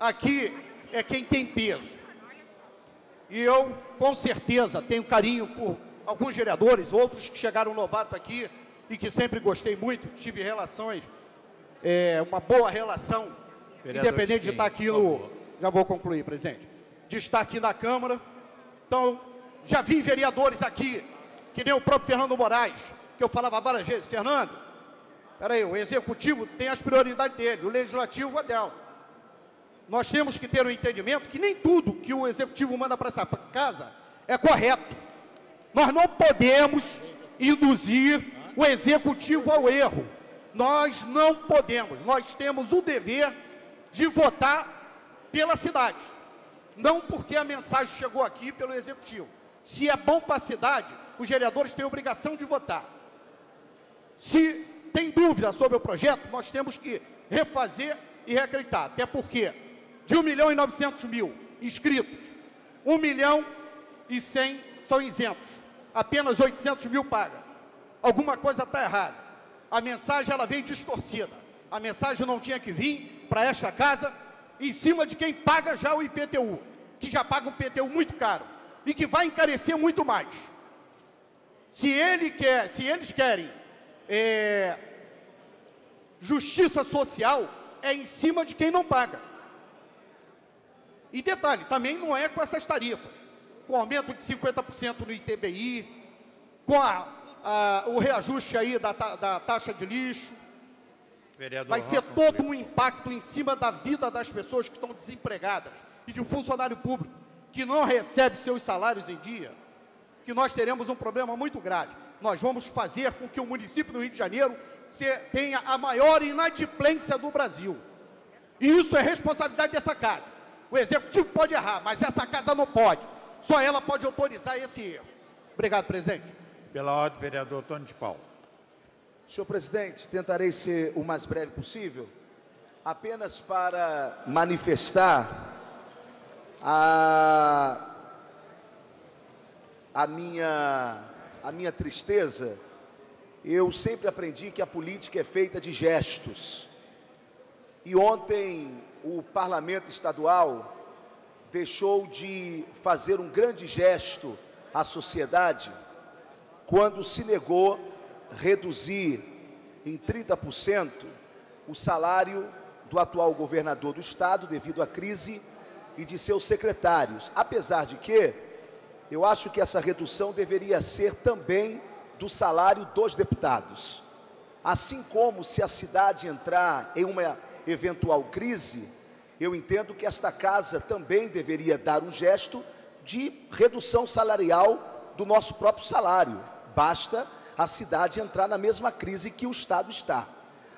Aqui é quem tem peso. E eu, com certeza, tenho carinho por alguns vereadores, outros que chegaram novato aqui e que sempre gostei muito, tive relações, é, uma boa relação, Vereador independente de estar aqui no. Já vou concluir, presidente. De estar aqui na Câmara. Então, já vi vereadores aqui, que nem o próprio Fernando Moraes, que eu falava várias vezes, Fernando, peraí, o executivo tem as prioridades dele, o legislativo é dela. Nós temos que ter o um entendimento que nem tudo que o executivo manda para essa casa é correto. Nós não podemos induzir o executivo ao erro. Nós não podemos. Nós temos o dever de votar pela cidade. Não porque a mensagem chegou aqui pelo executivo. Se é bom para a cidade, os vereadores têm obrigação de votar. Se tem dúvida sobre o projeto, nós temos que refazer e reacreditar. Até porque de 1 milhão e 900 mil inscritos, 1 milhão e 100 são isentos. Apenas 800 mil pagam. Alguma coisa está errada. A mensagem ela veio distorcida. A mensagem não tinha que vir para esta casa em cima de quem paga já o IPTU, que já paga um IPTU muito caro e que vai encarecer muito mais. Se ele quer, se eles querem é, justiça social, é em cima de quem não paga. E detalhe, também não é com essas tarifas, com aumento de 50% no ITBI, com a, a, o reajuste aí da, da taxa de lixo. Vereador Vai ser todo um impacto em cima da vida das pessoas que estão desempregadas e de um funcionário público que não recebe seus salários em dia, que nós teremos um problema muito grave. Nós vamos fazer com que o município do Rio de Janeiro tenha a maior inadimplência do Brasil. E isso é responsabilidade dessa casa. O executivo pode errar, mas essa casa não pode. Só ela pode autorizar esse erro. Obrigado, presidente. Pela ordem, vereador Tony de Paulo. Senhor presidente, tentarei ser o mais breve possível, apenas para manifestar a, a, minha, a minha tristeza. Eu sempre aprendi que a política é feita de gestos. E ontem o parlamento estadual deixou de fazer um grande gesto à sociedade quando se negou reduzir em 30% o salário do atual governador do estado devido à crise e de seus secretários. Apesar de que eu acho que essa redução deveria ser também do salário dos deputados. Assim como se a cidade entrar em uma eventual crise, eu entendo que esta casa também deveria dar um gesto de redução salarial do nosso próprio salário. Basta a cidade entrar na mesma crise que o Estado está.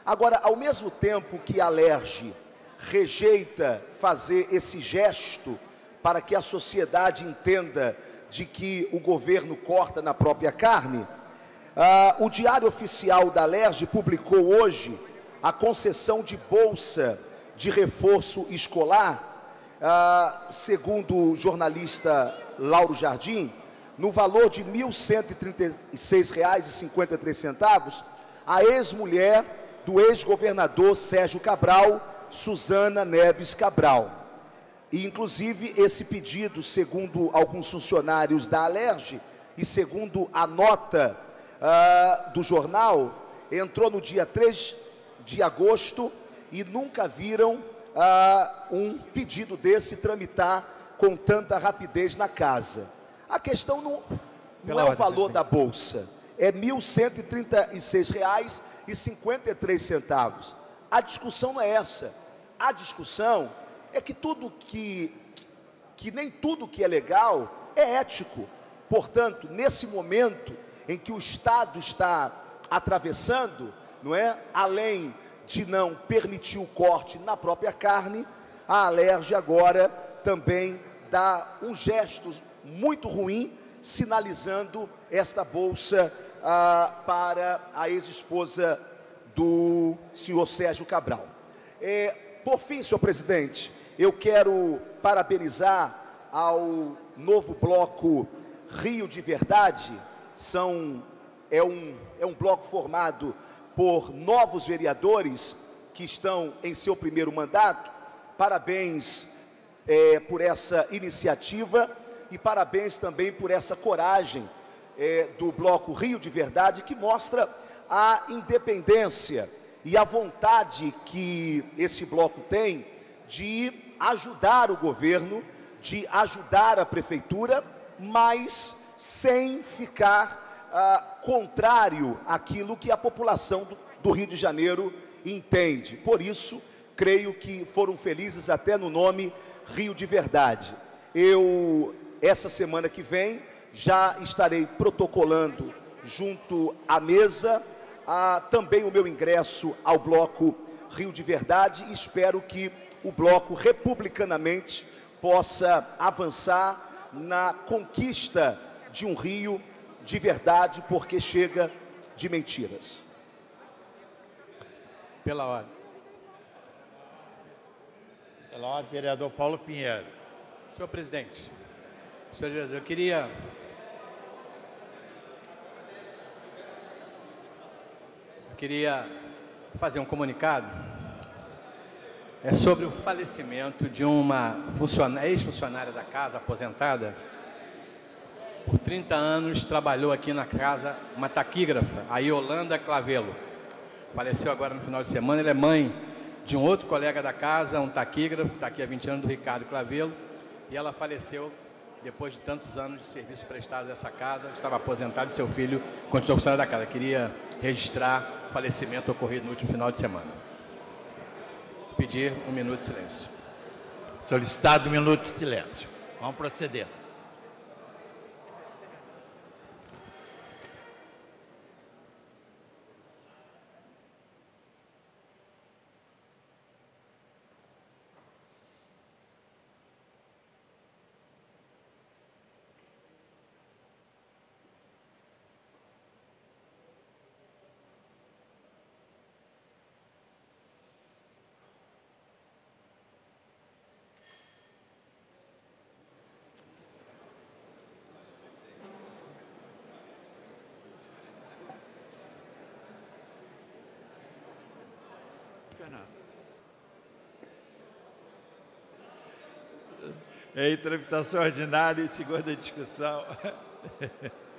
Agora, ao mesmo tempo que a LERJ rejeita fazer esse gesto para que a sociedade entenda de que o governo corta na própria carne, ah, o Diário Oficial da LERJ publicou hoje a concessão de bolsa de reforço escolar, ah, segundo o jornalista Lauro Jardim, no valor de R$ 1.136,53, a ex-mulher do ex-governador Sérgio Cabral, Suzana Neves Cabral. E, inclusive, esse pedido, segundo alguns funcionários da Alerj e segundo a nota uh, do jornal, entrou no dia 3 de agosto e nunca viram uh, um pedido desse tramitar com tanta rapidez na casa. A questão não, não é o valor da bolsa, é R$ 1.136,53. A discussão não é essa. A discussão é que tudo que, que nem tudo que é legal é ético. Portanto, nesse momento em que o Estado está atravessando, não é? Além de não permitir o corte na própria carne, a Alerj agora também dá um gesto muito ruim, sinalizando esta bolsa ah, para a ex-esposa do senhor Sérgio Cabral. É, por fim, senhor presidente, eu quero parabenizar ao novo bloco Rio de Verdade. São, é, um, é um bloco formado por novos vereadores que estão em seu primeiro mandato. Parabéns é, por essa iniciativa e parabéns também por essa coragem é, do bloco Rio de Verdade, que mostra a independência e a vontade que esse bloco tem de ajudar o governo, de ajudar a prefeitura, mas sem ficar ah, contrário àquilo que a população do, do Rio de Janeiro entende. Por isso, creio que foram felizes até no nome Rio de Verdade. Eu, essa semana que vem, já estarei protocolando junto à mesa ah, também o meu ingresso ao bloco Rio de Verdade e espero que o bloco republicanamente possa avançar na conquista de um Rio de verdade, porque chega de mentiras. Pela ordem. Pela ordem, vereador Paulo Pinheiro. Senhor presidente, senhor vereador, eu queria eu queria fazer um comunicado é sobre o falecimento de uma ex-funcionária da casa aposentada. Por 30 anos trabalhou aqui na casa uma taquígrafa, a Yolanda Clavelo. Faleceu agora no final de semana. Ela é mãe de um outro colega da casa, um taquígrafo, está aqui há 20 anos, do Ricardo Clavelo. E ela faleceu depois de tantos anos de serviço prestado a essa casa. Estava aposentado e seu filho continuou funcionando da casa. Queria registrar o falecimento ocorrido no último final de semana pedir um minuto de silêncio. Solicitado um minuto de silêncio. Vamos proceder. Em tramitação ordinária e segunda discussão.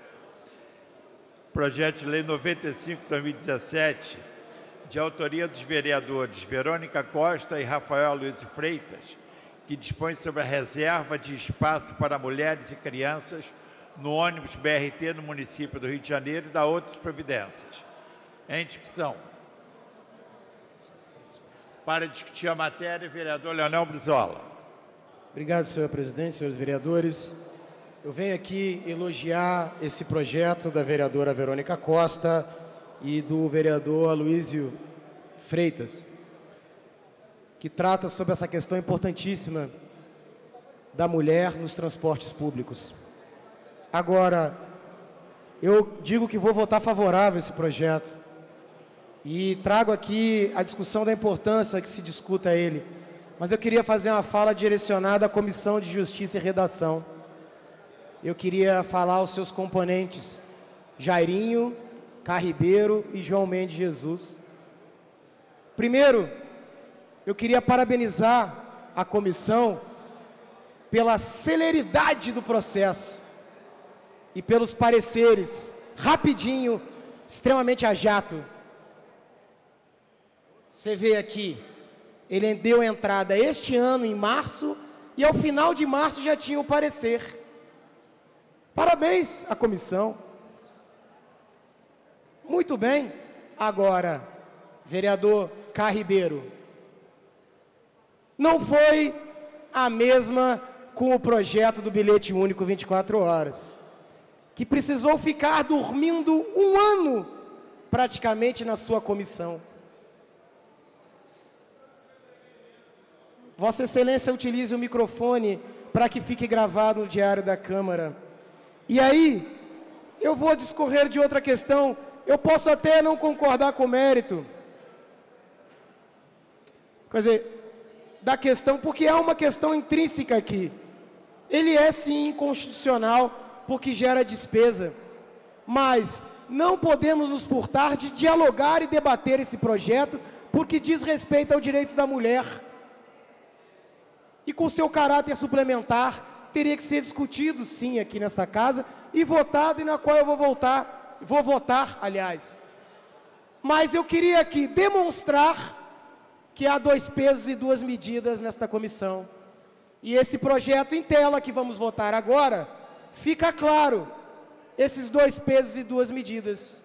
Projeto de Lei 95 2017, de autoria dos vereadores Verônica Costa e Rafael Luiz Freitas, que dispõe sobre a reserva de espaço para mulheres e crianças no ônibus BRT no município do Rio de Janeiro e da outras providências. Em discussão. Para discutir a matéria, vereador Leonel Brizola. Obrigado, senhor presidente, senhores vereadores. Eu venho aqui elogiar esse projeto da vereadora Verônica Costa e do vereador Aloysio Freitas, que trata sobre essa questão importantíssima da mulher nos transportes públicos. Agora, eu digo que vou votar favorável a esse projeto e trago aqui a discussão da importância que se discuta ele mas eu queria fazer uma fala direcionada à Comissão de Justiça e Redação. Eu queria falar aos seus componentes, Jairinho, Carribeiro e João Mendes Jesus. Primeiro, eu queria parabenizar a comissão pela celeridade do processo e pelos pareceres, rapidinho, extremamente a jato. Você vê aqui, ele deu entrada este ano, em março, e ao final de março já tinha o parecer. Parabéns à comissão. Muito bem. Agora, vereador Carribeiro, não foi a mesma com o projeto do bilhete único 24 horas, que precisou ficar dormindo um ano praticamente na sua comissão. Vossa Excelência utilize o microfone para que fique gravado no diário da Câmara. E aí, eu vou discorrer de outra questão. Eu posso até não concordar com o mérito. Quer dizer, da questão, porque há uma questão intrínseca aqui. Ele é sim inconstitucional, porque gera despesa. Mas não podemos nos furtar de dialogar e debater esse projeto, porque diz respeito ao direito da mulher e com seu caráter suplementar, teria que ser discutido sim aqui nessa casa, e votada e na qual eu vou voltar, vou votar, aliás. Mas eu queria aqui demonstrar que há dois pesos e duas medidas nesta comissão. E esse projeto em tela que vamos votar agora, fica claro esses dois pesos e duas medidas.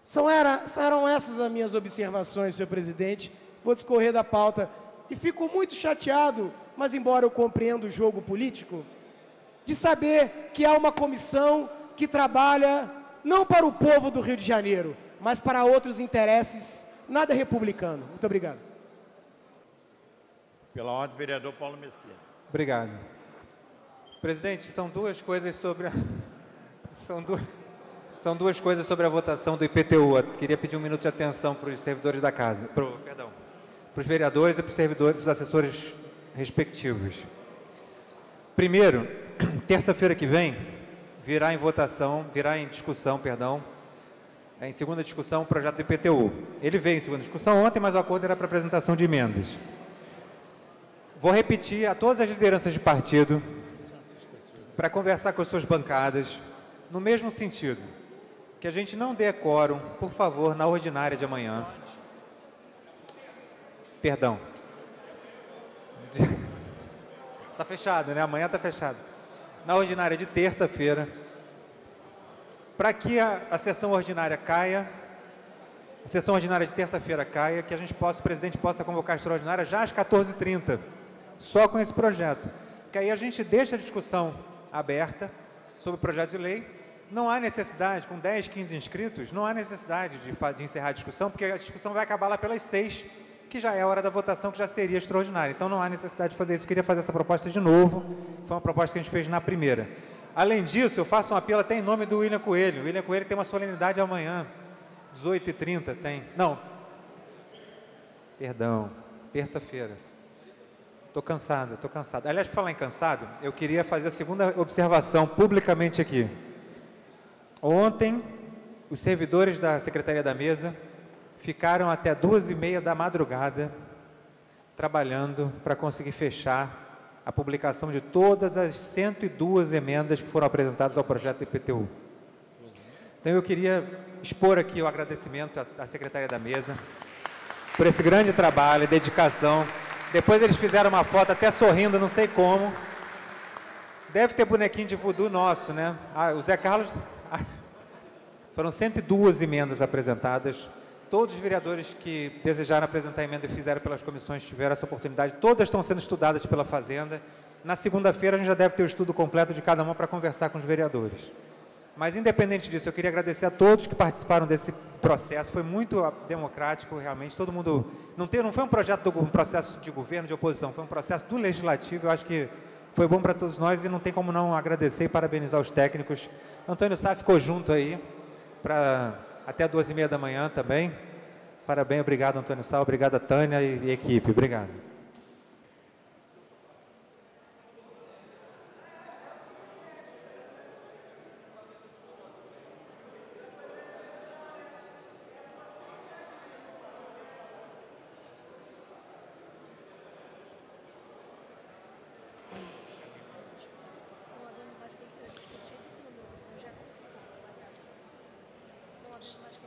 São era, eram essas as minhas observações, senhor presidente. Vou discorrer da pauta. E fico muito chateado, mas embora eu compreenda o jogo político, de saber que há uma comissão que trabalha não para o povo do Rio de Janeiro, mas para outros interesses, nada republicano. Muito obrigado. Pela ordem, vereador Paulo Messias. Obrigado. Presidente, são duas coisas sobre a... São duas... São duas coisas sobre a votação do IPTU. Eu queria pedir um minuto de atenção para os servidores da casa, pro, perdão, para os vereadores e para os servidores, para os assessores respectivos. Primeiro, terça-feira que vem, virá em votação, virá em discussão, perdão, em segunda discussão o projeto do IPTU. Ele veio em segunda discussão ontem, mas o acordo era para apresentação de emendas. Vou repetir a todas as lideranças de partido para conversar com as suas bancadas no mesmo sentido que a gente não dê quórum, por favor, na ordinária de amanhã. Perdão. Está fechado, né? Amanhã está fechado. Na ordinária de terça-feira, para que a, a, sessão ordinária caia, a sessão ordinária de terça-feira caia, que a gente possa, o presidente possa convocar a extraordinária já às 14h30, só com esse projeto. Que aí a gente deixa a discussão aberta sobre o projeto de lei não há necessidade, com 10, 15 inscritos, não há necessidade de, de, encerrar a discussão, porque a discussão vai acabar lá pelas 6, que já é a hora da votação, que já seria extraordinária. Então não há necessidade de fazer isso. Eu queria fazer essa proposta de novo, foi uma proposta que a gente fez na primeira. Além disso, eu faço um apelo até em nome do William Coelho. O William Coelho tem uma solenidade amanhã, 18h30 tem. Não, perdão, terça-feira. Estou cansado, estou cansado. Aliás, para falar em cansado, eu queria fazer a segunda observação publicamente aqui. Ontem, os servidores da Secretaria da Mesa ficaram até duas e meia da madrugada trabalhando para conseguir fechar a publicação de todas as 102 emendas que foram apresentadas ao projeto IPTU. Então eu queria expor aqui o agradecimento à, à Secretaria da Mesa por esse grande trabalho e dedicação. Depois eles fizeram uma foto até sorrindo, não sei como. Deve ter bonequinho de voodoo nosso, né? Ah, o Zé Carlos foram 102 emendas apresentadas. Todos os vereadores que desejaram apresentar emenda e fizeram pelas comissões tiveram essa oportunidade. Todas estão sendo estudadas pela Fazenda. Na segunda-feira a gente já deve ter o estudo completo de cada uma para conversar com os vereadores. Mas, independente disso, eu queria agradecer a todos que participaram desse processo. Foi muito democrático, realmente. Todo mundo. Não, tem, não foi um projeto, do, um processo de governo, de oposição, foi um processo do legislativo. Eu acho que foi bom para todos nós e não tem como não agradecer e parabenizar os técnicos. Antônio Sá ficou junto aí para até duas e meia da manhã também. Parabéns, obrigado Antônio Sá, obrigado Tânia e, e equipe, obrigado.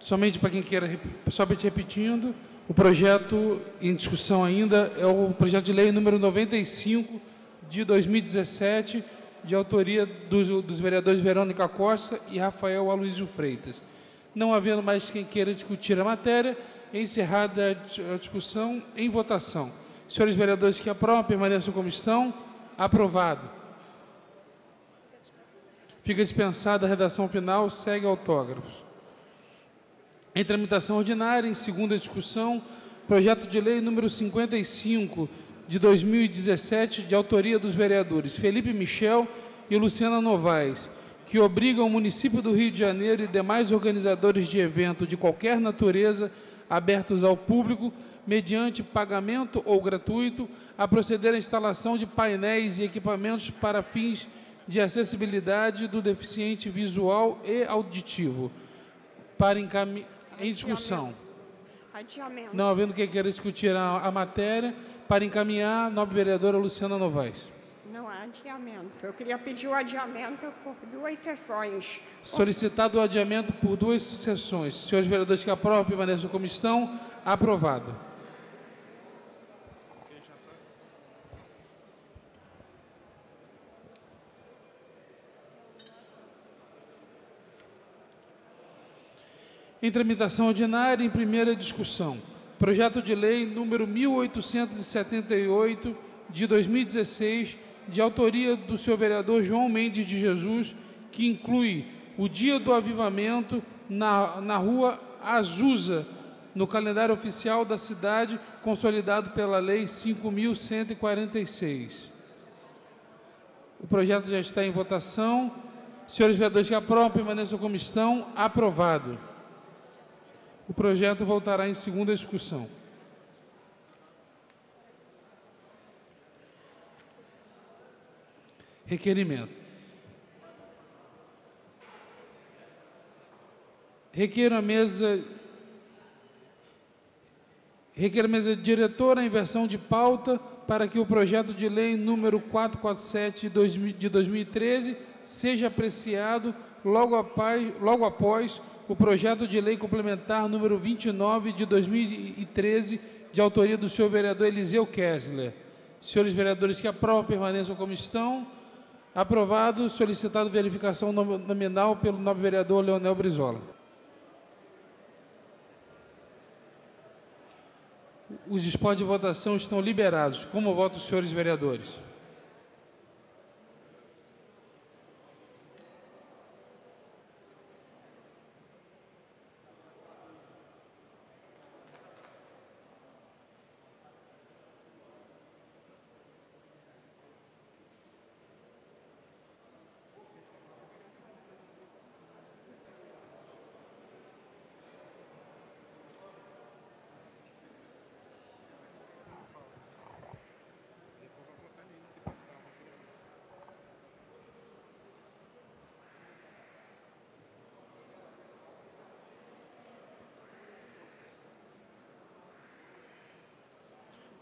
Somente para quem queira, somente repetindo, o projeto em discussão ainda é o projeto de lei número 95 de 2017, de autoria dos, dos vereadores Verônica Costa e Rafael Aloysio Freitas. Não havendo mais quem queira discutir a matéria, é encerrada a discussão em votação. Senhores vereadores que aprovam, permaneçam como estão. Aprovado. Fica dispensada a redação final, segue autógrafos. Em tramitação ordinária, em segunda discussão, projeto de lei número 55 de 2017, de autoria dos vereadores Felipe Michel e Luciana Novaes, que obriga o município do Rio de Janeiro e demais organizadores de evento de qualquer natureza abertos ao público, mediante pagamento ou gratuito, a proceder à instalação de painéis e equipamentos para fins de acessibilidade do deficiente visual e auditivo, para encaminhar em discussão. Adiamento. Não havendo quem queira discutir a, a matéria, para encaminhar, nobre vereadora Luciana Novaes. Não há. adiamento. Eu queria pedir o adiamento por duas sessões. Solicitado o adiamento por duas sessões. Senhores vereadores que aprovam, permaneçam como estão. Aprovado. Em tramitação ordinária, em primeira discussão. Projeto de lei número 1878 de 2016, de autoria do senhor vereador João Mendes de Jesus, que inclui o Dia do Avivamento na, na rua Azusa, no calendário oficial da cidade, consolidado pela Lei 5.146. O projeto já está em votação. Senhores vereadores que aprovam, permaneçam como estão. Aprovado. O projeto voltará em segunda discussão. Requerimento. Requer a mesa Requer a mesa diretora a inversão de pauta para que o projeto de lei número 447 de 2013 seja apreciado logo após, logo após o projeto de lei complementar número 29 de 2013, de autoria do senhor vereador Eliseu Kessler. Senhores vereadores que aprovam, permaneçam como estão. Aprovado, solicitado verificação nominal pelo nobre vereador Leonel Brizola. Os dispões de votação estão liberados. Como votam os senhores vereadores?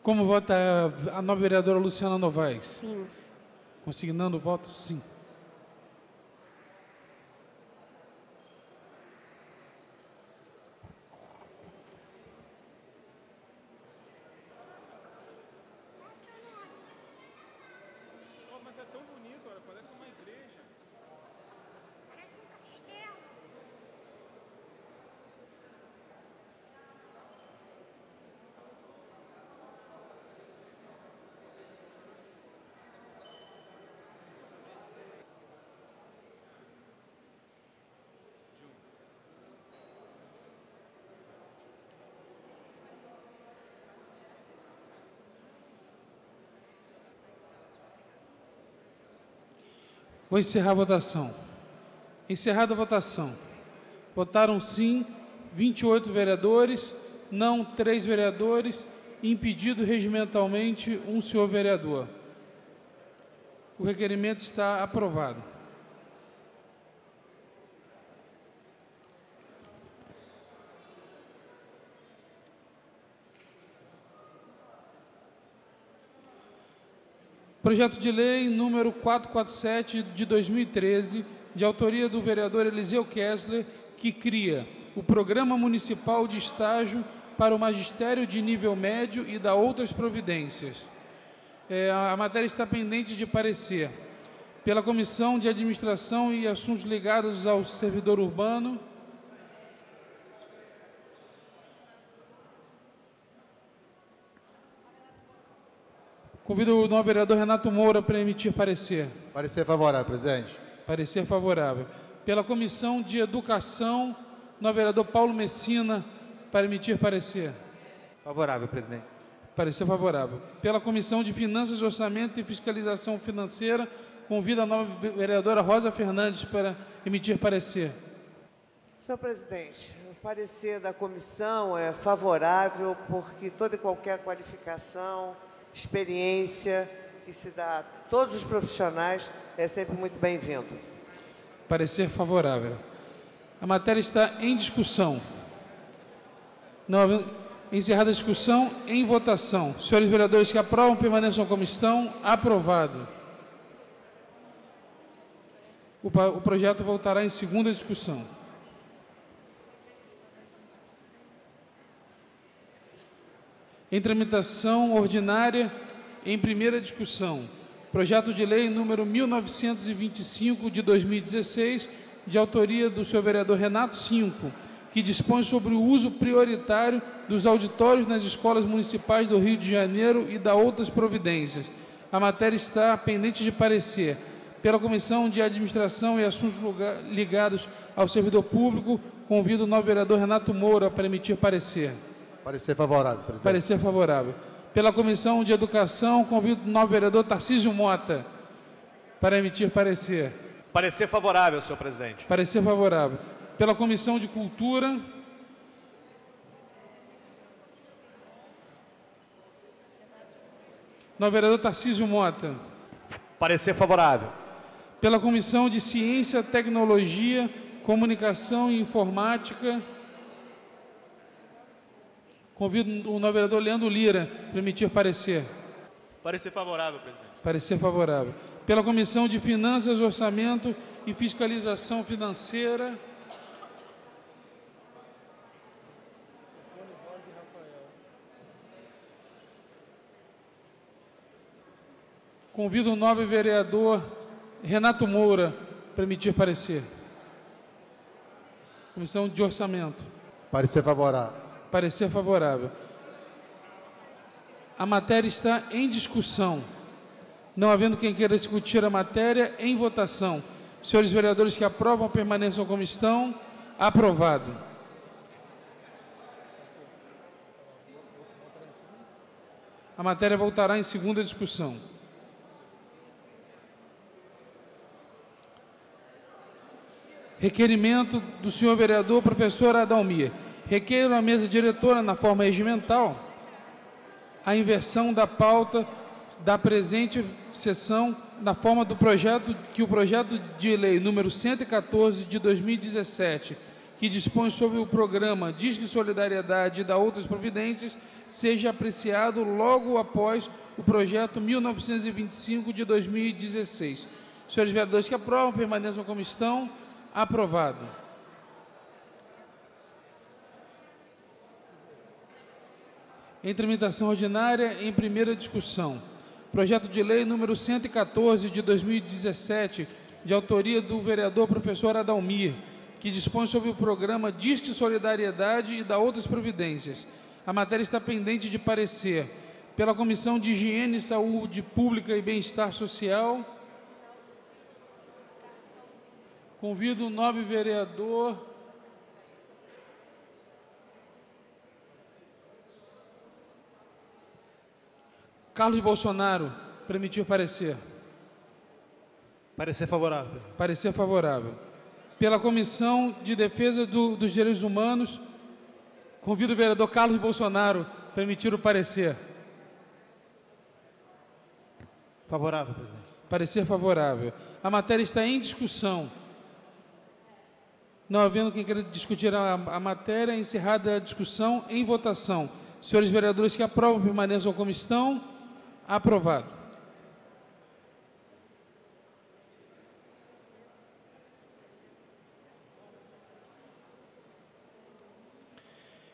Como vota a nova vereadora Luciana Novaes? Sim. Consignando o voto? Sim. Vou encerrar a votação. Encerrada a votação. Votaram sim 28 vereadores, não 3 vereadores, impedido regimentalmente um senhor vereador. O requerimento está aprovado. Projeto de lei número 447 de 2013, de autoria do vereador Eliseu Kessler, que cria o Programa Municipal de Estágio para o Magistério de Nível Médio e da outras providências. É, a matéria está pendente de parecer pela Comissão de Administração e Assuntos ligados ao servidor urbano, Convido o novo vereador Renato Moura para emitir parecer. Parecer favorável, presidente. Parecer favorável. Pela Comissão de Educação, o novo vereador Paulo Messina para emitir parecer. Favorável, presidente. Parecer favorável. Pela Comissão de Finanças, Orçamento e Fiscalização Financeira, convido a nova vereadora Rosa Fernandes para emitir parecer. Senhor presidente, o parecer da comissão é favorável porque toda e qualquer qualificação experiência que se dá a todos os profissionais é sempre muito bem-vindo. Parecer favorável. A matéria está em discussão. Não, encerrada a discussão, em votação. Senhores vereadores que aprovam, permaneçam como estão. Aprovado. O, o projeto voltará em segunda discussão. Em tramitação ordinária, em primeira discussão, projeto de lei número 1925 de 2016, de autoria do senhor vereador Renato Cinco, que dispõe sobre o uso prioritário dos auditórios nas escolas municipais do Rio de Janeiro e da outras providências. A matéria está pendente de parecer pela Comissão de Administração e Assuntos Ligados ao Servidor Público. Convido o novo vereador Renato Moura para emitir parecer. Parecer favorável, presidente. Parecer favorável. Pela Comissão de Educação, convido o novo vereador Tarcísio Mota para emitir parecer. Parecer favorável, senhor presidente. Parecer favorável. Pela Comissão de Cultura. Novo vereador Tarcísio Mota. Parecer favorável. Pela Comissão de Ciência, Tecnologia, Comunicação e Informática. Convido o novo vereador Leandro Lira para emitir parecer. Parecer favorável, presidente. Parecer favorável. Pela Comissão de Finanças, Orçamento e Fiscalização Financeira. Convido o nobre vereador Renato Moura para emitir parecer. Comissão de Orçamento. Parecer favorável. Parecer favorável. A matéria está em discussão. Não havendo quem queira discutir a matéria, em votação. Senhores vereadores que aprovam, permaneçam como estão. Aprovado. A matéria voltará em segunda discussão. Requerimento do senhor vereador professor Adalmir. Requeiro à mesa diretora, na forma regimental, a inversão da pauta da presente sessão na forma do projeto que o projeto de lei número 114 de 2017, que dispõe sobre o programa Disque Solidariedade e da outras providências, seja apreciado logo após o projeto 1925 de 2016. Senhores vereadores que aprovam, permaneçam como estão. Aprovado. Em tramitação ordinária, em primeira discussão. Projeto de lei número 114 de 2017, de autoria do vereador professor Adalmir, que dispõe sobre o programa Disque Solidariedade e da outras providências. A matéria está pendente de parecer pela Comissão de Higiene, Saúde Pública e Bem-Estar Social. Convido o nobre vereador Carlos Bolsonaro para emitir parecer. Parecer favorável. Parecer favorável. Pela Comissão de Defesa do- dos Direitos Humanos, convido o vereador Carlos Bolsonaro para emitir o parecer. Favorável, presidente. Parecer favorável. A matéria está em discussão. Não havendo quem queira discutir a, a matéria, encerrada a discussão em votação. Senhores vereadores que aprovam, permaneçam como estão. Aprovado.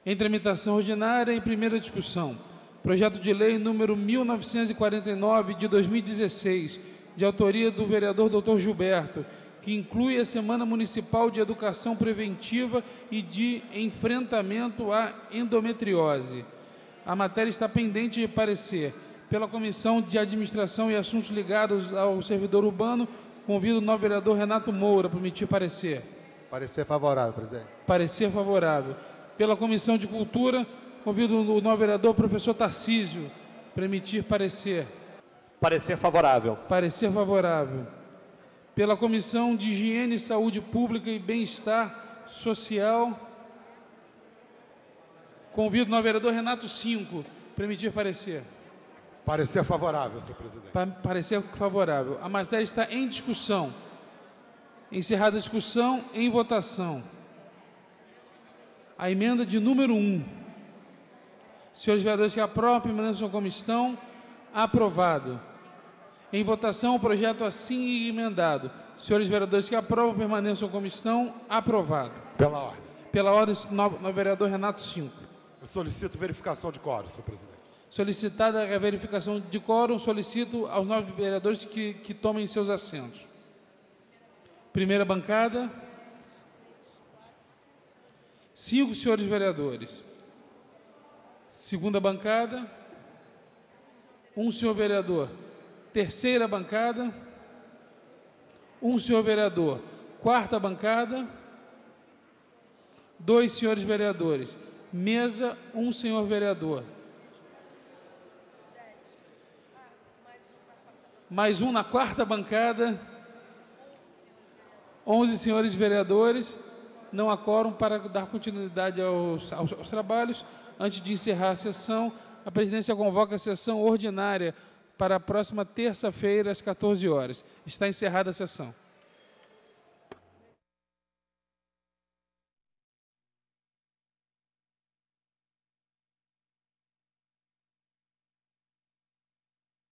Em tramitação ordinária, em primeira discussão. Projeto de lei número 1949 de 2016, de autoria do vereador Dr. Gilberto, que inclui a Semana Municipal de Educação Preventiva e de Enfrentamento à Endometriose. A matéria está pendente de parecer pela Comissão de Administração e Assuntos Ligados ao Servidor Urbano. Convido o novo vereador Renato Moura para emitir parecer. Parecer favorável, presidente. Parecer favorável. Pela Comissão de Cultura, convido o novo vereador professor Tarcísio para emitir parecer. Parecer favorável. Parecer favorável. Pela Comissão de Higiene, Saúde Pública e Bem-Estar Social, convido o novo vereador Renato Cinco para emitir parecer. Parecer favorável, senhor presidente. Pa- Parecer favorável. A matéria está em discussão. Encerrada a discussão, em votação. A emenda de número 1. Senhores vereadores que aprovam, permaneçam como estão. Aprovado. Em votação, o projeto assim emendado. Senhores vereadores que aprovam, permaneçam como estão. Aprovado. Pela ordem. Pela ordem, novo, novo vereador Renato Cinco. Eu solicito verificação de quórum, senhor presidente. Solicitada a verificação de quórum, solicito aos novos vereadores que, que tomem seus assentos. Primeira bancada. Cinco senhores vereadores. Segunda bancada. Um senhor vereador. Terceira bancada. Um senhor vereador. Quarta bancada. Dois senhores vereadores. Mesa, um senhor vereador. Mais um na quarta bancada. Onze senhores vereadores. Não há quórum para dar continuidade aos, aos, aos trabalhos. Antes de encerrar a sessão, a presidência convoca a sessão ordinária para a próxima terça-feira, às 14 horas. Está encerrada a sessão.